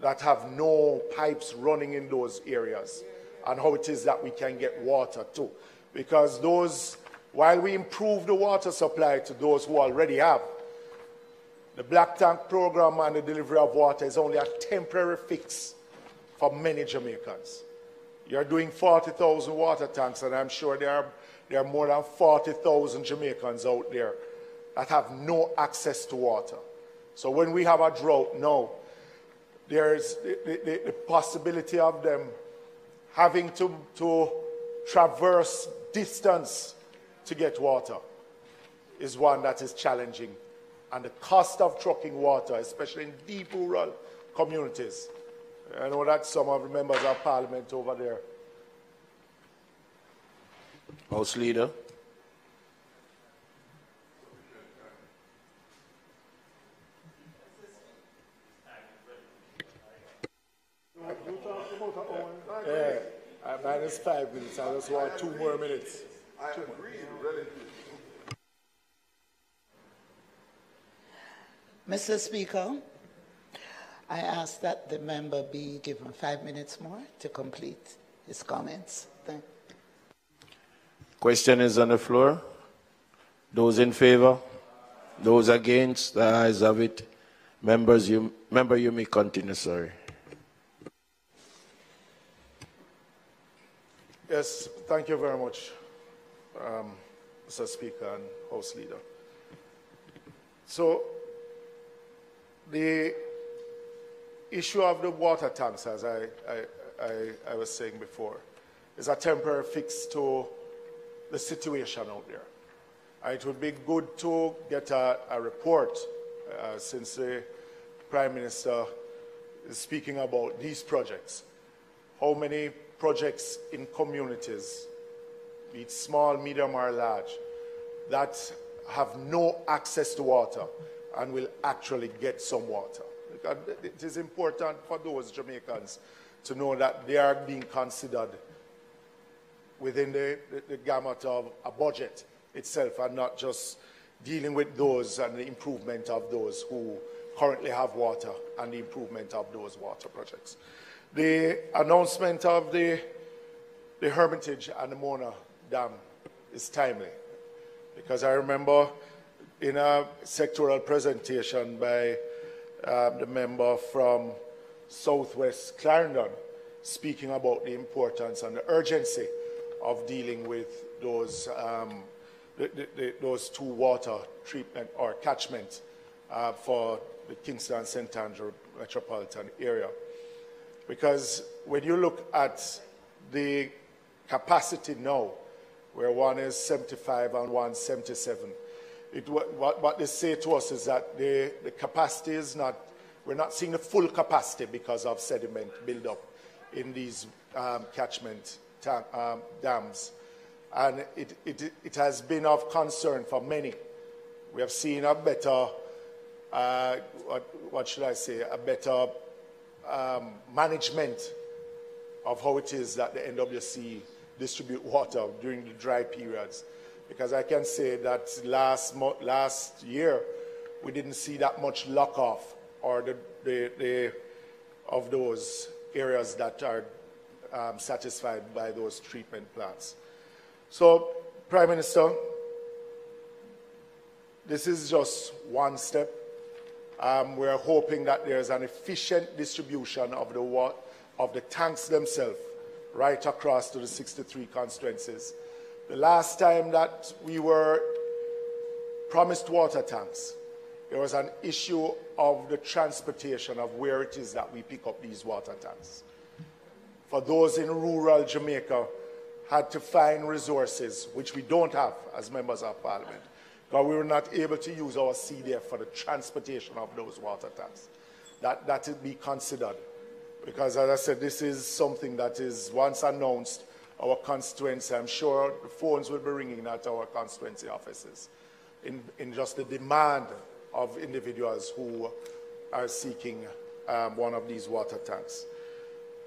that have no pipes running in those areas and how it is that we can get water too. Because those, while we improve the water supply to those who already have, the black tank program and the delivery of water is only a temporary fix for many Jamaicans. You're doing 40,000 water tanks, and I'm sure there are, there are more than 40,000 Jamaicans out there that have no access to water. So when we have a drought now, there's the, the, the possibility of them having to, to traverse distance to get water is one that is challenging. And the cost of trucking water, especially in deep rural communities, I know that some of the members of parliament over there. House Leader. Yeah. Uh, minus five minutes. I just want two more minutes. I agree, really. Mr. Speaker, I ask that the member be given five minutes more to complete his comments. Thank Question is on the floor. Those in favor? Those against, the ayes have it. Members, you, member, you may continue, sorry. Yes, thank you very much, um, Mr. Speaker and House Leader. So, the issue of the water tanks, as I, I, I, I was saying before, is a temporary fix to the situation out there. And it would be good to get a, a report uh, since the Prime Minister is speaking about these projects. How many projects in communities, be it small, medium, or large, that have no access to water and will actually get some water. It is important for those Jamaicans to know that they are being considered within the, the, the gamut of a budget itself and not just dealing with those and the improvement of those who currently have water and the improvement of those water projects. The announcement of the, the Hermitage and the Mona Dam is timely because I remember in a sectoral presentation by um, the member from Southwest Clarendon speaking about the importance and the urgency of dealing with those, um, the, the, the, those two water treatment or catchment uh, for the Kingston and St. Andrew metropolitan area. Because when you look at the capacity now, where one is 75 and one 77, it, what, what, they say to us is that the, capacity is not, we're not seeing the full capacity because of sediment buildup in these um, catchment um, dams. And it, it, it has been of concern for many. We have seen a better, uh, what, what, should I say, a better um, management of how it is that the NWC distribute water during the dry periods. Because I can say that last, last year, we didn't see that much lock off or the, the, the, of those areas that are um, satisfied by those treatment plants. So, Prime Minister, this is just one step. Um, we're hoping that there's an efficient distribution of the, of the tanks themselves right across to the 63 constituencies. The last time that we were promised water tanks, there was an issue of the transportation of where it is that we pick up these water tanks for those in rural Jamaica had to find resources, which we don't have as members of parliament, because we were not able to use our CDF for the transportation of those water tanks. That, that be considered. Because as I said, this is something that is once announced, our constituency, I'm sure the phones will be ringing at our constituency offices in, in just the demand of individuals who are seeking um, one of these water tanks.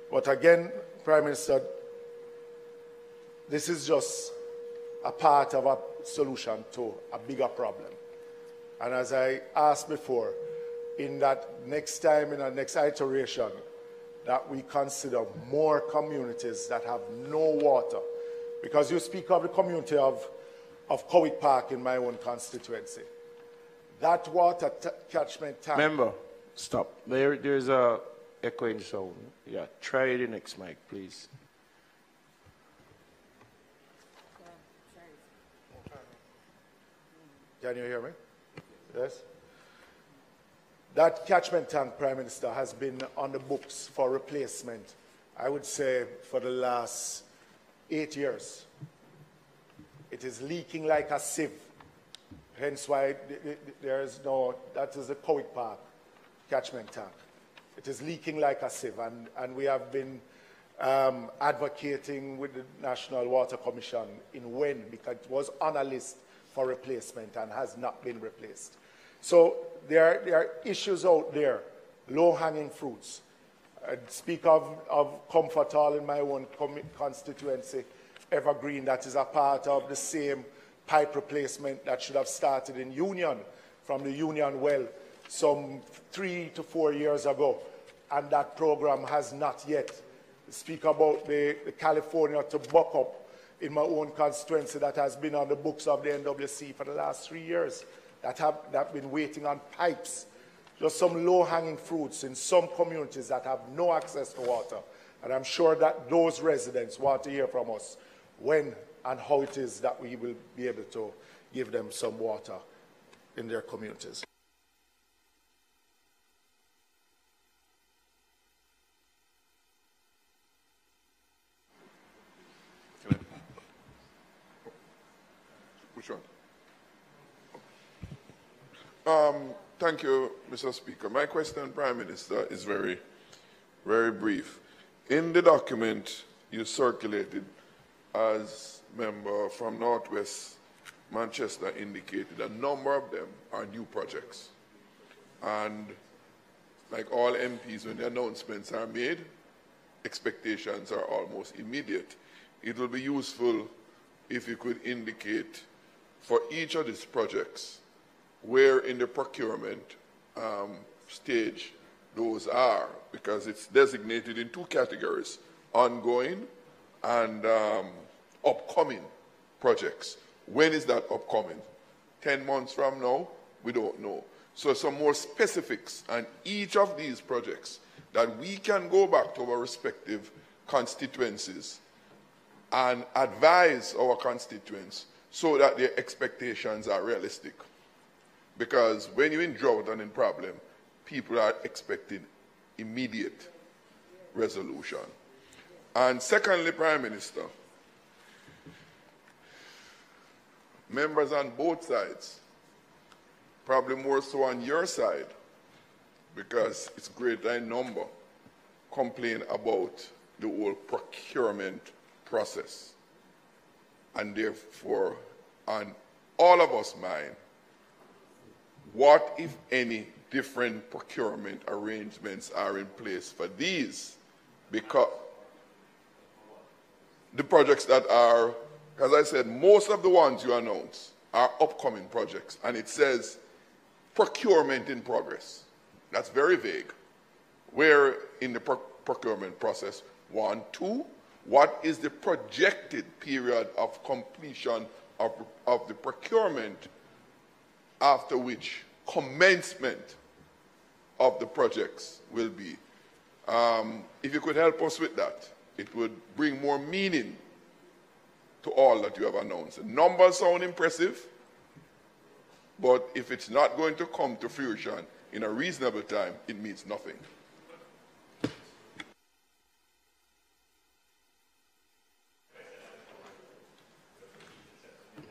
But again, Prime Minister, this is just a part of a solution to a bigger problem. And as I asked before, in that next time, in our next iteration, that we consider more communities that have no water. Because you speak of the community of, of Cowick Park in my own constituency. That water catchment tank. Member, stop. There, there's a echoing sound. Yeah, try the next mic, please. Can you hear me? Yes? That catchment tank, Prime Minister, has been on the books for replacement, I would say, for the last eight years. It is leaking like a sieve. Hence why there is no, that is the Cowick Park catchment tank. It is leaking like a sieve, and, and we have been um, advocating with the National Water Commission in when, because it was on a list for replacement and has not been replaced. So there, there are issues out there, low-hanging fruits. I speak of, of Comfort Hall in my own constituency, Evergreen, that is a part of the same pipe replacement that should have started in Union, from the Union well some three to four years ago, and that program has not yet. Speak about the, the California to buck up in my own constituency that has been on the books of the NWC for the last three years that have, that have been waiting on pipes. Just some low-hanging fruits in some communities that have no access to water. And I'm sure that those residents want to hear from us when and how it is that we will be able to give them some water in their communities. Which one? Um, thank you, Mr. Speaker. My question, Prime Minister, is very, very brief. In the document you circulated, as member from Northwest Manchester indicated, a number of them are new projects. And like all MPs, when the announcements are made, expectations are almost immediate. It will be useful if you could indicate for each of these projects where in the procurement um, stage those are, because it's designated in two categories ongoing and um, upcoming projects. When is that upcoming? 10 months from now? We don't know. So, some more specifics on each of these projects that we can go back to our respective constituencies and advise our constituents so that their expectations are realistic. Because when you're in drought and in problem, people are expecting immediate resolution. And secondly, Prime Minister, members on both sides, probably more so on your side, because it's greater in number, complain about the whole procurement process. And therefore, on all of us mind, what, if any, different procurement arrangements are in place for these? Because the projects that are, as I said, most of the ones you announce are upcoming projects, and it says procurement in progress. That's very vague. Where in the pro procurement process? One, two, what is the projected period of completion of, of the procurement after which commencement of the projects will be? Um, if you could help us with that, it would bring more meaning to all that you have announced. The numbers sound impressive, but if it's not going to come to fruition in a reasonable time, it means nothing.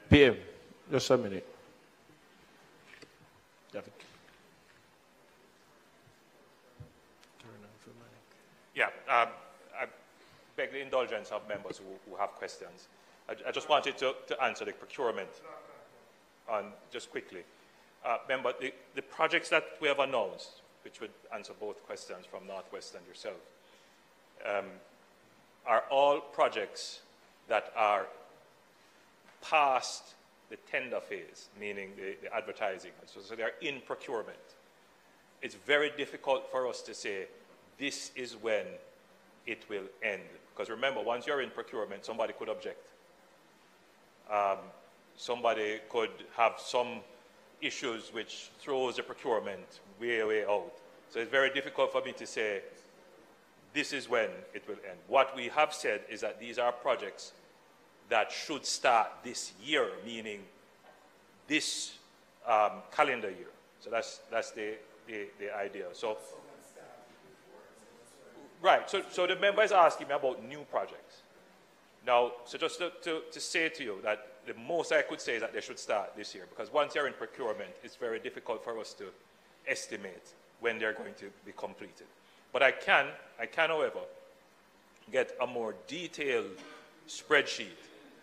PM, just a minute. Yeah, um, I beg the indulgence of members who, who have questions. I, I, just wanted to, to answer the procurement on just quickly. Uh, remember, the, the projects that we have announced, which would answer both questions from Northwest and yourself, um, are all projects that are past the tender phase, meaning the, the advertising. So, so, they're in procurement. It's very difficult for us to say this is when it will end. Because remember, once you're in procurement, somebody could object. Um, somebody could have some issues which throws the procurement way, way out. So it's very difficult for me to say this is when it will end. What we have said is that these are projects that should start this year, meaning this um, calendar year. So that's, that's the, the, the idea. So, right, so, so the member is asking me about new projects. Now, so just to, to, to say to you that the most I could say is that they should start this year, because once you're in procurement, it's very difficult for us to estimate when they're going to be completed. But I can, I can, however, get a more detailed spreadsheet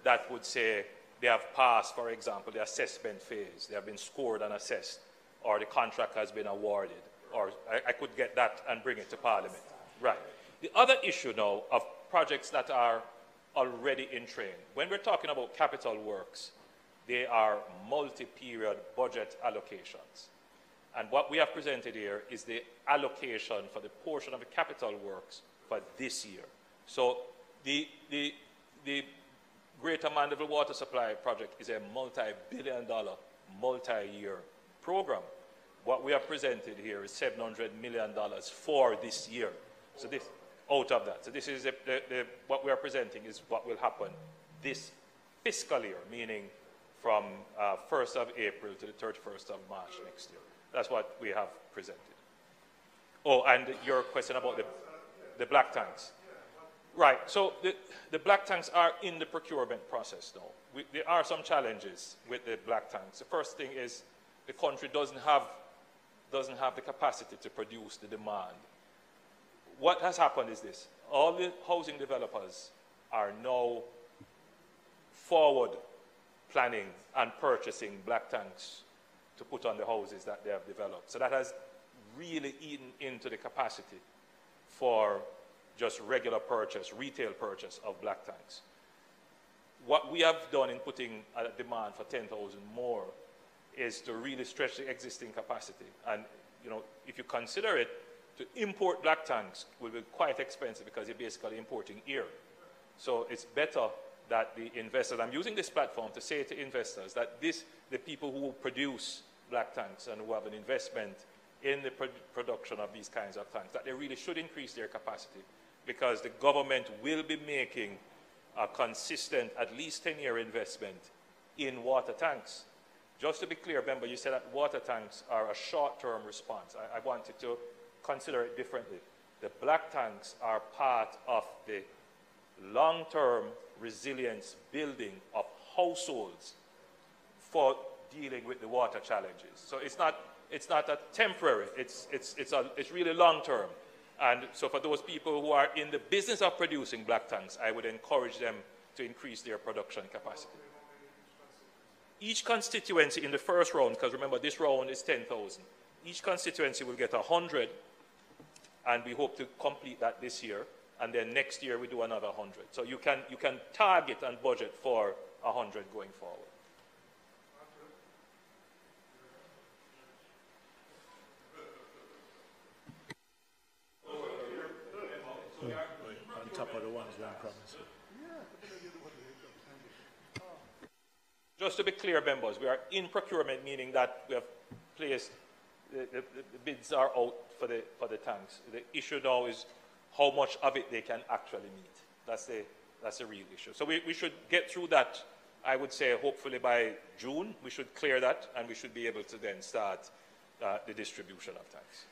that would say they have passed, for example, the assessment phase, they have been scored and assessed, or the contract has been awarded, or I, I could get that and bring it to Parliament. Right. The other issue now of projects that are already in train, when we're talking about capital works, they are multi-period budget allocations. And what we have presented here is the allocation for the portion of the capital works for this year. So the, the, the Greater Mandeville Water Supply Project is a multi-billion dollar, multi-year program. What we have presented here is $700 million for this year. So this, out of that. So this is the, the, what we are presenting is what will happen this fiscal year, meaning from uh, 1st of April to the 31st of March next year. That's what we have presented. Oh, and your question about the, the black tanks. Right, so the, the black tanks are in the procurement process now. We, there are some challenges with the black tanks. The first thing is the country doesn't have, doesn't have the capacity to produce the demand. What has happened is this. All the housing developers are now forward planning and purchasing black tanks to put on the houses that they have developed. So that has really eaten into the capacity for just regular purchase, retail purchase of black tanks. What we have done in putting a demand for 10,000 more is to really stretch the existing capacity. And, you know, if you consider it, to import black tanks will be quite expensive because you're basically importing air. So it's better that the investors, I'm using this platform to say to investors that this, the people who produce black tanks and who have an investment in the pro production of these kinds of tanks, that they really should increase their capacity because the government will be making a consistent, at least 10 year investment in water tanks. Just to be clear, remember, you said that water tanks are a short term response. I, I wanted to consider it differently. The black tanks are part of the long term resilience building of households for dealing with the water challenges. So it's not, it's not a temporary, it's, it's, it's, a, it's really long term. And so for those people who are in the business of producing black tanks, I would encourage them to increase their production capacity. Each constituency in the first round, because remember this round is 10,000, each constituency will get 100, and we hope to complete that this year. And then next year we do another 100. So you can, you can target and budget for 100 going forward. on top of the ones we promised. Just to be clear, members, we are in procurement, meaning that we have placed, the, the, the, bids are out for the, for the tanks. The issue now is how much of it they can actually meet. That's the, that's the real issue. So we, we should get through that, I would say, hopefully by June. We should clear that, and we should be able to then start uh, the distribution of tanks.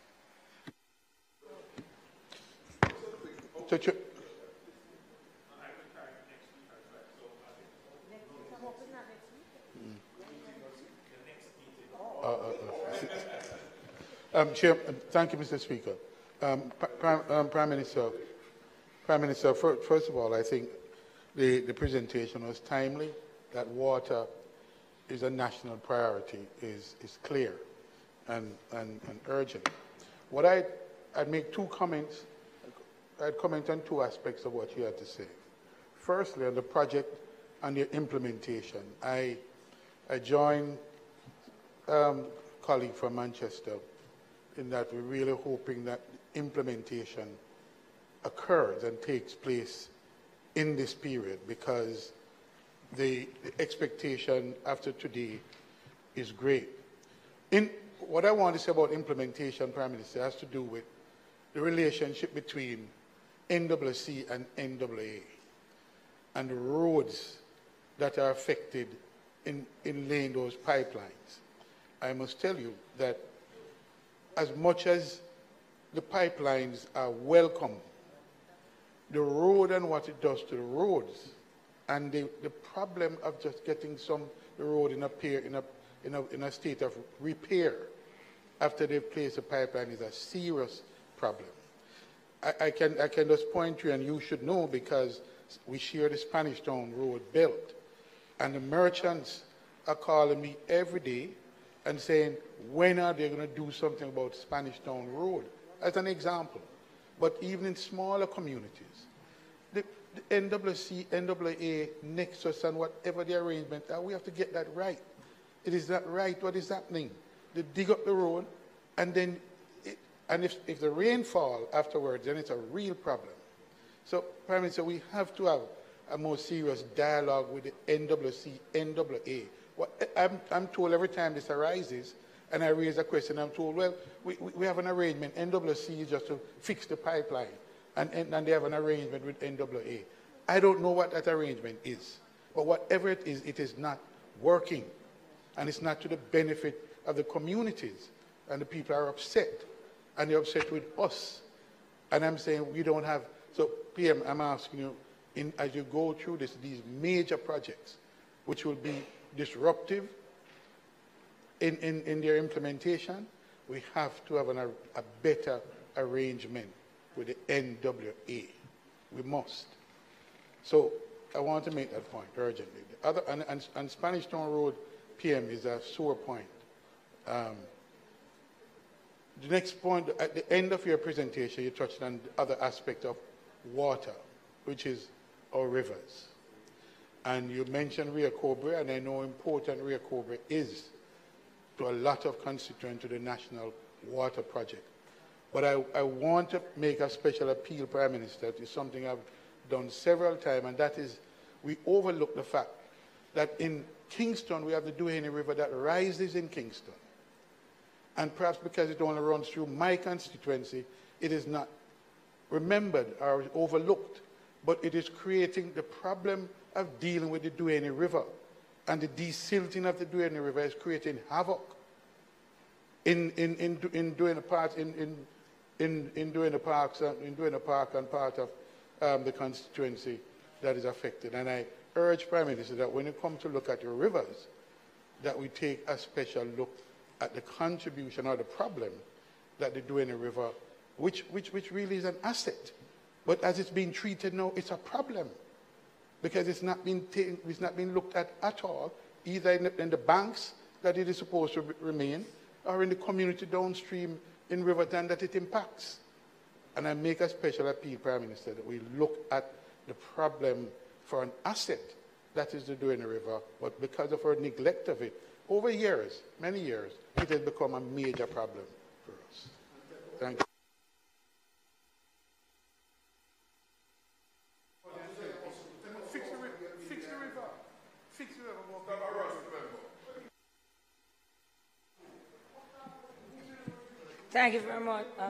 Uh, uh, uh. Um, Chair, thank you, Mr. Speaker. Um, Prime, um, Prime, Minister, Prime Minister, first of all, I think the, the presentation was timely. That water is a national priority is, is clear and, and, and urgent. What I'd, I'd make two comments. I'd comment on two aspects of what you had to say. Firstly, on the project and the implementation, I, I join um, colleague from Manchester in that we're really hoping that implementation occurs and takes place in this period because the, the expectation after today is great. In, what I want to say about implementation, Prime Minister, has to do with the relationship between NWC and NWA and the roads that are affected in, in laying those pipelines. I must tell you that as much as the pipelines are welcome, the road and what it does to the roads, and the, the problem of just getting some the road in a, pair, in, a, in, a, in a state of repair after they've placed a pipeline is a serious problem. I, I, can, I can just point to you, and you should know because we share the Spanish Town Road belt, and the merchants are calling me every day and saying, when are they going to do something about Spanish Town Road? As an example. But even in smaller communities, the, the NWC, NWA, Nexus, and whatever the arrangement are, we have to get that right. It is not right what is happening. They dig up the road, and then, it, and if, if the rain fall afterwards, then it's a real problem. So, Prime Minister, we have to have a more serious dialogue with the NWC, NWA, I'm, I'm told every time this arises, and I raise a question, I'm told, well, we, we have an arrangement. NWC is just to fix the pipeline, and, and, and they have an arrangement with NWA. I don't know what that arrangement is, but whatever it is, it is not working, and it's not to the benefit of the communities, and the people are upset, and they're upset with us. And I'm saying we don't have, so PM, I'm asking you, in, as you go through this, these major projects, which will be disruptive in, in, in their implementation, we have to have an, a, better arrangement with the NWA. We must. So I want to make that point urgently. The other, and, and, and Spanish Town Road PM is a sore point. Um, the next point, at the end of your presentation, you touched on the other aspect of water, which is our rivers. And you mentioned Rio Cobre, and I know important Rio Cobre is to a lot of constituents to the National Water Project. But I, I want to make a special appeal, Prime Minister, to something I've done several times, and that is we overlook the fact that in Kingston we have the Duhaney River that rises in Kingston. And perhaps because it only runs through my constituency, it is not remembered or overlooked but it is creating the problem of dealing with the Duhaney River. And the desilting of the Duhaney River is creating havoc in, in, in, in doing a part in, in, in, in doing the parks uh, in doing a park and part of um, the constituency that is affected. And I urge Prime Minister that when you come to look at your rivers, that we take a special look at the contribution or the problem that the Duhaney River, which, which, which really is an asset but as it's being treated now, it's a problem because it's not been, it's not been looked at at all, either in the, in the banks that it is supposed to remain or in the community downstream in Riverton that it impacts. And I make a special appeal, Prime Minister, that we look at the problem for an asset that is the Duhaney River, but because of our neglect of it, over years, many years, it has become a major problem for us. Thank you. Thank you very much. Uh,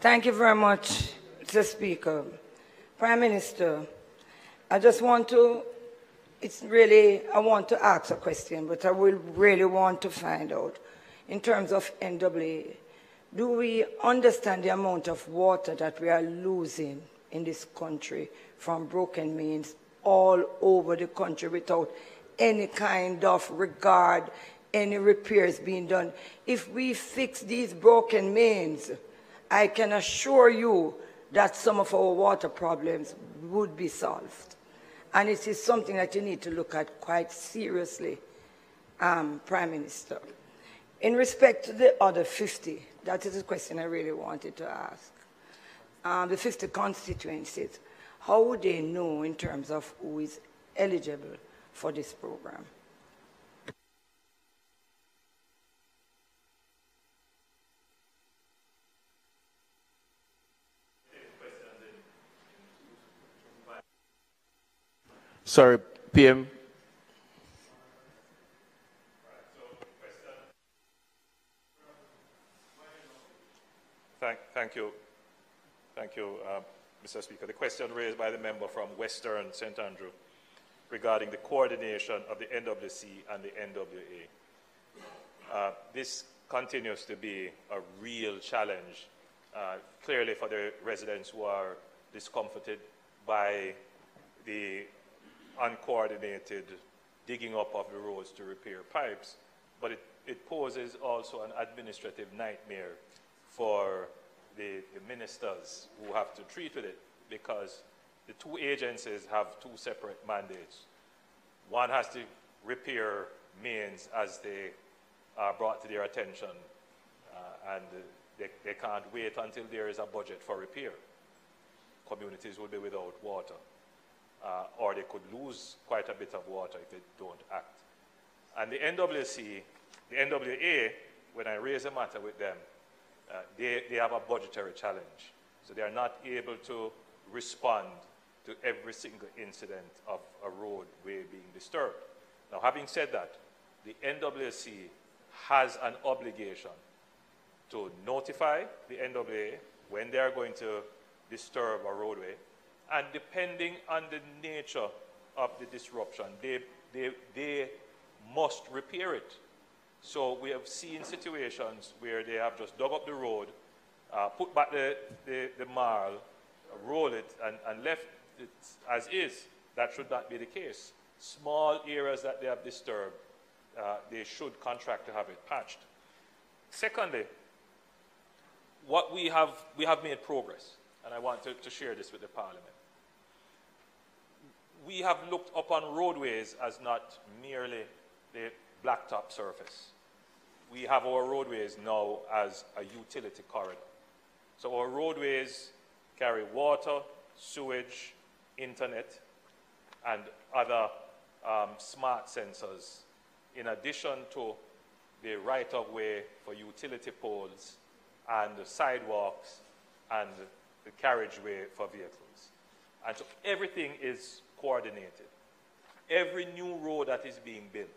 Thank you very much, Mr. Speaker. Prime Minister, I just want to it's really, I want to ask a question, but I will really want to find out in terms of NWA. Do we understand the amount of water that we are losing in this country from broken mains all over the country without any kind of regard, any repairs being done? If we fix these broken mains, I can assure you that some of our water problems would be solved. And it is something that you need to look at quite seriously, um, Prime Minister. In respect to the other 50, that is a question I really wanted to ask. Um, the 50 constituencies, how would they know in terms of who is eligible for this program? Sorry, PM. Thank, thank you. Thank you, uh, Mr. Speaker. The question raised by the member from Western St. Andrew regarding the coordination of the NWC and the NWA. Uh, this continues to be a real challenge, uh, clearly for the residents who are discomforted by the uncoordinated digging up of the roads to repair pipes, but it, it poses also an administrative nightmare for the, the ministers who have to treat with it because the two agencies have two separate mandates. One has to repair mains as they are brought to their attention, uh, and they, they can't wait until there is a budget for repair. Communities will be without water. Uh, or they could lose quite a bit of water if they don't act. And the NWC, the NWA, when I raise a matter with them, uh, they, they have a budgetary challenge. So they are not able to respond to every single incident of a roadway being disturbed. Now, having said that, the NWC has an obligation to notify the NWA when they are going to disturb a roadway, and depending on the nature of the disruption, they, they, they must repair it. So we have seen situations where they have just dug up the road, uh, put back the, the, the marl, roll it, and, and left it as is. That should not be the case. Small areas that they have disturbed, uh, they should contract to have it patched. Secondly, what we have, we have made progress, and I want to, to share this with the Parliament. We have looked upon roadways as not merely the blacktop surface. We have our roadways now as a utility corridor. So our roadways carry water, sewage, internet, and other um, smart sensors, in addition to the right of way for utility poles and sidewalks and the carriageway for vehicles. And so everything is coordinated. Every new road that is being built,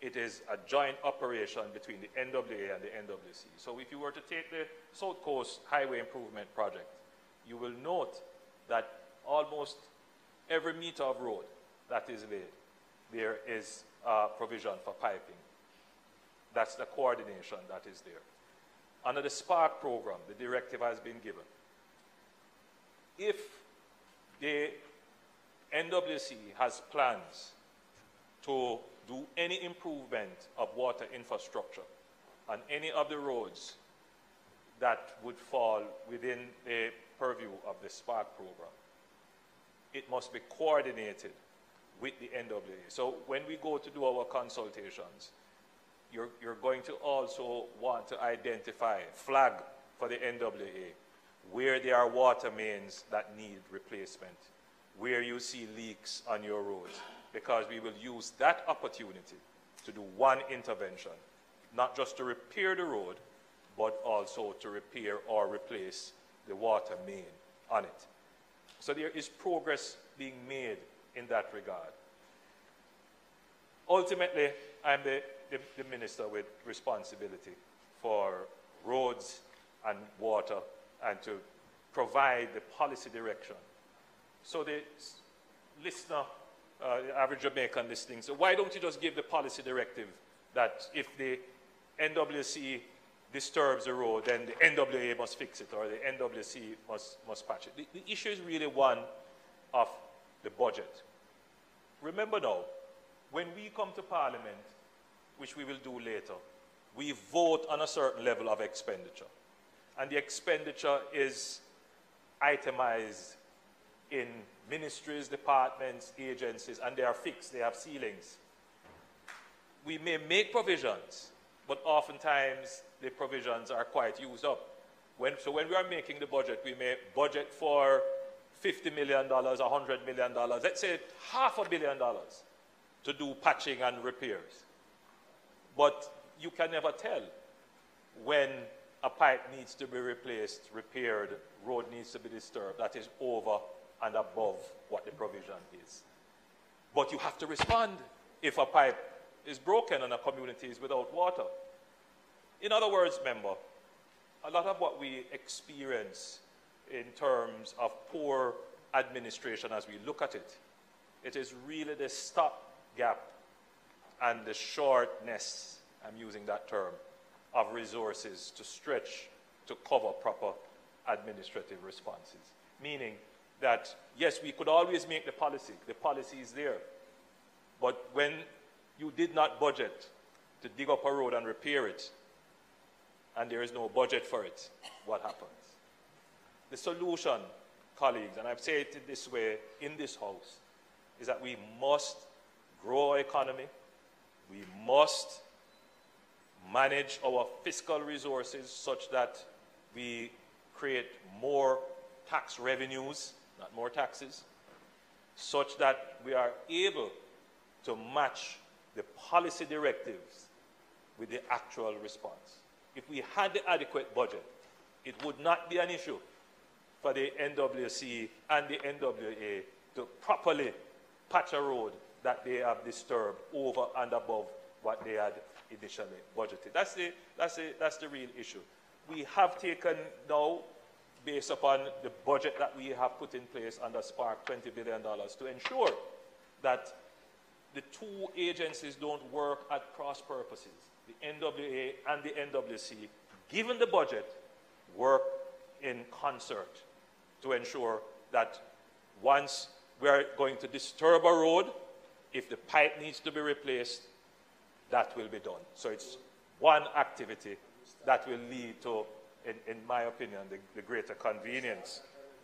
it is a joint operation between the NWA and the NWC. So if you were to take the South Coast Highway Improvement Project, you will note that almost every meter of road that is laid, there is provision for piping. That's the coordination that is there. Under the SPARK program, the directive has been given. If the NWC has plans to do any improvement of water infrastructure on any of the roads that would fall within the purview of the SPARK program, it must be coordinated with the NWA. So when we go to do our consultations, you're, you're going to also want to identify, flag for the NWA, where there are water mains that need replacement, where you see leaks on your roads, because we will use that opportunity to do one intervention, not just to repair the road, but also to repair or replace the water main on it. So there is progress being made in that regard. Ultimately, I'm the, the, the minister with responsibility for roads and water and to provide the policy direction. So the listener, uh, the average Jamaican listening, so why don't you just give the policy directive that if the NWC disturbs the road, then the NWA must fix it or the NWC must, must patch it. The, the issue is really one of the budget. Remember now, when we come to Parliament, which we will do later, we vote on a certain level of expenditure. And the expenditure is itemized in ministries, departments, agencies, and they are fixed, they have ceilings. We may make provisions, but oftentimes the provisions are quite used up. When, so when we are making the budget, we may budget for $50 million, $100 million, let's say half a billion dollars to do patching and repairs. But you can never tell when a pipe needs to be replaced, repaired, road needs to be disturbed. That is over and above what the provision is. But you have to respond if a pipe is broken and a community is without water. In other words, member, a lot of what we experience in terms of poor administration as we look at it, it is really the stopgap and the shortness, I'm using that term, of resources to stretch to cover proper administrative responses. Meaning that, yes, we could always make the policy, the policy is there. But when you did not budget to dig up a road and repair it, and there is no budget for it, what happens? The solution, colleagues, and I've said it this way in this House, is that we must grow our economy, we must manage our fiscal resources such that we create more tax revenues, not more taxes, such that we are able to match the policy directives with the actual response. If we had the adequate budget, it would not be an issue for the NWC and the NWA to properly patch a road that they have disturbed over and above what they had initially budgeted. That's the, that's the, that's the real issue. We have taken now, based upon the budget that we have put in place under Spark, $20 billion to ensure that the two agencies don't work at cross purposes. The NWA and the NWC, given the budget, work in concert to ensure that once we are going to disturb a road, if the pipe needs to be replaced, that will be done. So it's one activity that will lead to, in, in my opinion, the, the, greater convenience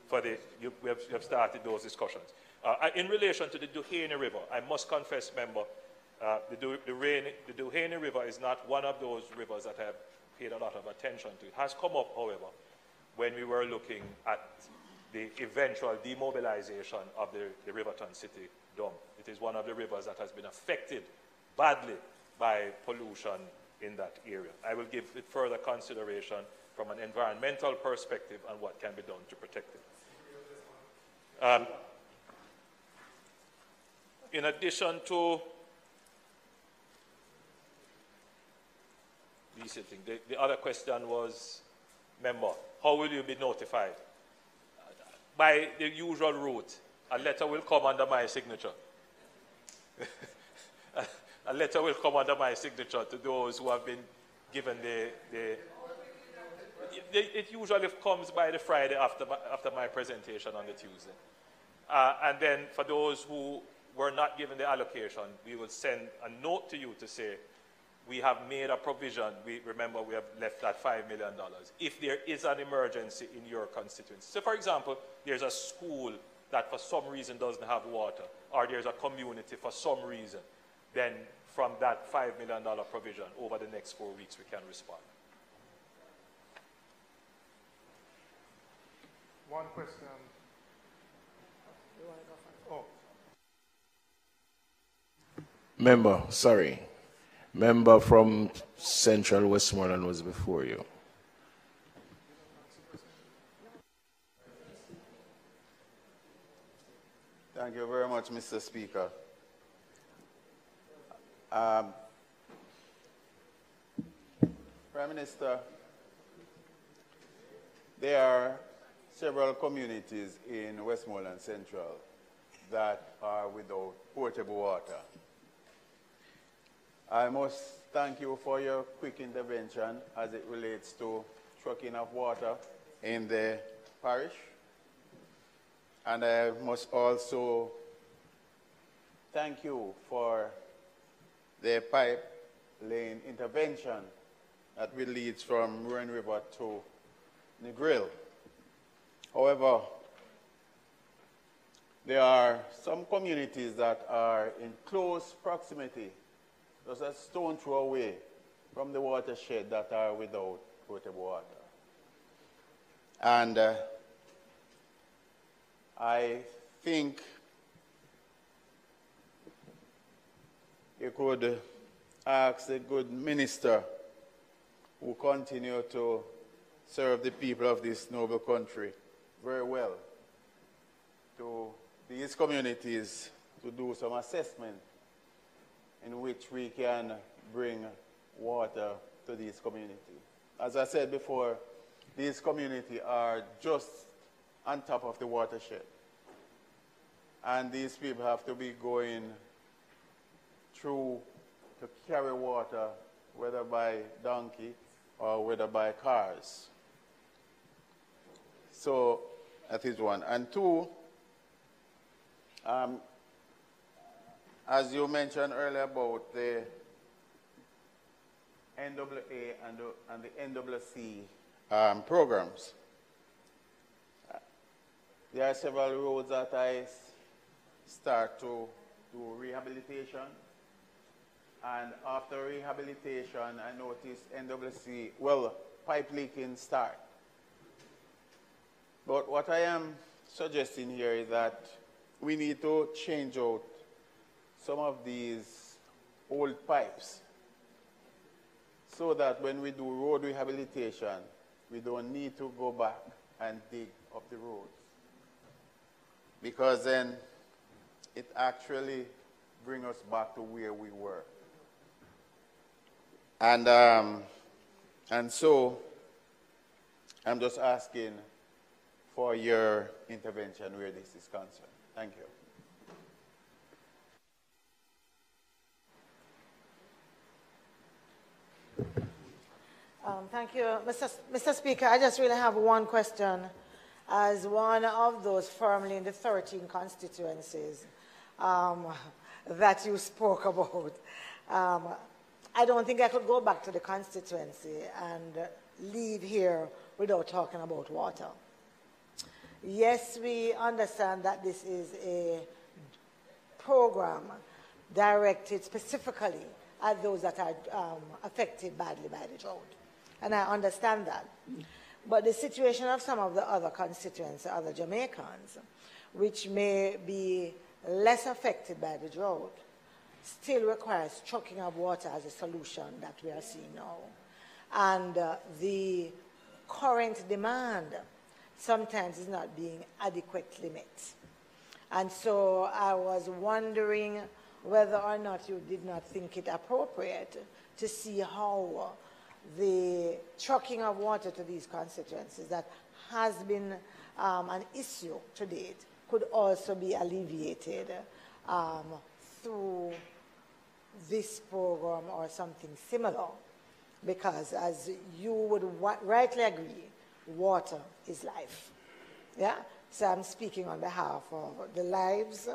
for the, you, we, have, have started those discussions. Uh, in relation to the Duhaney River, I must confess, member, uh, the, du, the, Rain, the River is not one of those rivers that I have paid a lot of attention to. It has come up, however, when we were looking at the eventual demobilization of the, the Riverton City Dome. It is one of the rivers that has been affected badly by pollution in that area. I will give it further consideration from an environmental perspective and what can be done to protect it. Um, in addition to these things, the, the other question was, member, how will you be notified? By the usual route, a letter will come under my signature. a letter will come under my signature to those who have been given the, the it usually comes by the Friday after my, after my presentation on the Tuesday. Uh, and then for those who were not given the allocation, we will send a note to you to say, we have made a provision. We, remember, we have left that $5 million. If there is an emergency in your constituency. So, for example, there's a school that for some reason doesn't have water, or there's a community for some reason, then from that $5 million provision over the next four weeks, we can respond. One question. Oh. Member, sorry. Member from Central Westmoreland was before you. Thank you very much, Mr. Speaker. Um, Prime Minister, there are several communities in Westmoreland Central that are without potable water. I must thank you for your quick intervention as it relates to trucking of water in the parish. And I must also thank you for the pipe lane intervention that will lead from Roaring River to Negril. However, there are some communities that are in close proximity, just a stone throw away from the watershed that are without potable water. And uh, I think you could ask the good minister who continue to serve the people of this noble country very well to these communities to do some assessment in which we can bring water to these communities. As I said before, these communities are just on top of the watershed. And these people have to be going through to carry water, whether by donkey or whether by cars. So that is one. And two, um, as you mentioned earlier about the NWA and the, and the NWC um, programs, there are several roads that I start to do rehabilitation and after rehabilitation, I noticed NWC, well, pipe leaking start. But what I am suggesting here is that we need to change out some of these old pipes so that when we do road rehabilitation, we don't need to go back and dig up the roads. Because then it actually brings us back to where we were. And, um, and so I'm just asking for your intervention where this is concerned. Thank you. Um, thank you, Mr. Mr. Speaker. I just really have one question. As one of those firmly in the 13 constituencies um, that you spoke about, um, I don't think I could go back to the constituency and leave here without talking about water. Yes, we understand that this is a program directed specifically at those that are um, affected badly by the drought. And I understand that. But the situation of some of the other constituents, other Jamaicans, which may be less affected by the drought, still requires trucking of water as a solution that we are seeing now. And uh, the current demand sometimes is not being adequately met. And so I was wondering whether or not you did not think it appropriate to see how the trucking of water to these constituencies that has been um, an issue to date could also be alleviated um, through this program or something similar. Because as you would rightly agree, water is life. Yeah? So I'm speaking on behalf of the lives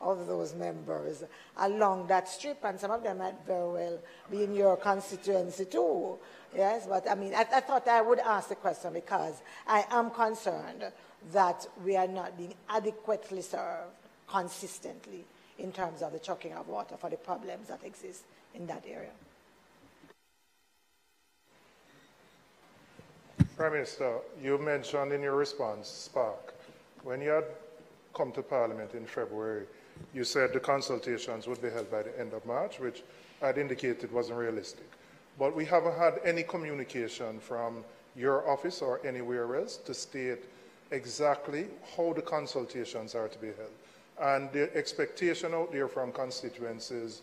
of those members along that strip, and some of them might very well be in your constituency too. Yes, but I mean, I, I thought I would ask the question because I am concerned that we are not being adequately served consistently in terms of the trucking of water for the problems that exist in that area. Prime Minister, you mentioned in your response, Spark, when you had come to Parliament in February, you said the consultations would be held by the end of March, which I'd indicated wasn't realistic. But we haven't had any communication from your office or anywhere else to state exactly how the consultations are to be held. And the expectation out there from constituencies,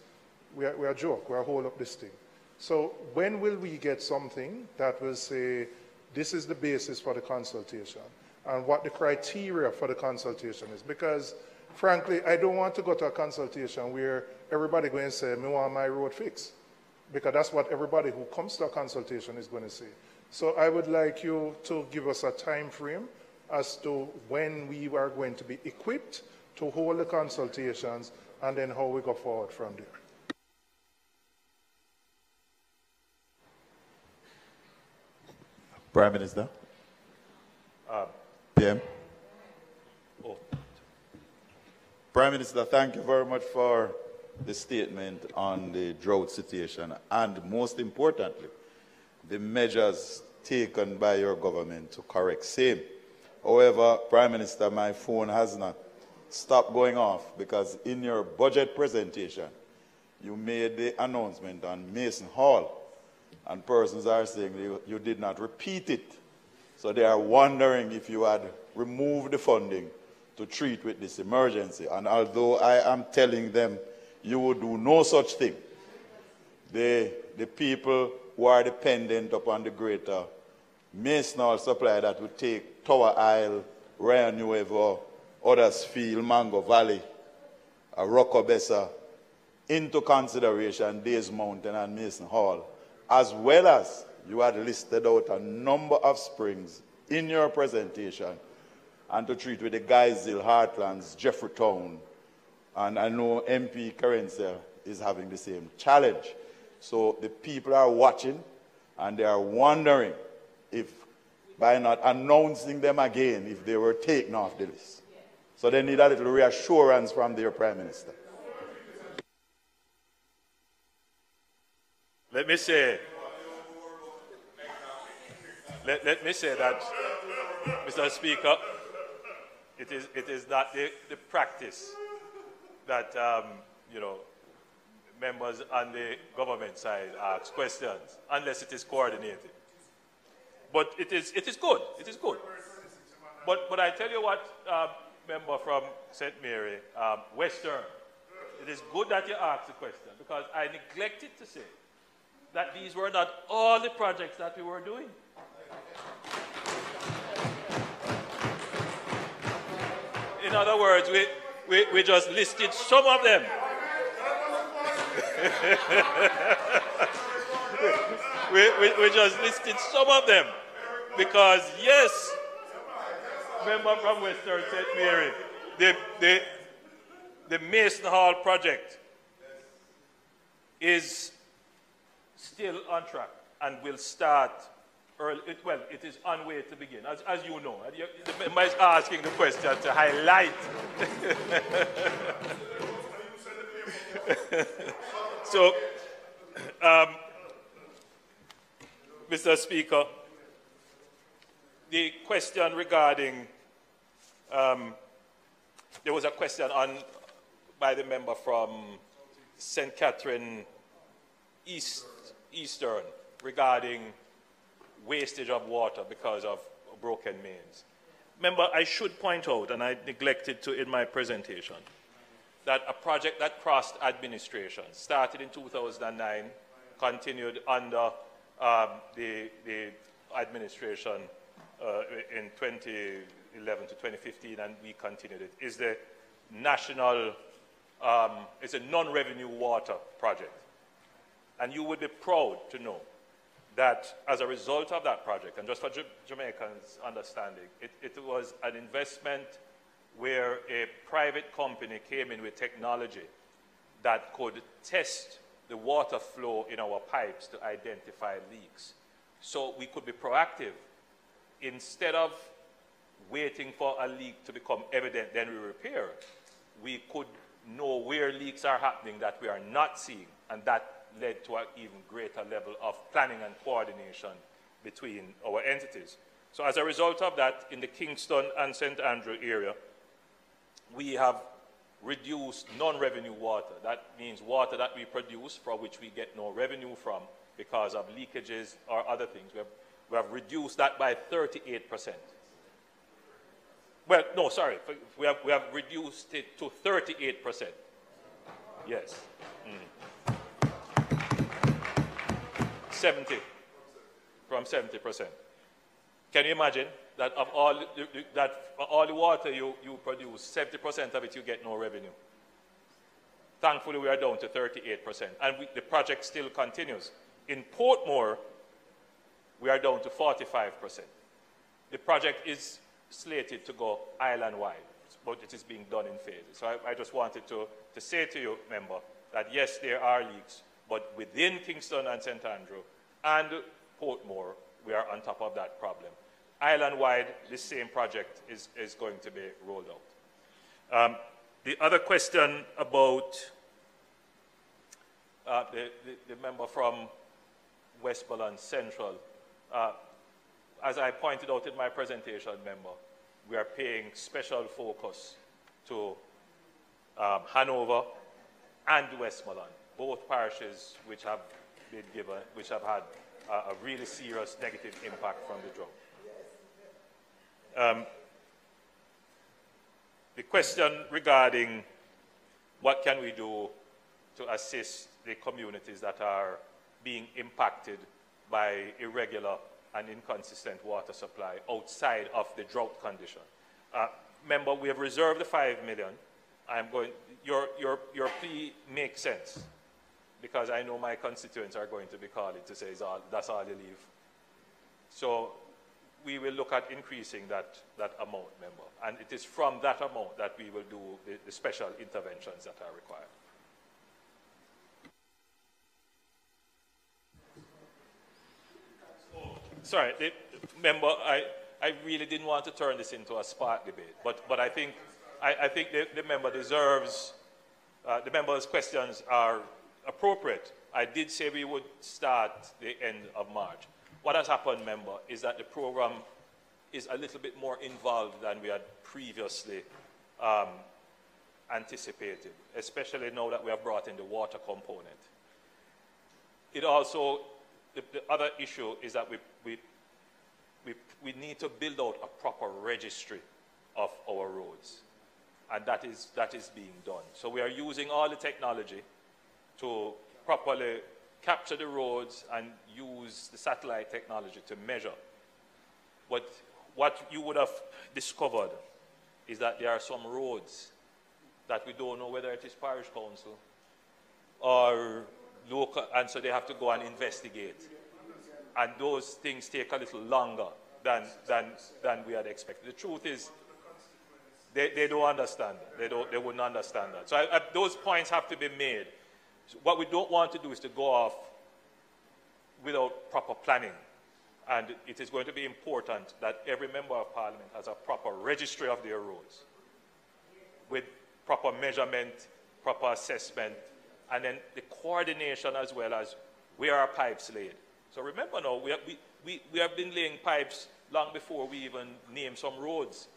we are, we are joke, we are hold up this thing. So when will we get something that will say this is the basis for the consultation and what the criteria for the consultation is? Because frankly, I don't want to go to a consultation where everybody going to say, me want my road fixed because that's what everybody who comes to a consultation is going to say. So I would like you to give us a time frame as to when we are going to be equipped to hold the consultations and then how we go forward from there. Prime Minister. Uh, PM. Oh. Prime Minister, thank you very much for the statement on the drought situation and, most importantly, the measures taken by your government to correct same. However, Prime Minister, my phone has not stopped going off because in your budget presentation, you made the announcement on Mason Hall, and persons are saying you, you did not repeat it. So they are wondering if you had removed the funding to treat with this emergency. And although I am telling them you would do no such thing. The, the people who are dependent upon the greater Mason supply that would take Tower Isle, Rio Nuevo, Huddersfield, Mango Valley, Oracabessa into consideration Days Mountain and Mason Hall, as well as you had listed out a number of springs in your presentation and to treat with the Guysdale, Heartlands, Jeffreytown, and I know MP Carencia uh, is having the same challenge. So the people are watching and they are wondering if by not announcing them again, if they were taken off the list. So they need a little reassurance from their Prime Minister. Let me say, let, let me say that, Mr. Speaker, it is, it is not the, the practice that, um, you know, members on the government side ask questions unless it is coordinated. But it is, it is good. It is good. But, but I tell you what, uh, member from St. Mary, um, Western, it is good that you asked the question because I neglected to say that these were not all the projects that we were doing. In other words, we, we, we just listed some of them. we, we, we just listed some of them because, yes, member from Western St. Mary, the, the, the Mason Hall project is still on track and will start early. It, well, it is on way to begin, as, as you know. The member is asking the question to highlight. so, um, Mr. Speaker, the question regarding, um, there was a question on by the member from St. Catherine East, Eastern regarding wastage of water because of broken mains. Remember, I should point out, and I neglected to in my presentation, that a project that crossed administration started in 2009, continued under um, the, the administration uh, in 2011 to 2015, and we continued it, is the national, um, it's a non-revenue water project. And you would be proud to know that as a result of that project, and just for Jamaicans' understanding, it, it was an investment where a private company came in with technology that could test the water flow in our pipes to identify leaks. So we could be proactive instead of waiting for a leak to become evident, then we repair, we could know where leaks are happening that we are not seeing, and that led to an even greater level of planning and coordination between our entities. So as a result of that, in the Kingston and St. Andrew area, we have reduced non-revenue water. That means water that we produce for which we get no revenue from because of leakages or other things. We have we have reduced that by 38%. Well, no, sorry. We have, we have reduced it to 38%. Yes. Mm. 70. From 70%. Can you imagine that of all, that all the water you, you produce, 70% of it you get no revenue? Thankfully, we are down to 38%. And we, the project still continues. In Portmore, we are down to 45%. The project is slated to go island-wide, but it is being done in phases. So I, I, just wanted to, to say to you, member, that yes, there are leaks, but within Kingston and St. Andrew and Portmore, we are on top of that problem. Island-wide, this same project is, is going to be rolled out. Um, the other question about uh, the, the, the member from West Westmoreland Central, uh, as I pointed out in my presentation, member, we are paying special focus to um, Hanover and West Westmoreland, both parishes which have been given, which have had uh, a really serious negative impact from the drought. Um, the question regarding what can we do to assist the communities that are being impacted by irregular and inconsistent water supply outside of the drought condition. Uh, remember, we have reserved the five million. I'm going, your, your, your plea makes sense because I know my constituents are going to be calling to say all, that's all you leave. So we will look at increasing that, that amount, member. And it is from that amount that we will do the, the special interventions that are required. sorry, the, member, I, I really didn't want to turn this into a spark debate, but, but I think, I, I think the, the member deserves, uh, the member's questions are appropriate. I did say we would start the end of March. What has happened, member, is that the program is a little bit more involved than we had previously um, anticipated, especially now that we have brought in the water component. It also, the, the other issue is that we, we, we, we need to build out a proper registry of our roads. And that is, that is being done. So we are using all the technology to properly capture the roads and use the satellite technology to measure. But what you would have discovered is that there are some roads that we don't know whether it is parish council or local, and so they have to go and investigate. And those things take a little longer than, than, than we had expected. The truth is, they, they don't understand. They, don't, they wouldn't understand that. So I, I, those points have to be made. So what we don't want to do is to go off without proper planning. And it is going to be important that every member of parliament has a proper registry of their roads with proper measurement, proper assessment, and then the coordination as well as where our pipes laid. So remember now, we have, we, we, we have been laying pipes long before we even name some roads.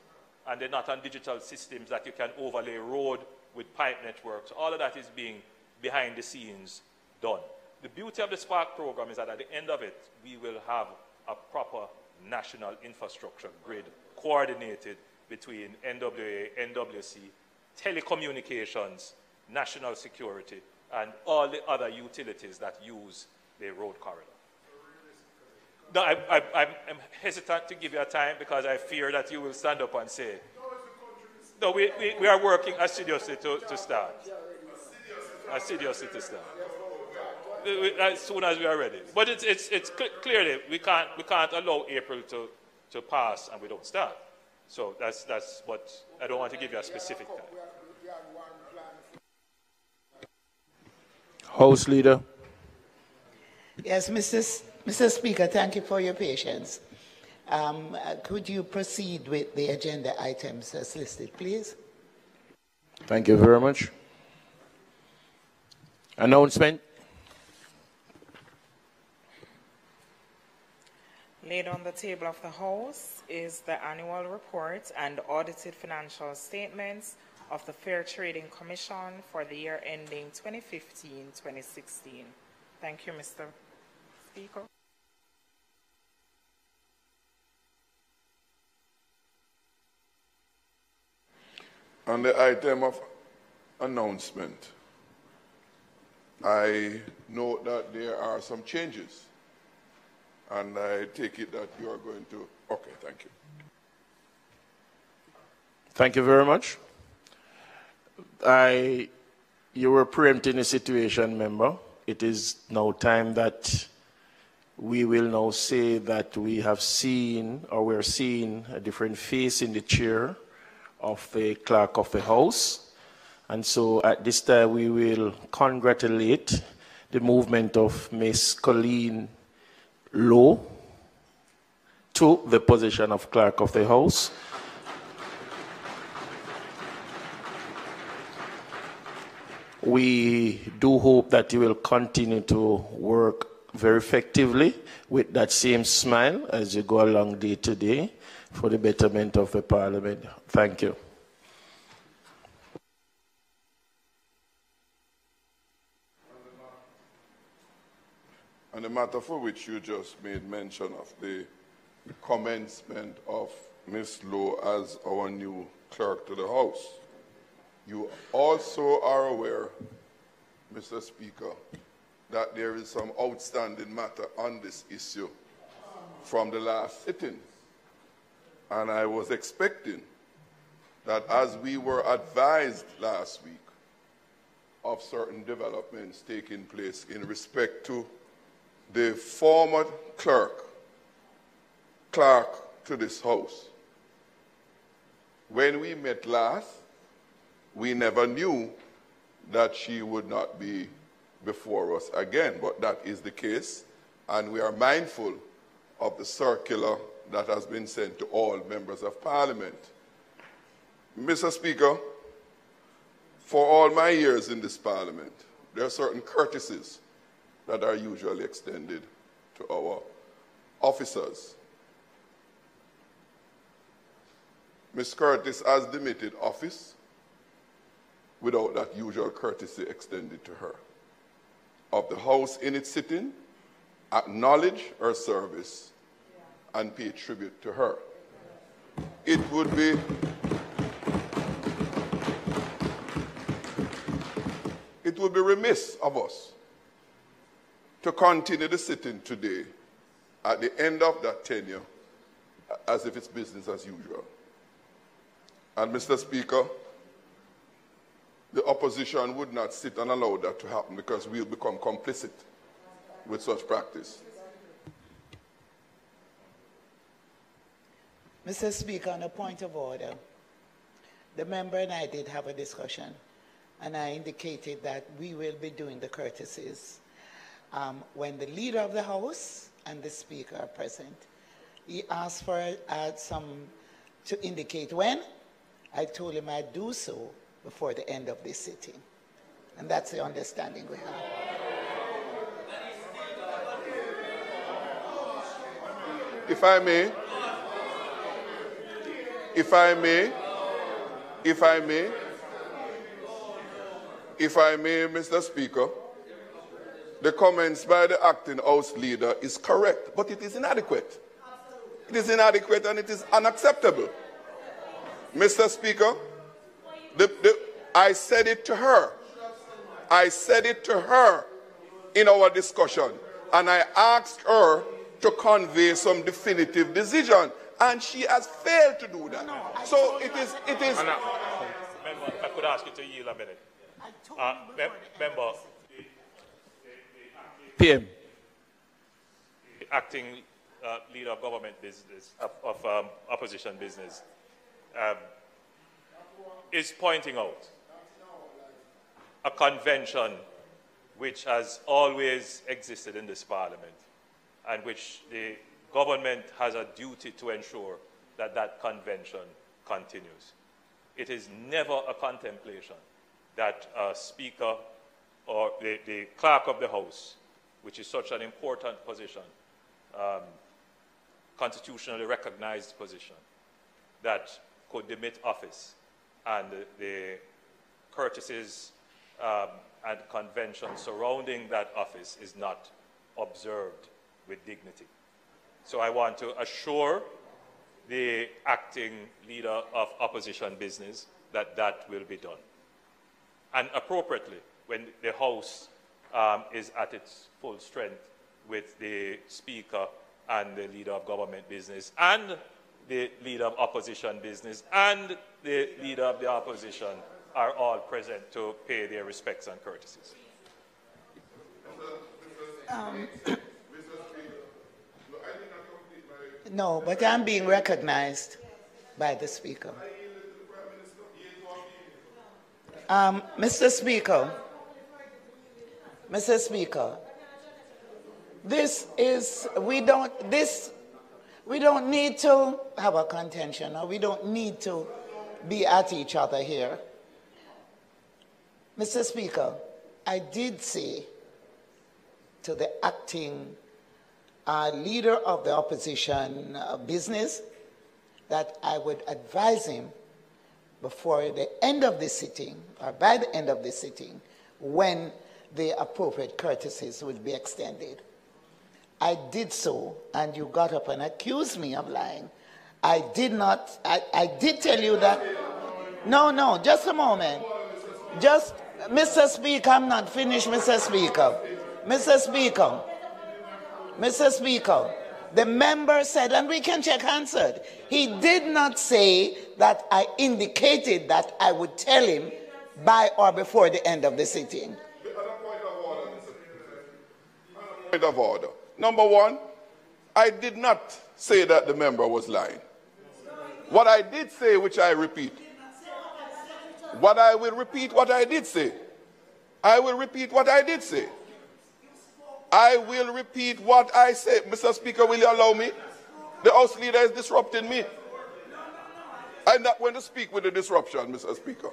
And they're not on digital systems that you can overlay road with pipe networks. All of that is being behind the scenes done. The beauty of the Spark program is that at the end of it, we will have a proper national infrastructure grid coordinated between NWA, NWC, telecommunications, national security, and all the other utilities that use the road corridor. No, I, I'm hesitant to give you a time because I fear that you will stand up and say, no, we, we, we are working assiduously to, to start. Assiduously to start as soon as we are ready. But it's, it's, it's clearly we can't, we can't allow April to, to pass and we don't start. So that's, that's what I don't want to give you a specific time. House Leader. Yes, Mr. Mr. Speaker, thank you for your patience. Um, uh, could you proceed with the agenda items as listed, please? Thank you very much. Announcement. Laid on the table of the House is the annual report and audited financial statements of the Fair Trading Commission for the year ending 2015-2016. Thank you, Mr. Speaker. On the item of announcement, I note that there are some changes and I take it that you are going to. Okay, thank you. Thank you very much. I, you were preempting a situation, member. It is now time that we will now say that we have seen or we're seeing a different face in the chair of the clerk of the house. And so at this time we will congratulate the movement of Miss Colleen Lowe to the position of clerk of the house. We do hope that you will continue to work very effectively with that same smile as you go along day to day for the betterment of the parliament. Thank you. And the matter for which you just made mention of the commencement of Ms. Lowe as our new clerk to the House. You also are aware, Mr. Speaker, that there is some outstanding matter on this issue from the last sitting. And I was expecting that as we were advised last week of certain developments taking place in respect to the former clerk, clerk to this house. When we met last, we never knew that she would not be before us again, but that is the case, and we are mindful of the circular that has been sent to all members of parliament. Mr. Speaker, for all my years in this parliament, there are certain courtesies that are usually extended to our officers. Ms. Curtis has demitted office without that usual courtesy extended to her. Of the House in its sitting, acknowledge her service and pay tribute to her. It would be it would be remiss of us to continue the sitting today at the end of that tenure as if it's business as usual. And Mr. Speaker, the opposition would not sit and allow that to happen because we'll become complicit with such practice. Mr. Speaker, on a point of order, the member and I did have a discussion, and I indicated that we will be doing the courtesies um, when the leader of the House and the Speaker are present. He asked for uh, some to indicate when. I told him I'd do so before the end of this sitting. And that's the understanding we have. If I may, if I may, if I may, if I may, Mr. Speaker, the comments by the acting House leader is correct, but it is inadequate. It is inadequate and it is unacceptable. Mr. Speaker, the, the, I said it to her. I said it to her in our discussion, and I asked her to convey some definitive decision, and she has failed to do that. So it is, it is. Member, I could ask you to yield a minute. Uh, mem- member, PM. acting uh, leader of government business, of, of um, opposition business, um, is pointing out a convention which has always existed in this parliament and which the government has a duty to ensure that that convention continues. It is never a contemplation that a speaker or the, the clerk of the house, which is such an important position, um, constitutionally recognized position, that could demit office and the, courtesies um, and conventions surrounding that office is not observed with dignity. So I want to assure the acting leader of opposition business that that will be done. And appropriately, when the House um, is at its full strength with the Speaker and the leader of government business and the leader of opposition business and the leader of the opposition are all present to pay their respects and courtesies. Um, no, but I'm being recognized by the Speaker. Um, Mr. Speaker, Mr. Speaker, this is, we don't, this, we don't need to have a contention or we don't need to be at each other here. Mr. Speaker, I did say to the acting uh, leader of the opposition uh, business that I would advise him before the end of the sitting, or by the end of the sitting, when the appropriate courtesies would be extended. I did so, and you got up and accused me of lying. I did not, I, I did tell you that. No, no, just a moment. Just, Mr. Speaker, I'm not finished, Mr. Speaker. Mr. Speaker, Mr. Speaker, the member said, and we can check answered, he did not say that I indicated that I would tell him by or before the end of the sitting. Of order. Number one, I did not say that the member was lying. What I did say, which I repeat, what I will repeat, what I did say. I will repeat what I did say. I will repeat what I said. Mr. Speaker, will you allow me? The House leader is disrupting me. I'm not going to speak with the disruption, Mr. Speaker.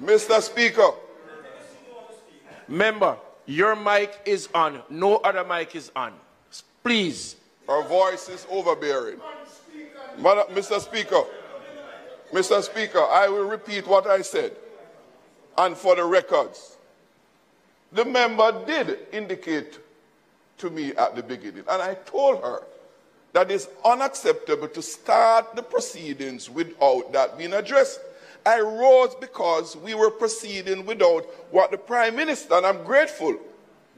Mr. Speaker, member, Your mic is on. No other mic is on. Please. Her voice is overbearing. Mr. Speaker, Mr. Speaker, I will repeat what I said. And for the records, the member did indicate to me at the beginning, and I told her that it's unacceptable to start the proceedings without that being addressed. I rose because we were proceeding without what the Prime Minister, and I'm grateful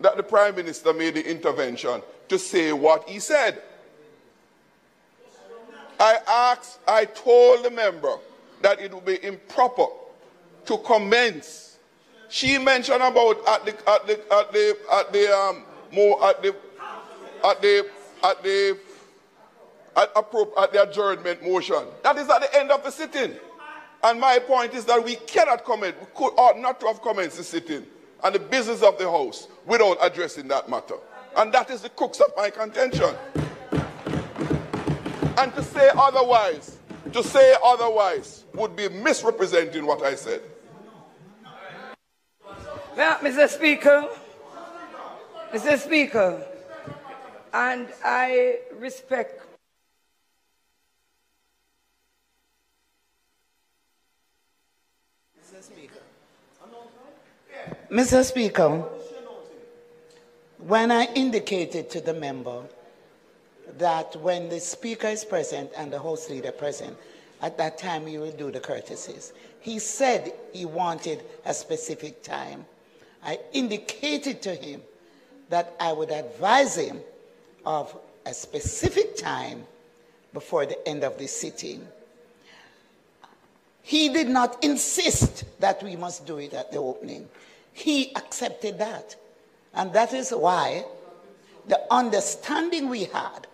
that the Prime Minister made the intervention to say what he said. I asked, I told the member that it would be improper to commence. She mentioned about at the at the at the at the um more at the at the at the at, at the adjournment motion. That is at the end of the sitting. And my point is that we cannot comment, we could ought not to have commenced the sitting and the business of the House without addressing that matter. And that is the crux of my contention. And to say otherwise, to say otherwise would be misrepresenting what I said. Well, Mr. Speaker, Mr. Speaker, and I respect Mr. Speaker, when I indicated to the member that when the Speaker is present and the House Leader present, at that time he will do the courtesies. He said he wanted a specific time. I indicated to him that I would advise him of a specific time before the end of the sitting. He did not insist that we must do it at the opening. He accepted that. And that is why the understanding we had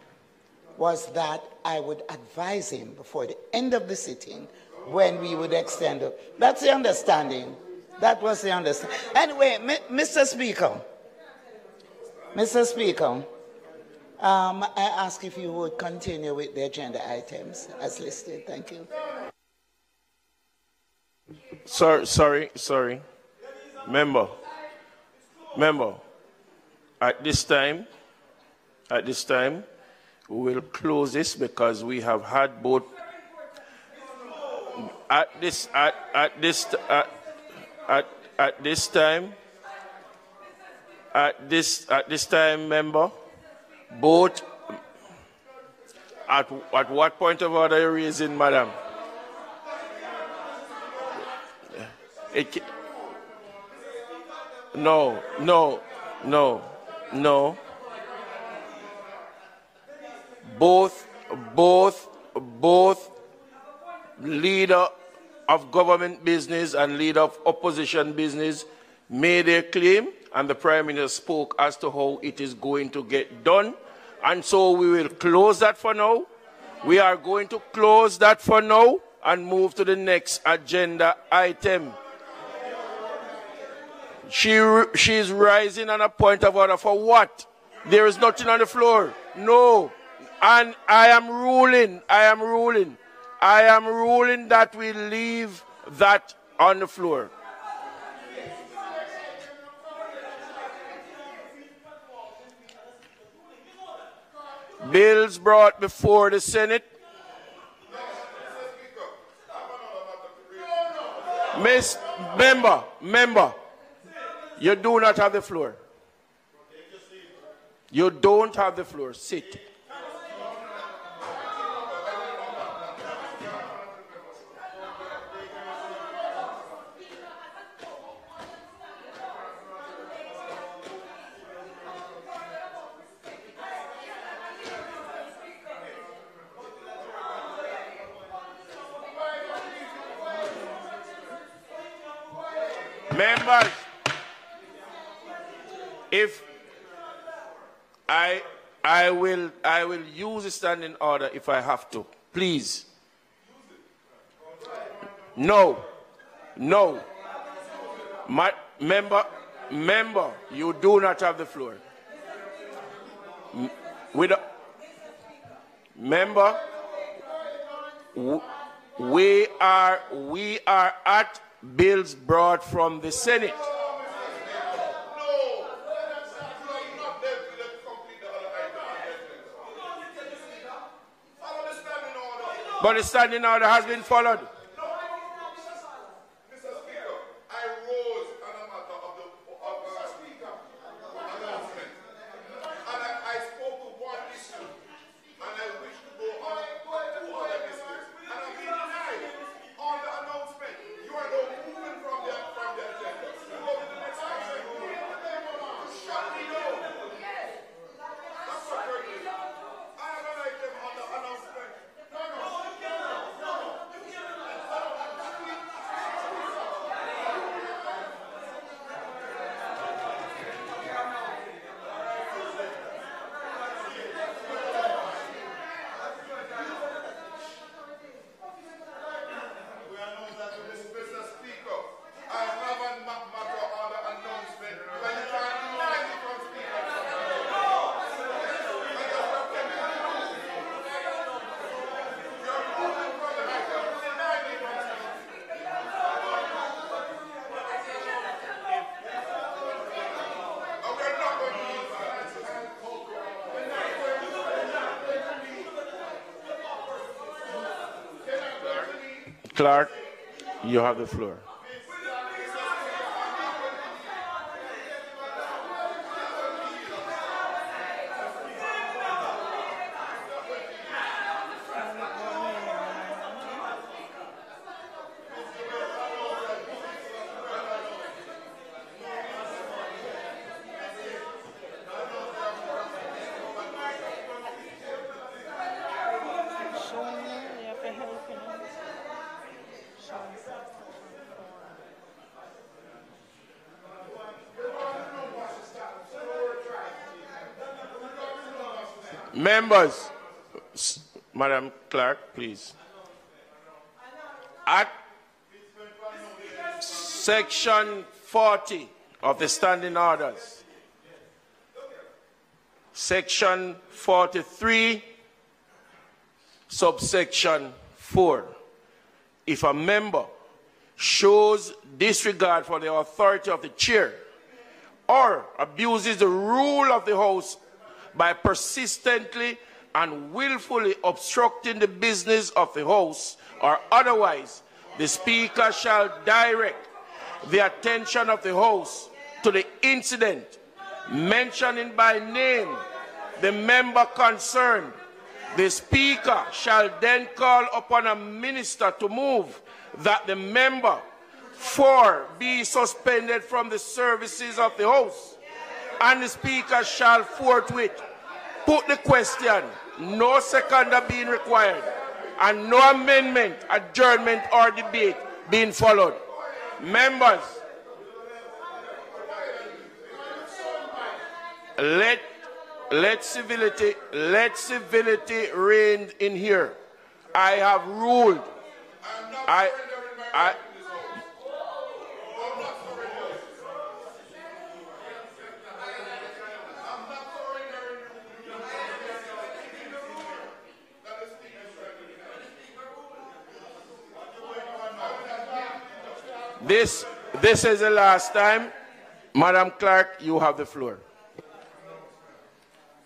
was that I would advise him before the end of the sitting when we would extend it. That's the understanding. That was the understanding. Anyway, Mr. Speaker, Mr. Speaker, um, I ask if you would continue with the agenda items as listed. Thank you. Sorry, sorry, sorry. Member, member, at this time, at this time, we will close this because we have had both at this at, at this at, at at this time at this at this time member both at at what point of order are you raising madam? It, no, no, no, no. Both, both, both leader of government business and leader of opposition business made a claim, and the Prime Minister spoke as to how it is going to get done. And so we will close that for now. We are going to close that for now and move to the next agenda item. She, she is rising on a point of order for what? There is nothing on the floor. No. And I am ruling, I am ruling, I am ruling that we leave that on the floor. Bills brought before the Senate. Miss member, member, you do not have the floor. You don't have the floor. Sit. Members if I I will I will use a standing order if I have to. Please. No. No. My member member, you do not have the floor. With a, member we are we are at bills brought from the Senate. But the standing order has been followed. Clark, you have the floor. Members, Madam Clerk, please. At section 40 of the standing orders, section 43, subsection 4, if a member shows disregard for the authority of the chair or abuses the rule of the House by persistently and willfully obstructing the business of the House or otherwise, the Speaker shall direct the attention of the House to the incident, mentioning by name the member concerned. The Speaker shall then call upon a minister to move that the member for be suspended from the services of the House, and the Speaker shall forthwith put the question, no seconder being required, and no amendment, adjournment, or debate being followed. Members, let let civility let civility reign in here. I have ruled. I I This, this is the last time. Madam Clerk, you have the floor.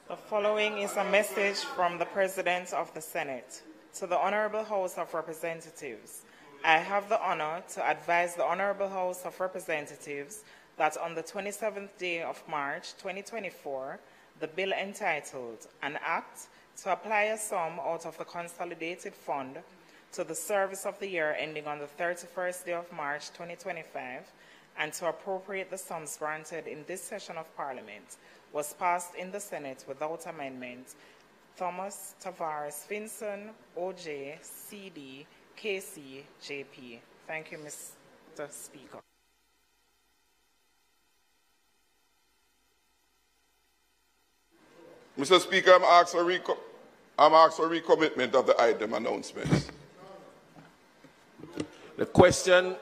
The following is a message from the President of the Senate. To the Honorable House of Representatives, I have the honor to advise the Honorable House of Representatives that on the 27th day of March 2024, the bill entitled An Act to Apply a Sum out of the Consolidated Fund to the service of the year ending on the 31st day of March 2025 and to appropriate the sums granted in this session of Parliament was passed in the Senate without amendment. Thomas Tavares Finson, OJ, CD, KC, JP. Thank you, Mr. Speaker. Mr. Speaker, I'm asked for, for recommitment of the item announcements. The question,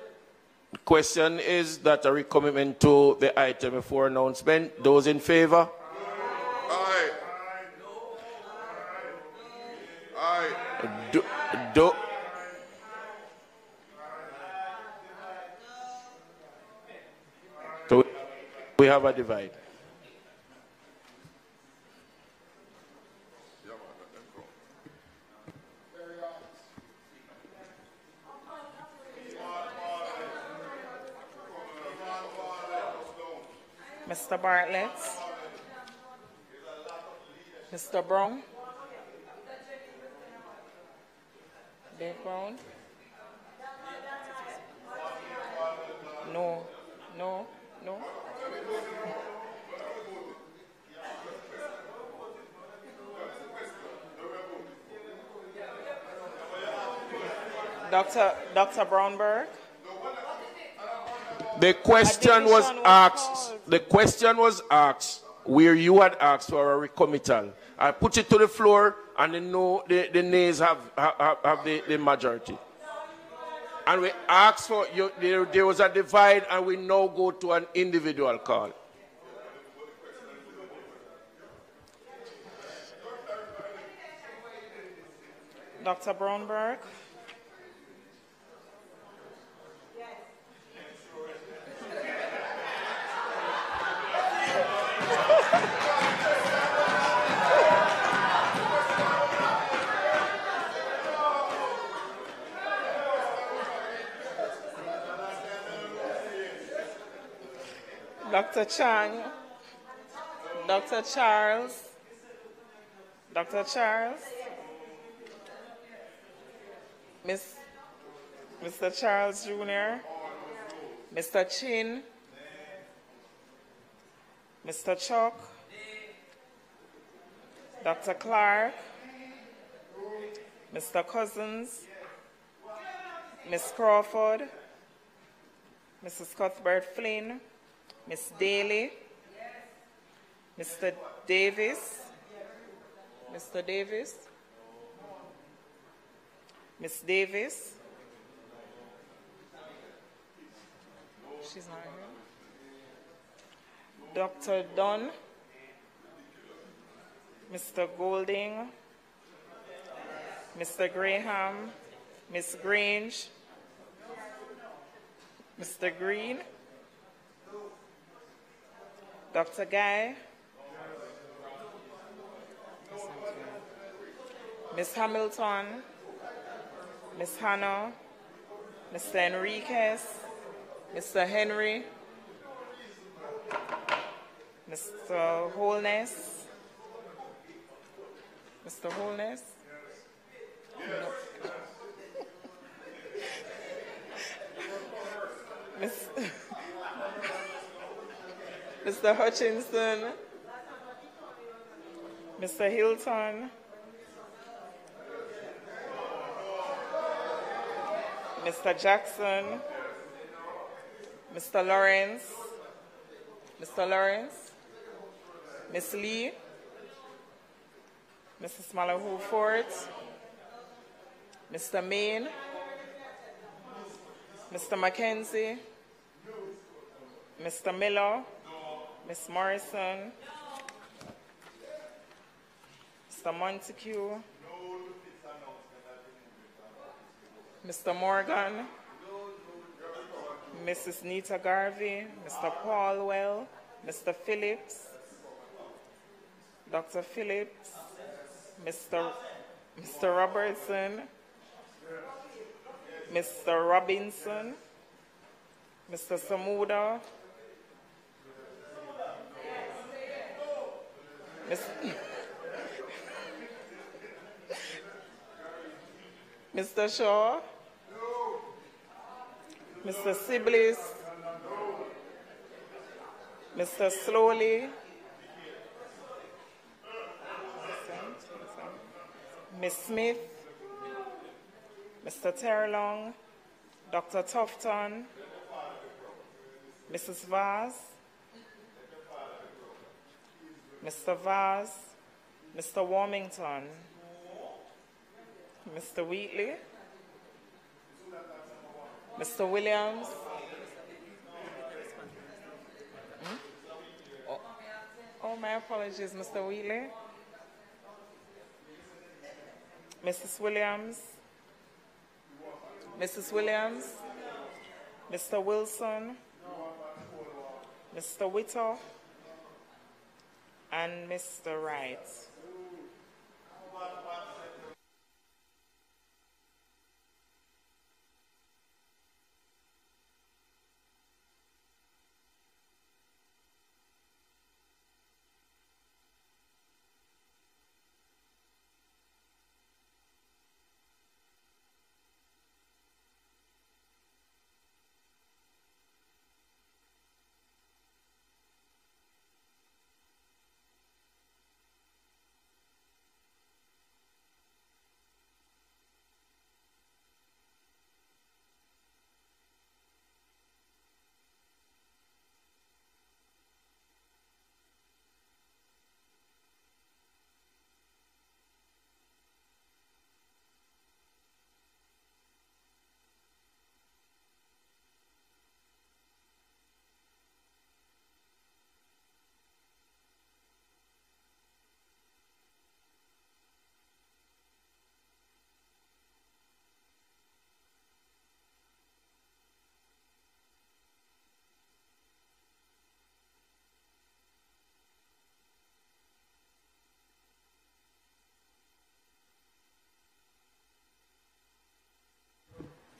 question is that a recommitment to the item before announcement. Those in favor? Aye. Aye. Do, do, so we have a divide. Mr. Bartlett, Mr. Brown, Brown. No, no, no. Dr. Dr. Brown Burke. The question was asked. The question was asked where you had asked for a recommittal. I put it to the floor, and the no, the, the nays have have, have the, the majority. And we asked for you, there, there was a divide, and we now go to an individual call. Dr. Brown Burke. Dr. Chang, Dr. Charles, Dr. Charles, Miss, Mr. Charles Jr., Mr. Chin, Mr. Chuck, Dr. Clark, Mr. Cousins, Miss Crawford, Mrs. Cuthbert Flynn, Miss Daly, Mr. Davis, Mr. Davis, Miss Davis. She's not here. Dr. Dunn, Mr. Golding, Mr. Graham, Miss Grange, Mr. Green, Dr. Guy, Miss Hamilton, Miss Hanna, Mr. Enriquez, Mr. Henry, Mr. Holness, Mr. Holness. Miss Mr. Hutchinson, Mr. Hylton, Mr. Jackson, Mr. Lawrence, Mr. Lawrence, Miss Lee, Mrs. Malahoo Forte, Mr. Mayne, Mr. McKenzie, Mr. Miller, Miss Morrison, Mr. Montague, Mr. Morgan, Mrs. Neita Garvey, Mr. Paulwell, Mr. Phillips, Dr. Phillips, Mr. Mr. Robertson, Mr. Robinson, Mr. Samuda, Miss- Mr. Shaw, Mr. Sibblies, Mr. Slowly, Miss Smith, Mr. Terrelonge, Dr. Tufton, Mrs. Vaz, Mr. Vaz, Mr. Warmington, Mr. Wheatley, Mr. Williams. Hmm? Oh, oh, my apologies, Mr. Wheatley. Mrs. Williams, Mrs. Williams, Mr. Wilson, Mr. Whittle, and Mr. Wright.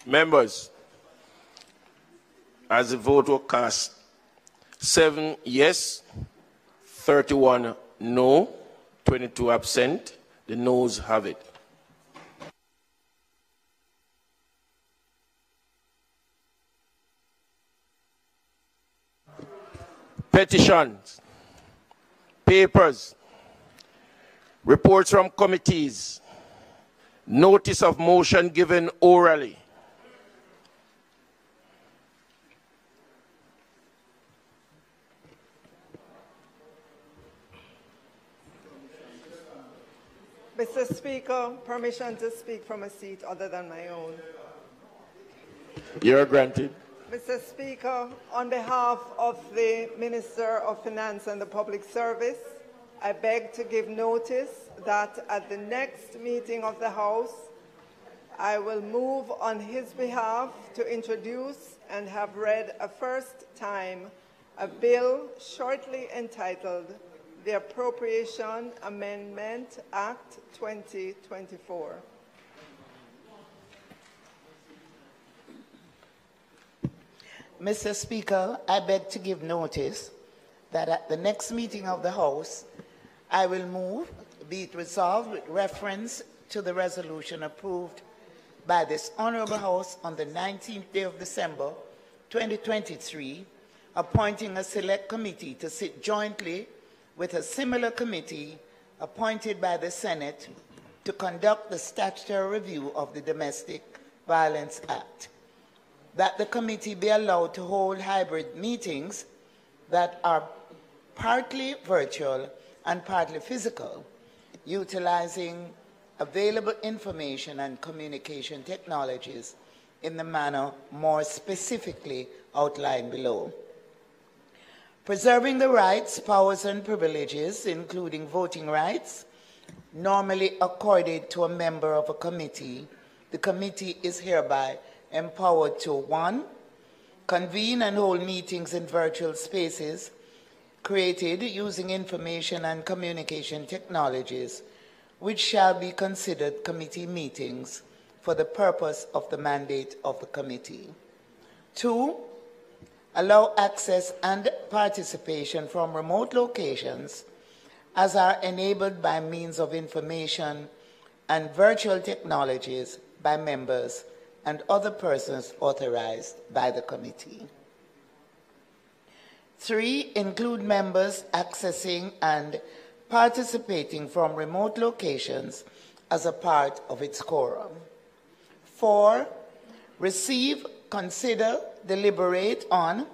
Members, as the vote was cast, seven yes, 31 no, 22 absent. The noes have it. Petitions, papers, reports from committees, notice of motion given orally. Mr. Speaker, permission to speak from a seat other than my own. You're granted. Mr. Speaker, on behalf of the Minister of Finance and the Public Service, I beg to give notice that at the next meeting of the House, I will move on his behalf to introduce and have read a first time a bill shortly entitled the Appropriation Amendment Act 2024. Mr. Speaker, I beg to give notice that at the next meeting of the House, I will move, be it resolved with reference to the resolution approved by this Honorable House on the 19th day of December 2023, appointing a select committee to sit jointly with a similar committee appointed by the Senate to conduct the statutory review of the Domestic Violence Act. That the committee be allowed to hold hybrid meetings that are partly virtual and partly physical, utilizing available information and communication technologies in the manner more specifically outlined below. Preserving the rights, powers, and privileges, including voting rights, normally accorded to a member of a committee, the committee is hereby empowered to one, convene and hold meetings in virtual spaces created using information and communication technologies, which shall be considered committee meetings for the purpose of the mandate of the committee. Two, allow access and participation from remote locations as are enabled by means of information and virtual technologies by members and other persons authorized by the committee. Three, include members accessing and participating from remote locations as a part of its quorum. Four, receive, consider, deliberate on,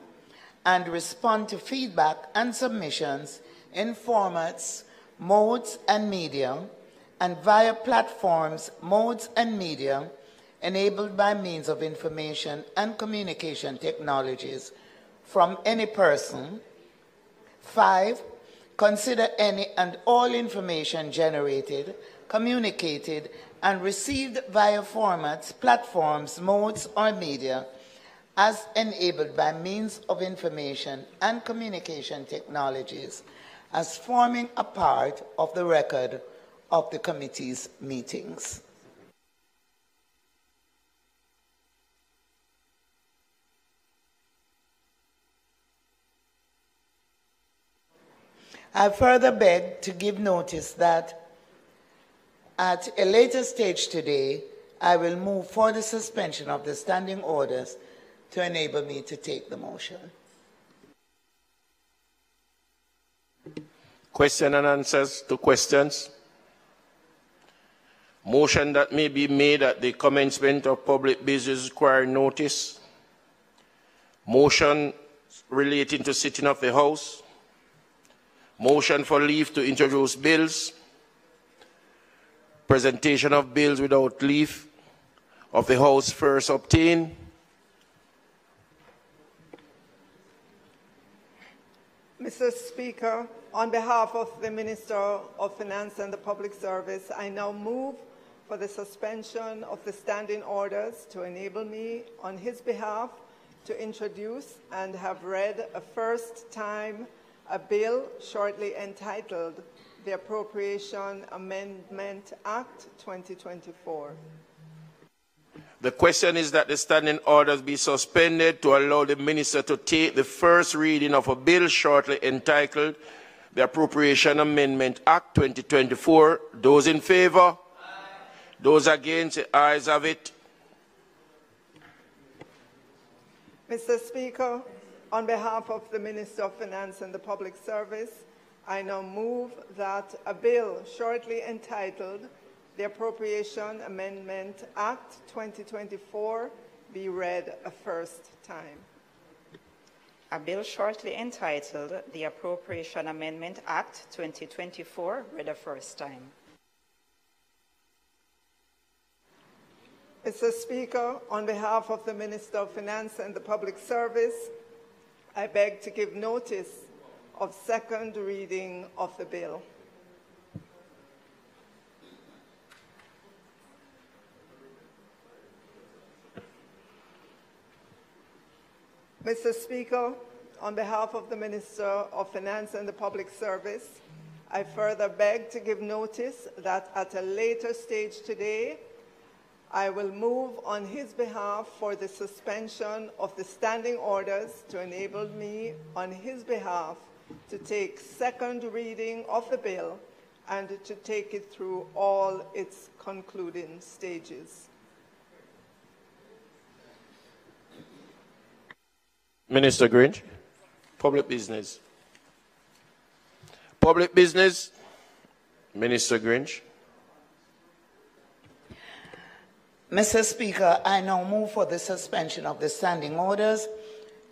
and respond to feedback and submissions in formats, modes, and media, and via platforms, modes, and media enabled by means of information and communication technologies from any person. Five, consider any and all information generated, communicated, and received via formats, platforms, modes, or media as enabled by means of information and communication technologies as forming a part of the record of the committee's meetings. I further beg to give notice that at a later stage today, I will move for the suspension of the standing orders to enable me to take the motion. Question and answers to questions. Motion that may be made at the commencement of public business requiring notice. Motion relating to sitting of the House. Motion for leave to introduce bills. Presentation of bills without leave of the House first obtained. Mr. Speaker, on behalf of the Minister of Finance and the Public Service, I now move for the suspension of the standing orders to enable me, on his behalf, to introduce and have read a first time a bill shortly entitled the Appropriation Amendment Act 2024. The question is that the standing orders be suspended to allow the minister to take the first reading of a bill shortly entitled the Appropriation Amendment Act 2024. Those in favour? Those against? The ayes have it. Mr. Speaker, on behalf of the Minister of Finance and the Public Service, I now move that a bill shortly entitled the Appropriation Amendment Act 2024 be read a first time. A bill shortly entitled the Appropriation Amendment Act 2024 read a first time. Mr. Speaker, on behalf of the Minister of Finance and the Public Service, I beg to give notice of second reading of the bill. Mr. Speaker, on behalf of the Minister of Finance and the Public Service, I further beg to give notice that at a later stage today, I will move on his behalf for the suspension of the standing orders to enable me on his behalf to take second reading of the bill and to take it through all its concluding stages. Minister Grinch, public business. Public business, Minister Grinch. Mr. Speaker, I now move for the suspension of the standing orders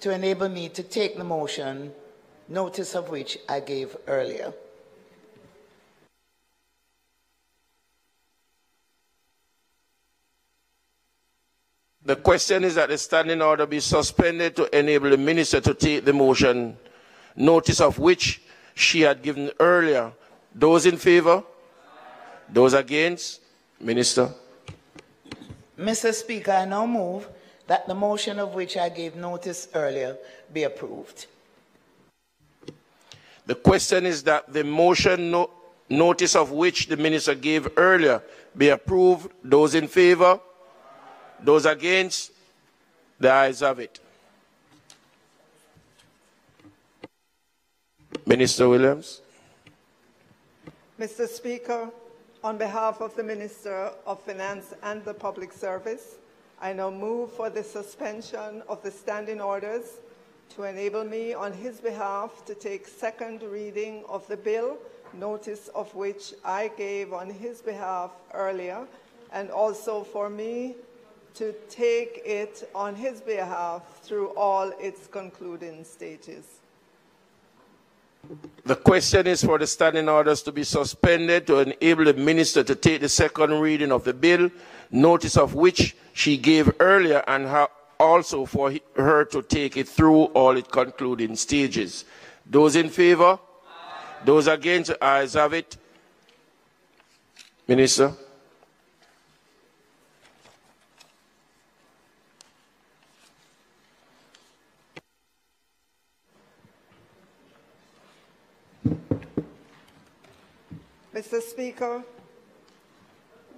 to enable me to take the motion, notice of which I gave earlier. The question is that the standing order be suspended to enable the minister to take the motion, notice of which she had given earlier. Those in favor? Those against? Minister. Mr. Speaker, I now move that the motion of which I gave notice earlier be approved. The question is that the motion no- notice of which the minister gave earlier be approved. Those in favor? Those against? The ayes have it. Minister Williams. Mr. Speaker, on behalf of the Minister of Finance and the Public Service, I now move for the suspension of the standing orders to enable me on his behalf to take second reading of the bill, notice of which I gave on his behalf earlier, and also for me to take it on his behalf through all its concluding stages. The question is for the standing orders to be suspended to enable the minister to take the second reading of the bill, notice of which she gave earlier, and ha- also for her to take it through all its concluding stages. Those in favor? Those against? Ayes have it. Minister. Mr. Speaker,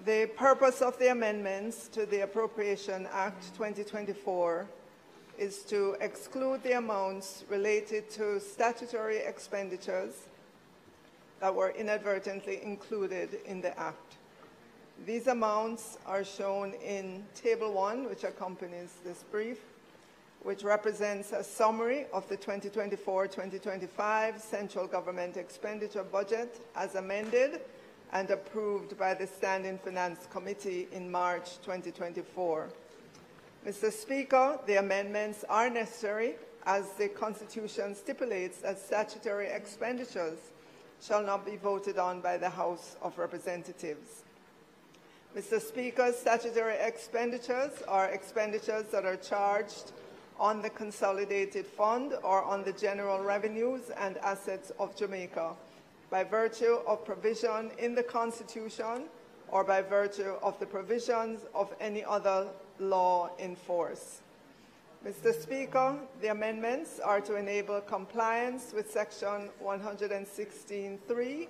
the purpose of the amendments to the Appropriation Act 2024 is to exclude the amounts related to statutory expenditures that were inadvertently included in the Act. These amounts are shown in Table 1, which accompanies this brief, which represents a summary of the 2024-2025 central government expenditure budget as amended and approved by the Standing Finance Committee in March 2024. Mr. Speaker, the amendments are necessary as the Constitution stipulates that statutory expenditures shall not be voted on by the House of Representatives. Mr. Speaker, statutory expenditures are expenditures that are charged on the consolidated fund or on the general revenues and assets of Jamaica by virtue of provision in the Constitution or by virtue of the provisions of any other law in force. Mr. Speaker, the amendments are to enable compliance with Section 116.3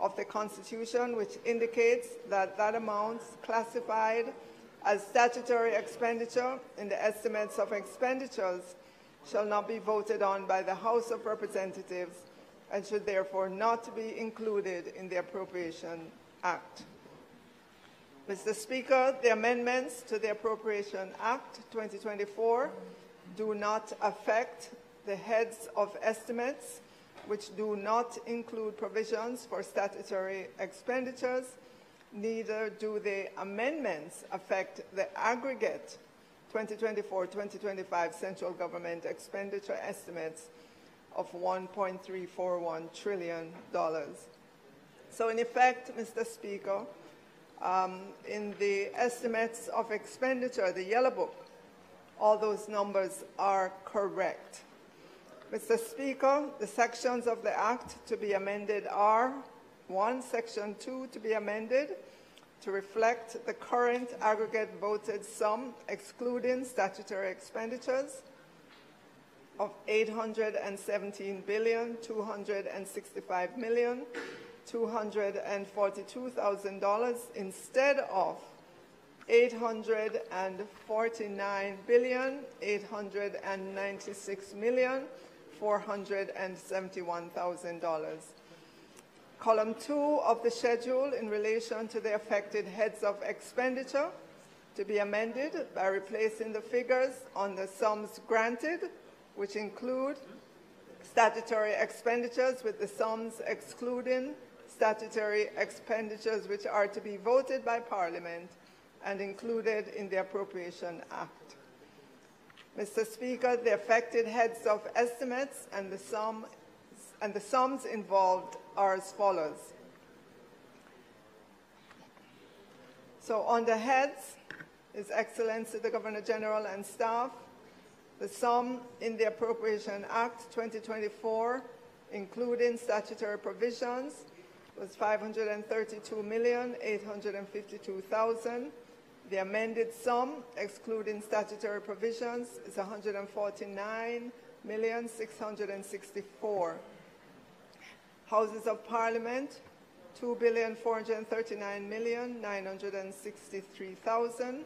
of the Constitution, which indicates that that amounts classified as statutory expenditure in the estimates of expenditures shall not be voted on by the House of Representatives and should therefore not be included in the Appropriation Act. Mr. Speaker, the amendments to the Appropriation Act 2024 do not affect the heads of estimates, which do not include provisions for statutory expenditures, neither do the amendments affect the aggregate 2024-2025 central government expenditure estimates of $1.341 trillion. So in effect, Mr. Speaker, um, in the estimates of expenditure, the Yellow Book, all those numbers are correct. Mr. Speaker, the sections of the Act to be amended are 1. Section 2 to be amended to reflect the current aggregate voted sum, excluding statutory expenditures, of 817 billion 265 million $242,000 instead of 849 billion 896 million $471,000. Column 2 of the schedule in relation to the affected heads of expenditure to be amended by replacing the figures on the sums granted, which include statutory expenditures with the sums excluding statutory expenditures which are to be voted by Parliament and included in the Appropriation Act. Mr. Speaker, the affected heads of estimates and the, sum, and the sums involved are as follows. So on the heads, His Excellency the Governor General and staff, the sum in the Appropriation Act 2024, including statutory provisions, was 532,852,000. The amended sum, excluding statutory provisions, is 149,664. Houses of Parliament, 2,439,963,000.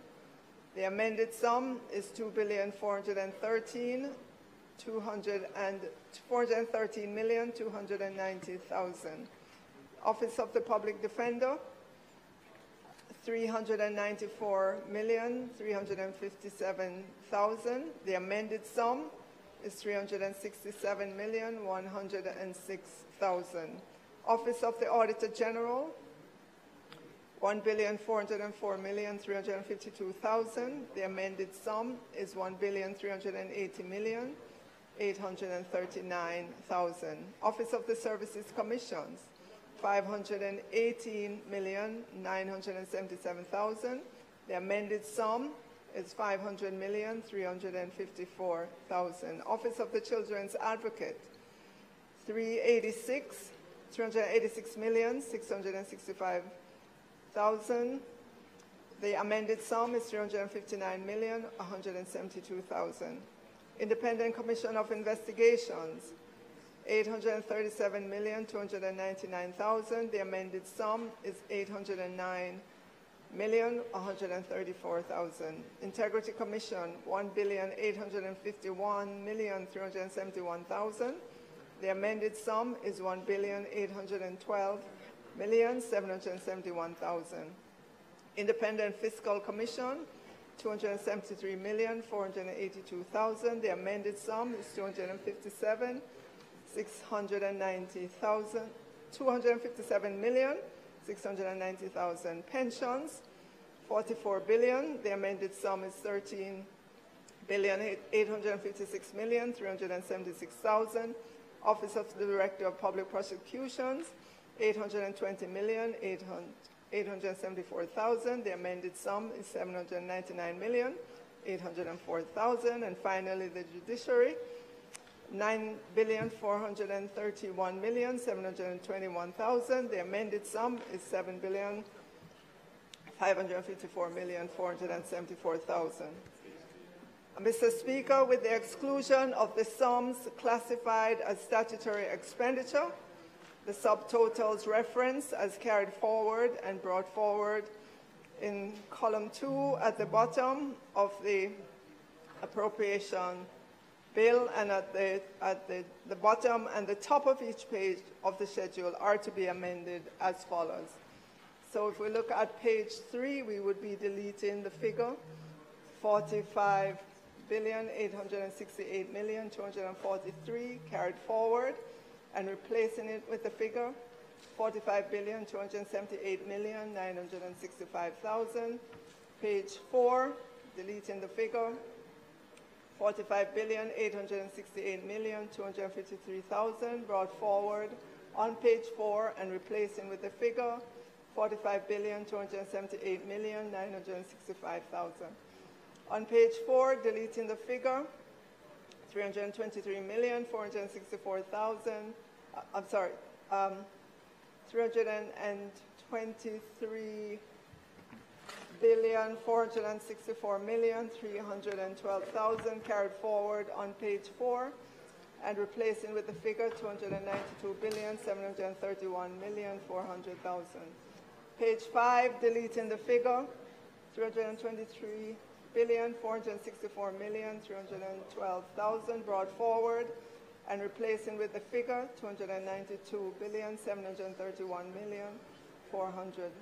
The amended sum is 2,413,290,000. 413,290,000. Office of the Public Defender, 394,357,000. The amended sum is 367,106,000. Office of the Auditor General, 1,404,352,000. The amended sum is 1,380,839,000. Office of the Services Commissions, 518,977,000. The amended sum is 500,354,000. Office of the Children's Advocate, 386, 386,665,000. The amended sum is 359,172,000. Independent Commission of Investigations, 837,299,000. The amended sum is 809,134,000. Integrity Commission, 1,851,371,000. The amended sum is 1,812,771,000. Independent Fiscal Commission, 273,482,000. The amended sum is 257. 690,000, 257 million, 690,000 pensions, 44 billion. The amended sum is 13 billion, 856 million, 376,000. Office of the Director of Public Prosecutions, 820 million, 874,000. The amended sum is 799 million, 804,000. And finally, the Judiciary, Nine billion four hundred and thirty-one million seven hundred and twenty-one thousand. The amended sum is seven billion five hundred fifty-four million four hundred and seventy-four thousand. Uh, Mr. Speaker, with the exclusion of the sums classified as statutory expenditure, the subtotals reference as carried forward and brought forward in column two at the bottom of the appropriation bill and at the, at the, the bottom and the top of each page of the schedule are to be amended as follows. So if we look at page three, we would be deleting the figure 45 billion 868 million 243 carried forward and replacing it with the figure 45 billion 278 million 965,000. Page four, deleting the figure 45 billion 868 million 253,000 brought forward on page four and replacing with the figure 45 billion 278 million 965,000. On page four, deleting the figure 323 million 464,000. Uh, I'm sorry, um, 323 billion 464 million 312,000 carried forward on page four and replacing with the figure 292 billion 731 million 400,000. Page five, deleting the figure 323 billion 464 million 312,000 brought forward and replacing with the figure 292 billion 731 million 400,000.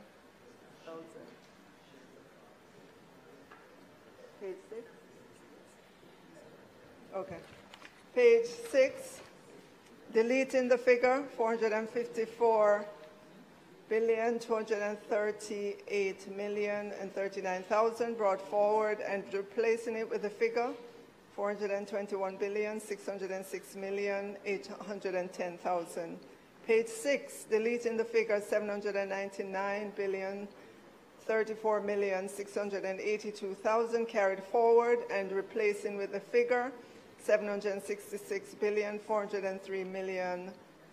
Page six. Okay. Page six, deleting the figure 454 billion 238 million and 39,000 brought forward and replacing it with the figure four hundred and twenty-one billion six hundred and six million eight hundred and ten thousand. Page six, deleting the figure seven hundred and ninety-nine billion thirty-four million six hundred and eighty-two thousand carried forward and replacing with the figure seven hundred and sixty-six billion four hundred and three million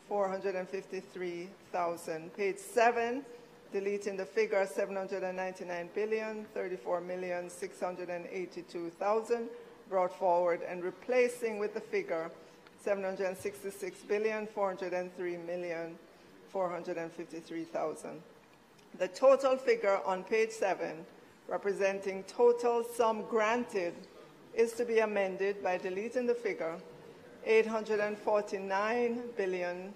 453,000. Page 7, deleting the figure 799 billion, 34 million, 682,000 brought forward and replacing with the figure 766 billion, 403 million, 453,000. The total figure on page 7, representing total sum granted, is to be amended by deleting the figure 849 billion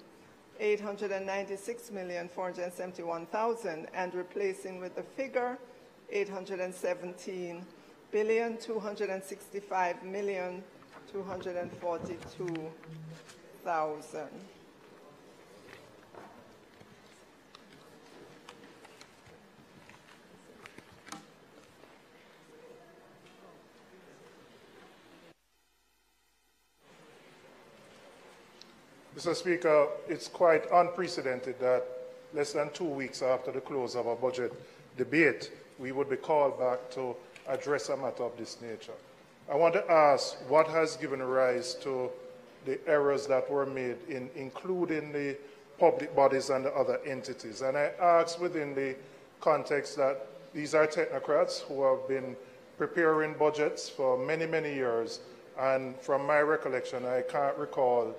896 million 471,000 and replacing with the figure 817 billion 265 million 242,000. Mr. Speaker, it's quite unprecedented that less than two weeks after the close of our budget debate, we would be called back to address a matter of this nature. I want to ask what has given rise to the errors that were made in including the public bodies and the other entities. And I ask within the context that these are technocrats who have been preparing budgets for many, many years. And from my recollection, I can't recall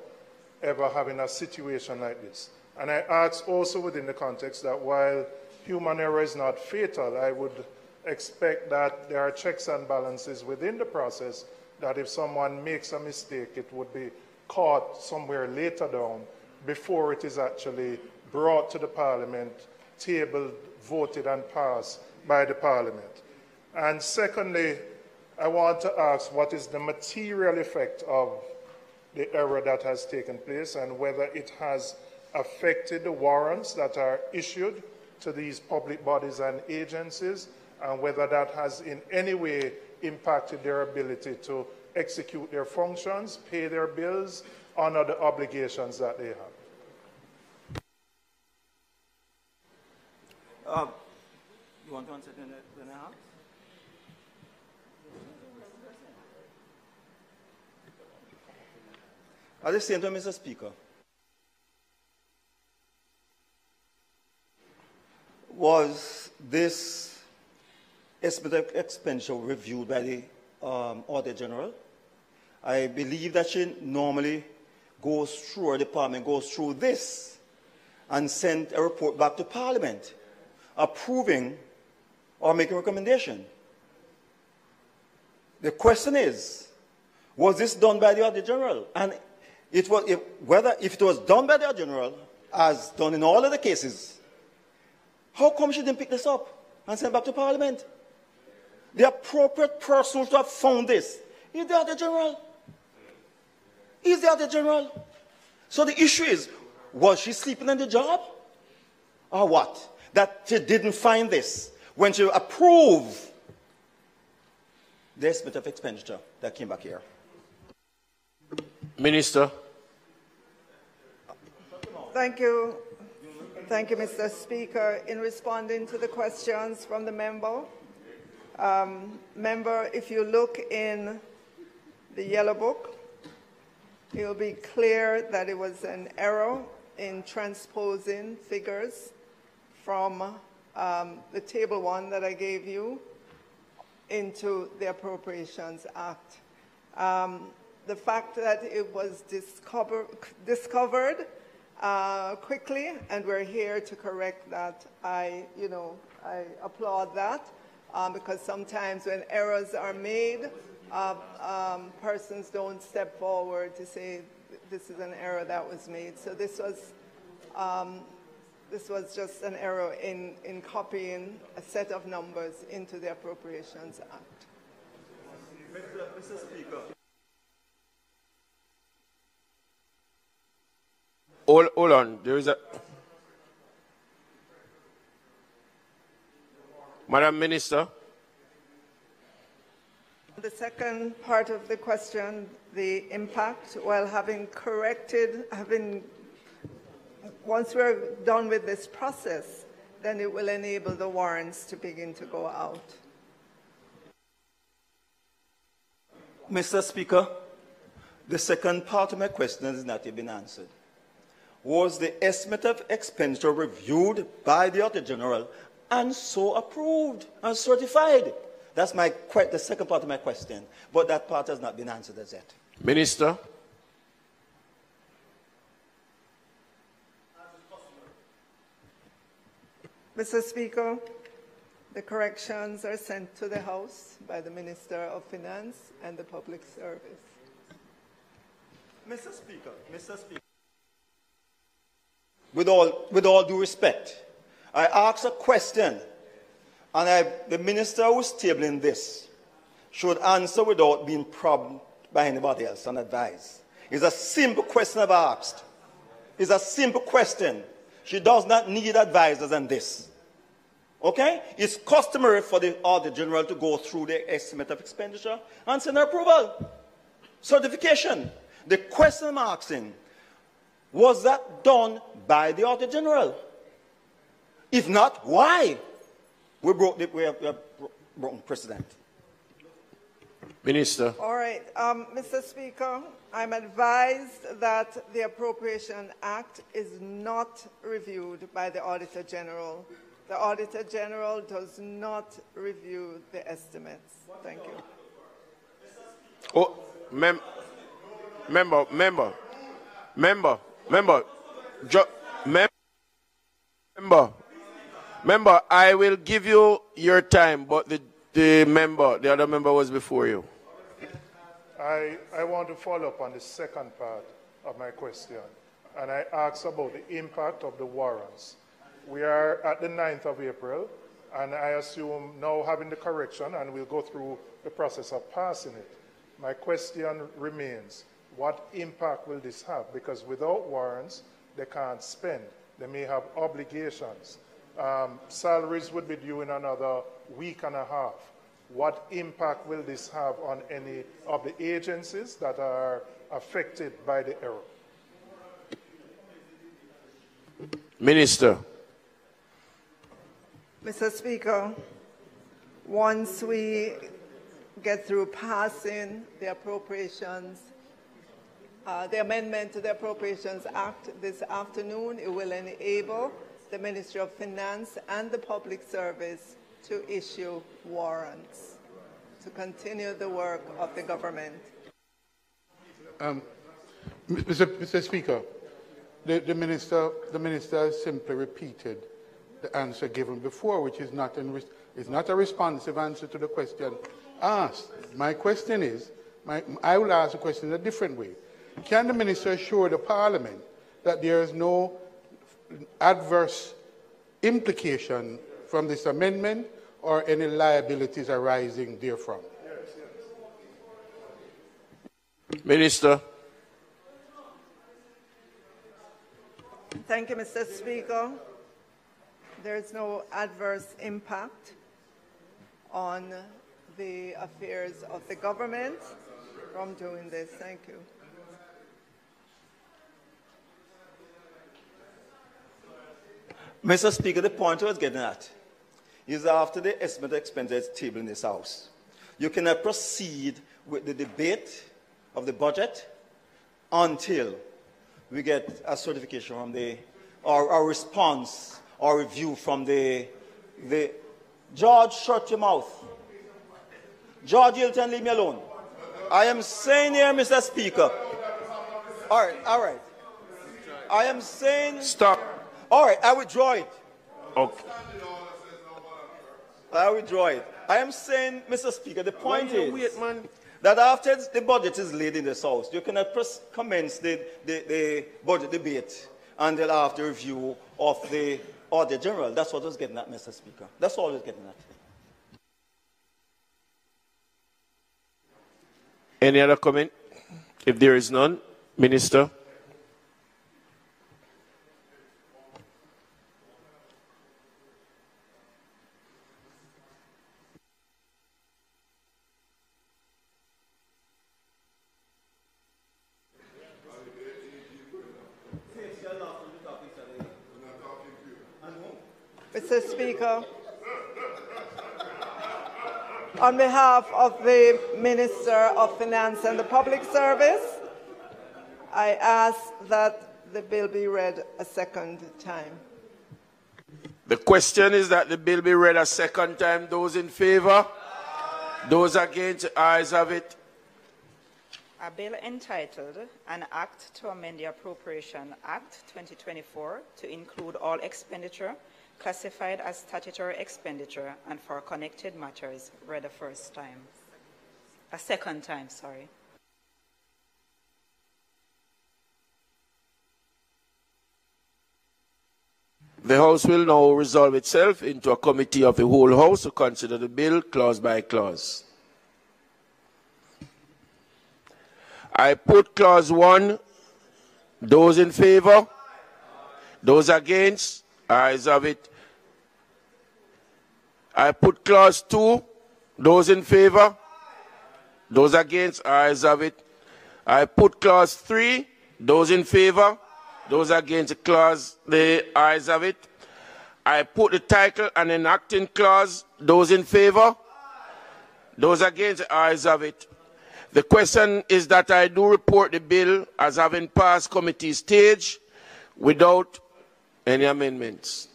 ever having a situation like this. And I ask also within the context that while human error is not fatal, I would expect that there are checks and balances within the process that if someone makes a mistake, it would be caught somewhere later down before it is actually brought to the parliament, tabled, voted, and passed by the parliament. And secondly, I want to ask what is the material effect of the error that has taken place and whether it has affected the warrants that are issued to these public bodies and agencies and whether that has in any way impacted their ability to execute their functions, pay their bills, honor the obligations that they have. Um, you want to answer the, the At the same time, Mr. Speaker, was this estimate expenditure reviewed by the um, Auditor General? I believe that she normally goes through, her department goes through this and send a report back to Parliament approving or making a recommendation. The question is, was this done by the Auditor General? And it was, if, whether, if it was done by the Auditor General, as done in all other cases, how come she didn't pick this up and send it back to Parliament? The appropriate person to have found this is the Auditor General. Is the Auditor General. So the issue is, was she sleeping in the job? Or what? That she didn't find this when she approved the estimate of expenditure that came back here. Minister. Thank you. Thank you, Mr. Speaker. In responding to the questions from the member, um, member, if you look in the yellow book, it will be clear that it was an error in transposing figures from um, the table one that I gave you into the Appropriations Act. Um, the fact that it was discover, discovered uh, quickly and we're here to correct that, I, you know, I applaud that um, because sometimes when errors are made, uh, um, persons don't step forward to say this is an error that was made. So this was, um, this was just an error in, in copying a set of numbers into the Appropriations Act. Mr. Speaker. Hold, hold on. There is a. Madam Minister. The second part of the question, the impact, well, having corrected, having, once we're done with this process, then it will enable the warrants to begin to go out. Mr. Speaker, the second part of my question has not yet been answered. Was the estimate of expenditure reviewed by the Auditor General and so approved and certified? That's my, the second part of my question, but that part has not been answered as yet. Minister. Mr. Speaker, the corrections are sent to the House by the Minister of Finance and the Public Service. Mr. Speaker, Mr. Speaker. With all, with all due respect, I ask a question and I, the minister who's tabling this should answer without being probed by anybody else and advise. It's a simple question I've asked. It's a simple question. She does not need advisors on this. Okay? It's customary for the Auditor General to go through the estimate of expenditure and send approval. Certification. The question I'm asking was that done by the Auditor General? If not, why? We broke the, we have, we have broken precedent. Minister. All right, um, Mr. Speaker, I'm advised that the Appropriation Act is not reviewed by the Auditor General. The Auditor General does not review the estimates. Thank you. Oh, mem- member, member, member, member, jo- mem- member. Member, I will give you your time, but the, the member, the other member was before you. I, I want to follow up on the second part of my question, and I asked about the impact of the warrants. We are at the 9th of April, and I assume now having the correction, and we'll go through the process of passing it. My question remains, what impact will this have? Because without warrants, they can't spend. They may have obligations um, salaries would be due in another week and a half. What impact will this have on any of the agencies that are affected by the error? Minister. Mr. Speaker, once we get through passing the appropriations, uh, the amendment to the Appropriations Act this afternoon, it will enable the Ministry of Finance and the Public Service to issue warrants to continue the work of the government. Um, Mr. Mr. Speaker, the, the, minister, the minister simply repeated the answer given before, which is not in, It's not a responsive answer to the question asked. My question is, my, I will ask the question in a different way. Can the minister assure the parliament that there is no adverse implication from this amendment or any liabilities arising therefrom? Minister. Thank you, Mr. Speaker. There is no adverse impact on the affairs of the government from doing this. Thank you. Mr. Speaker, the point I was getting at is after the estimate expenses table in this House, you cannot proceed with the debate of the budget until we get a certification from the, or a response or review from the, the, George, shut your mouth. George Hylton, leave me alone. I am saying here, Mr. Speaker. All right, all right. I am saying. Stop. All right, I withdraw it. Okay. I withdraw it. I am saying, Mr. Speaker, the point is wait, man? that after the budget is laid in this House, you cannot press, commence the, the, the budget debate until after review of the Auditor General. That's what I was getting at, Mr. Speaker. That's all I was getting at. Any other comment? If there is none, Minister. Mr. Speaker, on behalf of the Minister of Finance and the Public Service, I ask that the bill be read a second time. The question is that the bill be read a second time. Those in favor? Those against? Ayes have it. A bill entitled An Act to Amend the Appropriation Act 2024 to include all expenditure classified as statutory expenditure and for connected matters read a first time. A second time, sorry. The House will now resolve itself into a committee of the whole House to consider the bill clause by clause. I put clause one. Those in favor? Those against? Ayes have it. I put clause two. Those in favor? Those against? Eyes have it. I put clause three. Those in favor? Those against clause, the ayes have it. I put the title and enacting clause. Those in favor? Those against ayes have it. The question is that I do report the bill as having passed committee stage without any amendments.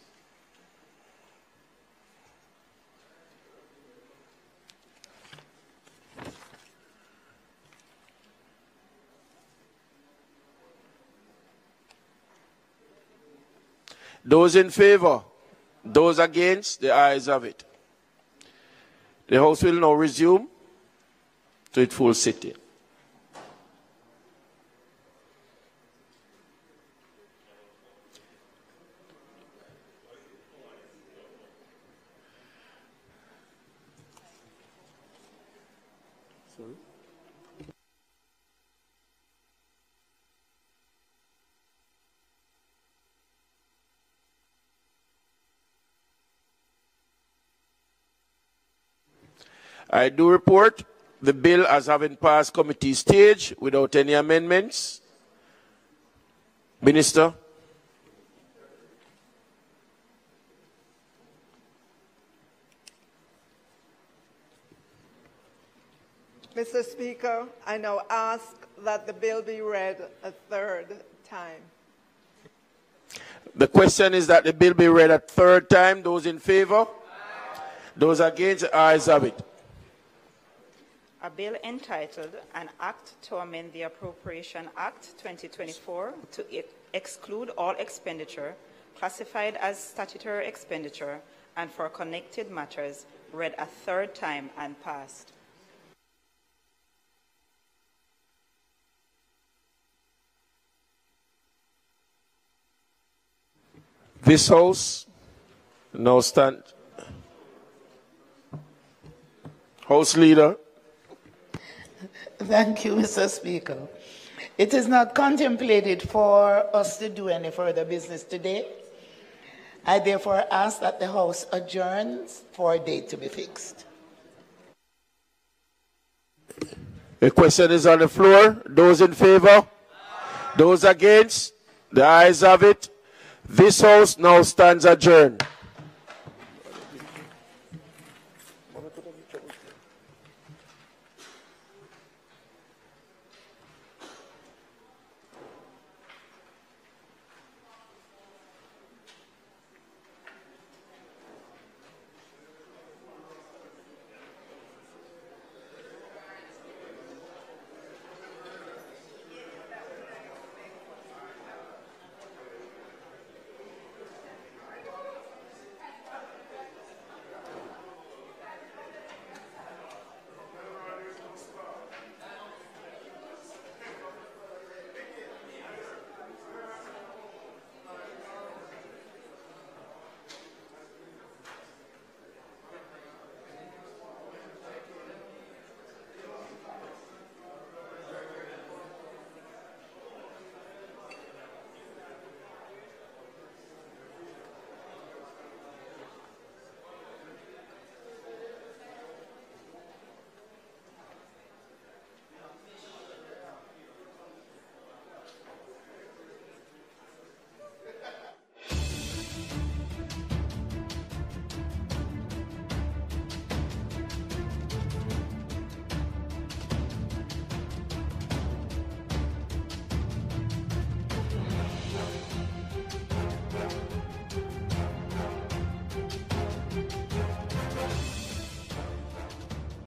Those in favor? Those against? The ayes have it. The House will now resume to its full sitting. I do report the bill as having passed committee stage without any amendments. Minister. Mr. Speaker, I now ask that the bill be read a third time. The question is that the bill be read a third time. Those in favor? Those against? Ayes have it. A bill entitled An Act to Amend the Appropriation Act 2024 to exclude all expenditure classified as statutory expenditure and for connected matters read a third time and passed. This House now stand. House Leader. Thank you, Mr. Speaker. It is not contemplated for us to do any further business today. I therefore ask that the House adjourns for a date to be fixed. The question is on the floor. Those in favor? Those against? The ayes have it. This House now stands adjourned.